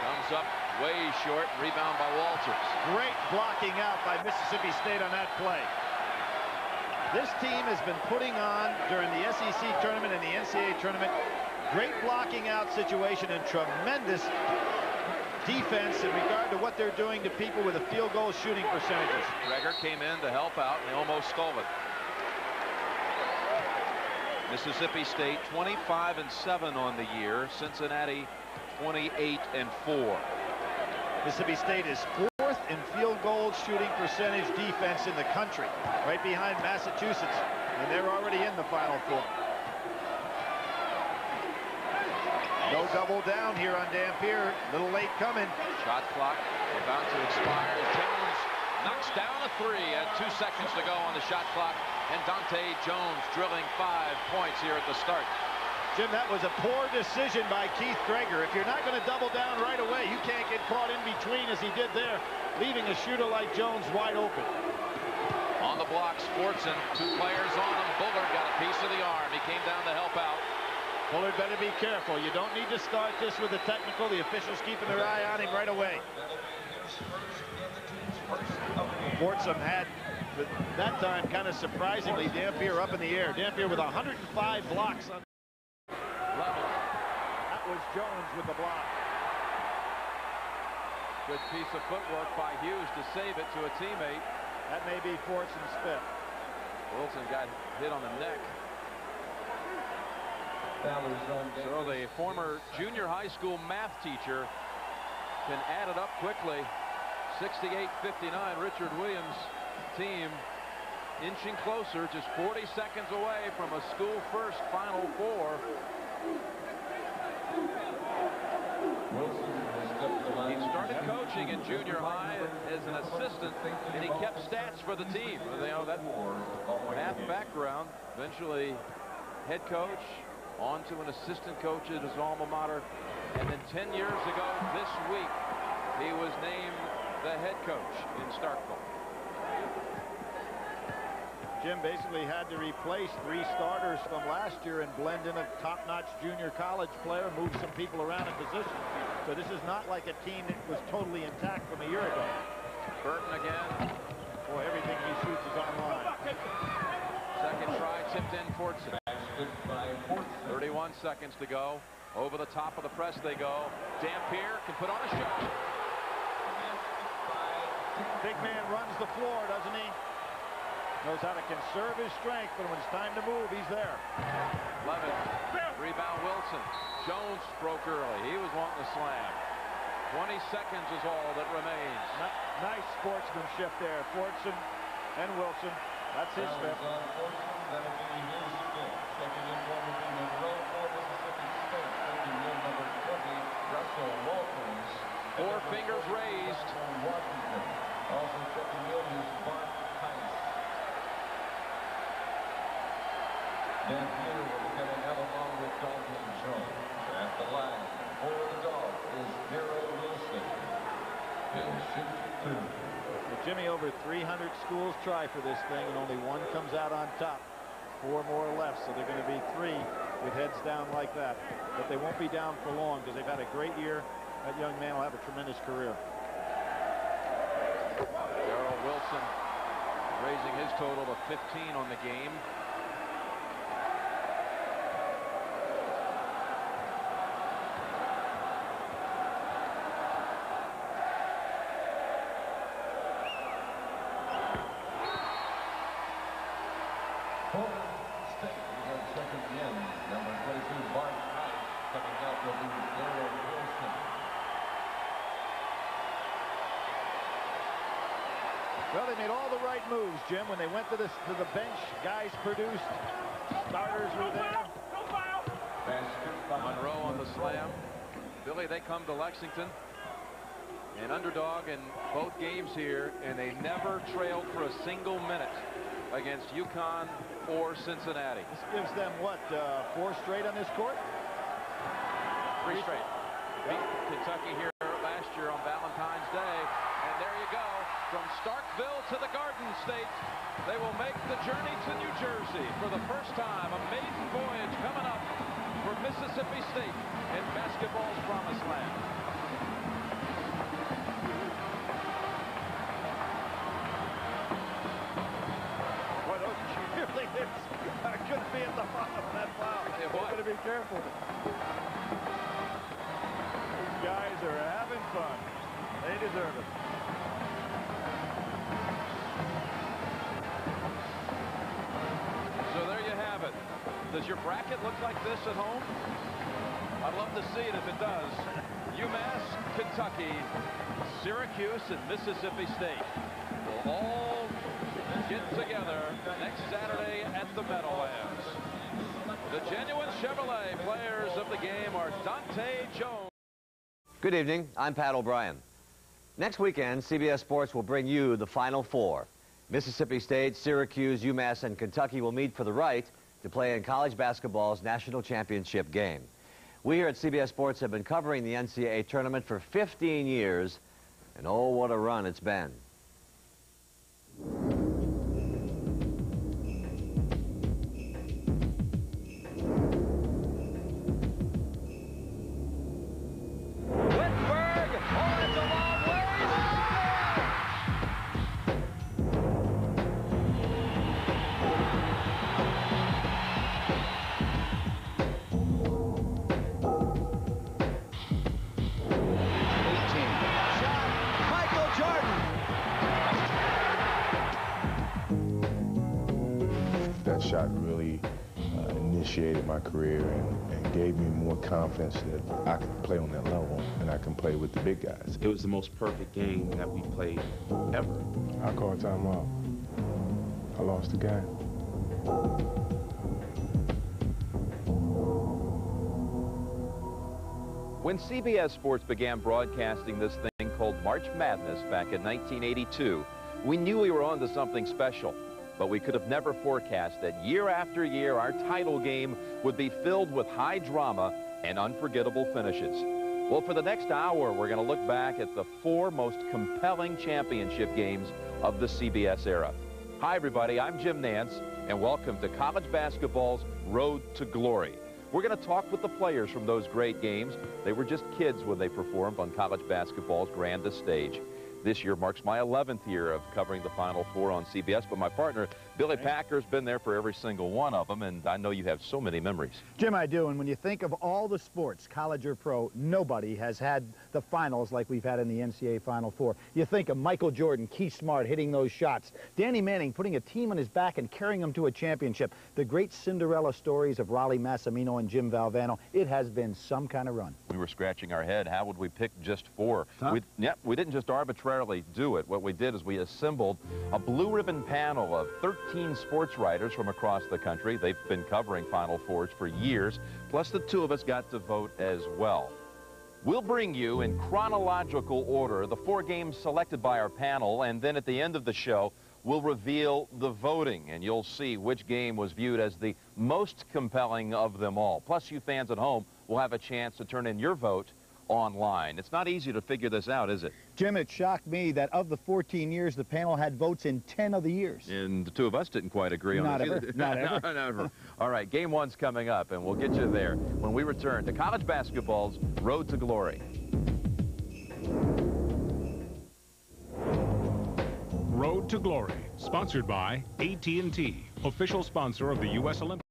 Comes up way short. Rebound by Walters. Great blocking out by Mississippi State on that play. This team has been putting on during the SEC tournament and the NCAA tournament great blocking out situation and tremendous defense in regard to what they're doing to people with a field goal shooting percentages. Greger came in to help out and they almost stole it. Mississippi State 25 and 7 on the year. Cincinnati 28 and 4. Mississippi State is fourth in field goal shooting percentage defense in the country, right behind Massachusetts, and they're already in the Final Four. No double down here on Dampier. Little late coming. Shot clock about to expire. Jones knocks down a three at two seconds to go on the shot clock. And Dante Jones drilling five points here at the start. Jim, that was a poor decision by Keith Greger. If you're not going to double down right away, you can't get caught in between as he did there, leaving a shooter like Jones wide open. On the block, Fortson, two players on him. Bullard got a piece of the arm. He came down to help out. Bullard better be careful. You don't need to start this with a technical. The officials keeping their eye on him right away. Fortson had, that time, kind of surprisingly, Dampier up in the air. Dampier with 105 blocks on level. That was Jones with the block. Good piece of footwork by Hughes to save it to a teammate. That may be Fortson's fifth. Wilson got hit on the neck. So the former junior high school math teacher can add it up quickly. 68-59, Richard Williams' team inching closer, just 40 seconds away from a school first Final Four. He started coaching in junior high as an assistant, and he kept stats for the team. You know, that math background, eventually head coach, on to an assistant coach at his alma mater. And then 10 years ago this week, he was named the head coach in Starkville. Jim basically had to replace three starters from last year and blend in a top-notch junior college player, move some people around in position. So this is not like a team that was totally intact from a year ago. Burton again. Boy, everything he shoots is online. Second try tipped in Fortson. 31 seconds to go. Over the top of the press they go. Dampier can put on a shot. Big man runs the floor, doesn't he? Knows how to conserve his strength, but when it's time to move, he's there. Levin. Rebound Wilson. Jones broke early. He was wanting to slam. 20 seconds is all that remains. Nice sportsmanship there. Fortson and Wilson. That's his fifth. Four fingers raised. Also checking in is Bart Tice. Dan Peter will be coming out along with Dontae' Jones. At the line for the Dogs is Darrell Wilson. He'll shoot two. Well, Jimmy, over 300 schools try for this thing, and only one comes out on top. Four more left, so they're going to be three with heads down like that. But they won't be down for long because they've had a great year. That young man will have a tremendous career. Darrell Wilson raising his total to 15 on the game. Florida State is on second in. Number 22, Bart Tice. Coming out will be Darrell Wilson. Well, they made all the right moves, Jim. When they went to the, to the bench, guys produced. Starters were there. Monroe on the slam. Billy, they come to Lexington. An underdog in both games here, and they never trailed for a single minute against UConn or Cincinnati. This gives them, what, uh, four straight on this court? Three straight. Kentucky here last year on Valentine's Day. And there you go. From Starkville to the Garden State, they will make the journey to New Jersey for the first time. A maiden voyage coming up for Mississippi State in basketball's promised land. Boy, those cheerleaders are going to be at the bottom of that foul. They're going to be careful. These guys are having fun. They deserve it. Does your bracket look like this at home? I'd love to see it if it does. UMass, Kentucky, Syracuse, and Mississippi State will all get together next Saturday at the Meadowlands. The genuine Chevrolet players of the game are Dontae' Jones. Good evening. I'm Pat O'Brien. Next weekend, CBS Sports will bring you the Final Four. Mississippi State, Syracuse, UMass, and Kentucky will meet for the right to play in college basketball's national championship game. We here at CBS Sports have been covering the NCAA tournament for 15 years, and oh, what a run it's been. Confidence that I can play on that level and I can play with the big guys. It was the most perfect game that we played ever. I called timeout. I lost the game. When CBS Sports began broadcasting this thing called March Madness back in 1982, we knew we were on to something special. but we could have never forecast that year after year our title game would be filled with high drama and unforgettable finishes. Well, for the next hour, we're going to look back at the four most compelling championship games of the CBS era. Hi, everybody. I'm Jim Nantz, and welcome to college basketball's Road to Glory. We're going to talk with the players from those great games. They were just kids when they performed on college basketball's grandest stage. This year marks my 11th year of covering the Final Four on CBS, but my partner, Billy Packer's been there for every single one of them, and I know you have so many memories. Jim, I do, and when you think of all the sports, college or pro, nobody has had the finals like we've had in the NCAA Final Four. You think of Michael Jordan, Keith Smart hitting those shots, Danny Manning putting a team on his back and carrying them to a championship, the great Cinderella stories of Rollie Massimino and Jim Valvano. It has been some kind of run. We were scratching our head. How would we pick just four? We, yeah, we didn't just arbitrarily do it. What we did is we assembled a blue ribbon panel of 13 sports writers from across the country. They've been covering Final Fours for years, plus the two of us got to vote as well. We'll bring you in chronological order the four games selected by our panel, and then at the end of the show, we'll reveal the voting, and you'll see which game was viewed as the most compelling of them all. Plus, you fans at home will have a chance to turn in your vote online. It's not easy to figure this out, is it? Jim, it shocked me that of the 14 years, the panel had votes in 10 of the years. And the two of us didn't quite agree on Not this ever. either. Not ever. Not ever. All right, game one's coming up, and we'll get you there when we return to college basketball's Road to Glory. Road to Glory, sponsored by AT&T, official sponsor of the U.S. Olympic.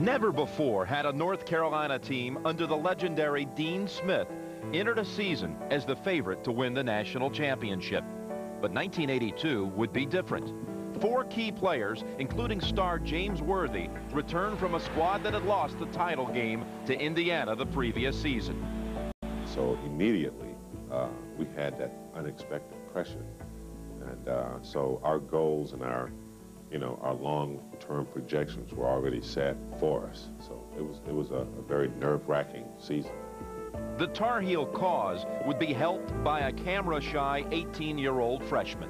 Never before had a North Carolina team under the legendary Dean Smith entered a season as the favorite to win the national championship. But 1982 would be different. Four key players, including star James Worthy, returned from a squad that had lost the title game to Indiana the previous season. So immediately, uh, we had that unexpected pressure. And uh, so our goals and our, you know, our long-term projections were already set for us. So it was, it was a, a very nerve-wracking season. The Tar Heel cause would be helped by a camera-shy 18-year-old freshman.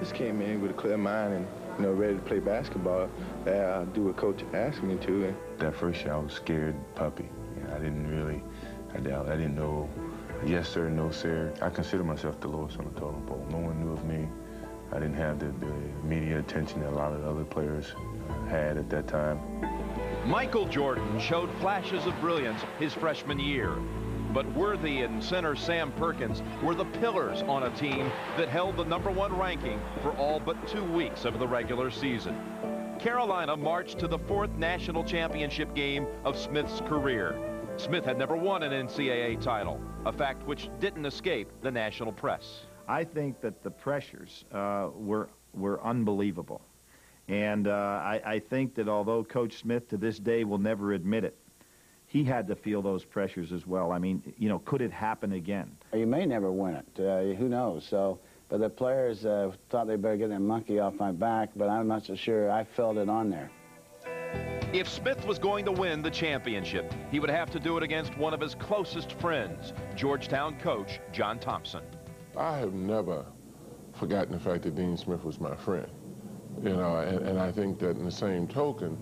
Just came in with a clear mind and, you know, ready to play basketball. Uh, do what coach asked me to. And That first year, I was scared puppy. You know, I didn't really, I, doubt- I didn't know yes sir, no sir. I consider myself the lowest on the totem pole. No one knew of me. I didn't have the, the media attention that a lot of the other players had at that time. Michael Jordan showed flashes of brilliance his freshman year. But Worthy and center Sam Perkins were the pillars on a team that held the number one ranking for all but two weeks of the regular season. Carolina marched to the fourth national championship game of Smith's career. Smith had never won an NCAA title, a fact which didn't escape the national press. I think that the pressures uh, were were unbelievable, and uh, I, I think that although Coach Smith to this day will never admit it, he had to feel those pressures as well. I mean, you know, could it happen again? You may never win it. Uh, who knows? So, but the players uh, thought they better get that monkey off my back, but I'm not so sure. I felt it on there. If Smith was going to win the championship, he would have to do it against one of his closest friends, Georgetown coach John Thompson. I have never forgotten the fact that Dean Smith was my friend. You know, and, and I think that in the same token,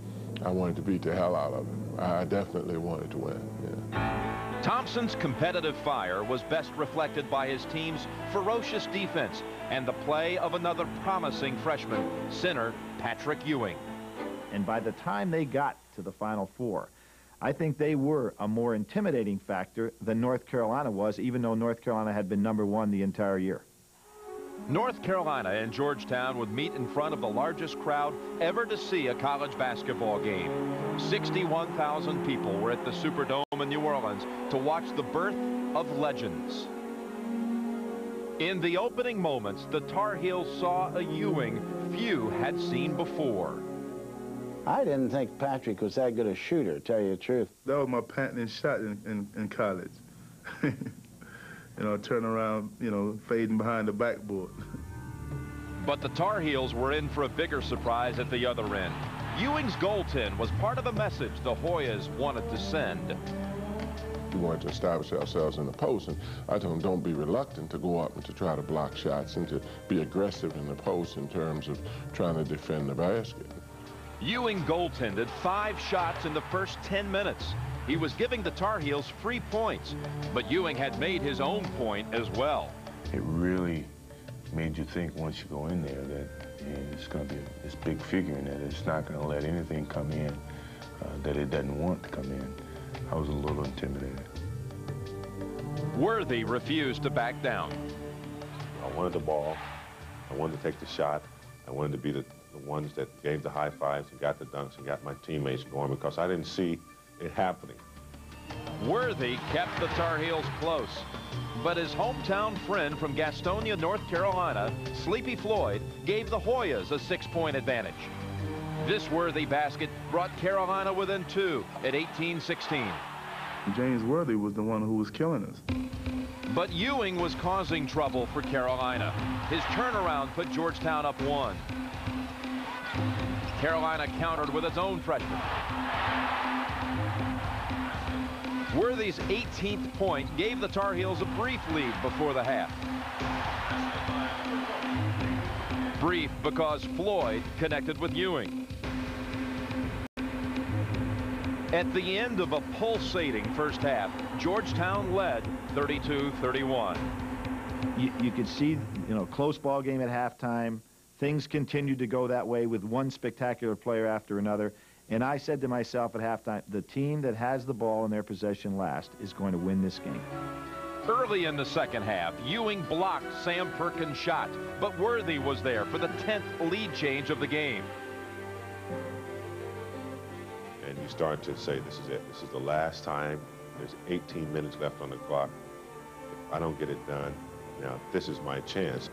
I wanted to beat the hell out of him. I definitely wanted to win. Yeah. Thompson's competitive fire was best reflected by his team's ferocious defense and the play of another promising freshman, center Patrick Ewing. And by the time they got to the Final Four, I think they were a more intimidating factor than North Carolina was, even though North Carolina had been number one the entire year. North Carolina and Georgetown would meet in front of the largest crowd ever to see a college basketball game. 61,000 people were at the Superdome in New Orleans to watch the birth of legends. In the opening moments, the Tar Heels saw a Ewing few had seen before. I didn't think Patrick was that good a shooter, to tell you the truth. That was my patented shot in, in, in college. you know, turn around, you know, fading behind the backboard. But the Tar Heels were in for a bigger surprise at the other end. Ewing's goaltend was part of a message the Hoyas wanted to send. we wanted to establish ourselves in the post. And I told them, don't be reluctant to go up and to try to block shots and to be aggressive in the post in terms of trying to defend the basket. Ewing goaltended five shots in the first 10 minutes. He was giving the Tar Heels free points, but Ewing had made his own point as well. It really made you think once you go in there that it's going to be this big figure and that it's not going to let anything come in uh, that it doesn't want to come in. I was a little intimidated. Worthy refused to back down. I wanted the ball. I wanted to take the shot. I wanted to be the, the ones that gave the high fives and got the dunks and got my teammates going because I didn't see it happening. Worthy kept the Tar Heels close. But his hometown friend from Gastonia, North Carolina, Sleepy Floyd, gave the Hoyas a six-point advantage. This worthy basket brought Carolina within two at 18-16. James Worthy was the one who was killing us. But Ewing was causing trouble for Carolina. His turnaround put Georgetown up one. Carolina countered with its own freshman. Worthy's 18th point gave the Tar Heels a brief lead before the half. Brief because Floyd connected with Ewing. At the end of a pulsating first half, Georgetown led 32-31. You, you could see, you know, close ball game at halftime. Things continued to go that way with one spectacular player after another. And I said to myself at halftime, the team that has the ball in their possession last is going to win this game. Early in the second half, Ewing blocked Sam Perkins' shot, but Worthy was there for the 10th lead change of the game. And you start to say, this is it. This is the last time. There's 18 minutes left on the clock. If I don't get it done, now this is my chance.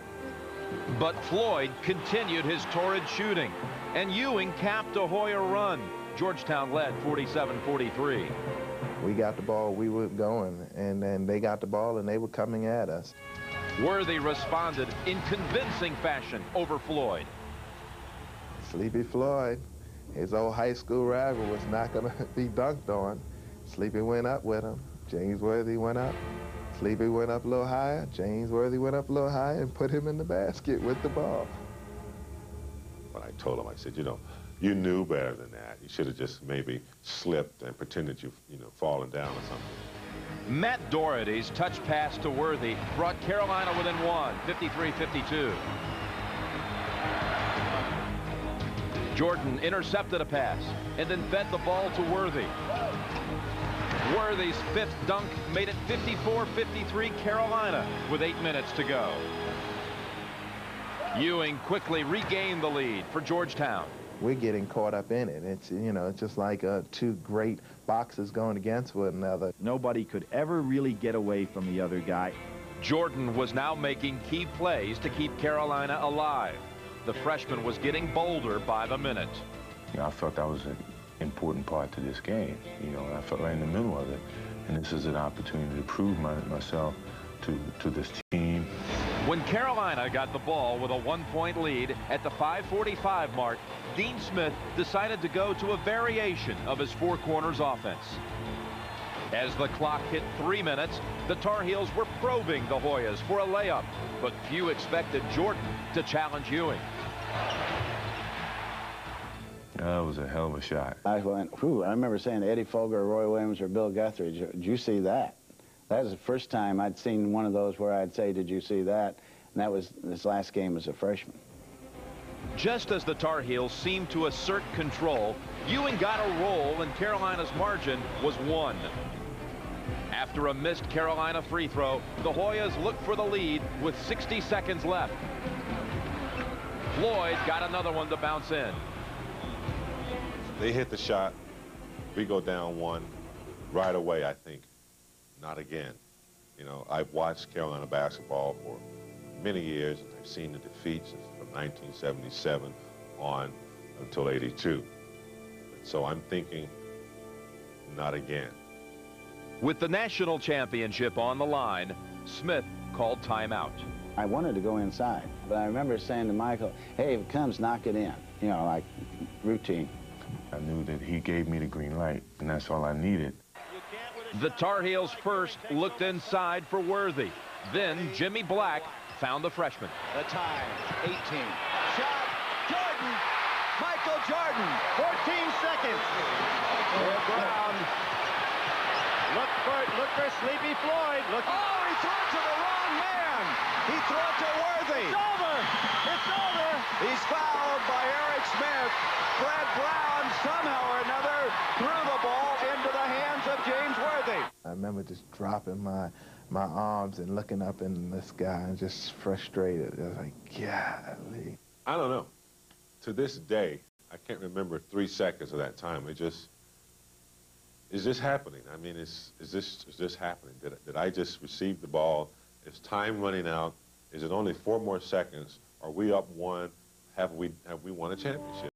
But Floyd continued his torrid shooting, and Ewing capped a Hoya run. Georgetown led 47-43. We got the ball, we were going, and then they got the ball, and they were coming at us. Worthy responded in convincing fashion over Floyd. Sleepy Floyd, his old high school rival, was not going to be dunked on. Sleepy went up with him. James Worthy went up. Sleepy went up a little higher. James Worthy went up a little higher and put him in the basket with the ball. But I told him, I said, you know, you knew better than that. You should have just maybe slipped and pretended you, you know, fallen down or something. Matt Doherty's touch pass to Worthy brought Carolina within one, 53-52. Jordan intercepted a pass and then fed the ball to Worthy. Worthy's fifth dunk made it 54-53 Carolina with eight minutes to go. Ewing quickly regained the lead for Georgetown. We're getting caught up in it. It's, you know, it's just like uh, two great boxers going against one another. Nobody could ever really get away from the other guy. Jordan was now making key plays to keep Carolina alive. The freshman was getting bolder by the minute. You know, I felt that was an important part to this game, you know, and I felt right in the middle of it. And this is an opportunity to prove my, myself to, to this team. When Carolina got the ball with a one-point lead at the 545 mark, Dean Smith decided to go to a variation of his four corners offense. As the clock hit three minutes, the Tar Heels were probing the Hoyas for a layup, but few expected Jordan to challenge Ewing. That was a hell of a shot. I went, whew, I remember saying to Eddie Fogler, Roy Williams, or Bill Guthridge, did you see that? That was the first time I'd seen one of those where I'd say, did you see that? And that was this last game as a freshman. Just as the Tar Heels seemed to assert control, Ewing got a roll and Carolina's margin was one. After a missed Carolina free throw, the Hoyas looked for the lead with 60 seconds left. Floyd got another one to bounce in. They hit the shot. We go down one right away, I think. Not again. You know, I've watched Carolina basketball for many years. And I've seen the defeats from 1977 on until 82. So I'm thinking, not again. With the national championship on the line, Smith called timeout. I wanted to go inside, but I remember saying to Michael, hey, if it comes, knock it in. You know, like routine. I knew that he gave me the green light, and that's all I needed. You can't win The Tar Heels first looked inside for Worthy. Then Jimmy Black found the freshman. The time, 18. Shot, Jordan, Michael Jordan, 14 seconds. Brown. Look for, look for Sleepy Floyd. Look. Oh, he threw it to the wrong man. He threw it to Worthy. It's over. It's over. He's fouled by Eric Smith. Fred Brown somehow or another threw the ball into the hands of James Worthy. I remember just dropping my my arms and looking up in the sky and just frustrated. I was like, golly. I don't know. To this day, I can't remember three seconds of that time. It just, is this happening? I mean, is, is, this, is this happening? Did, did I just receive the ball? Is time running out? Is it only four more seconds? Are we up one? Have we, have we won a championship?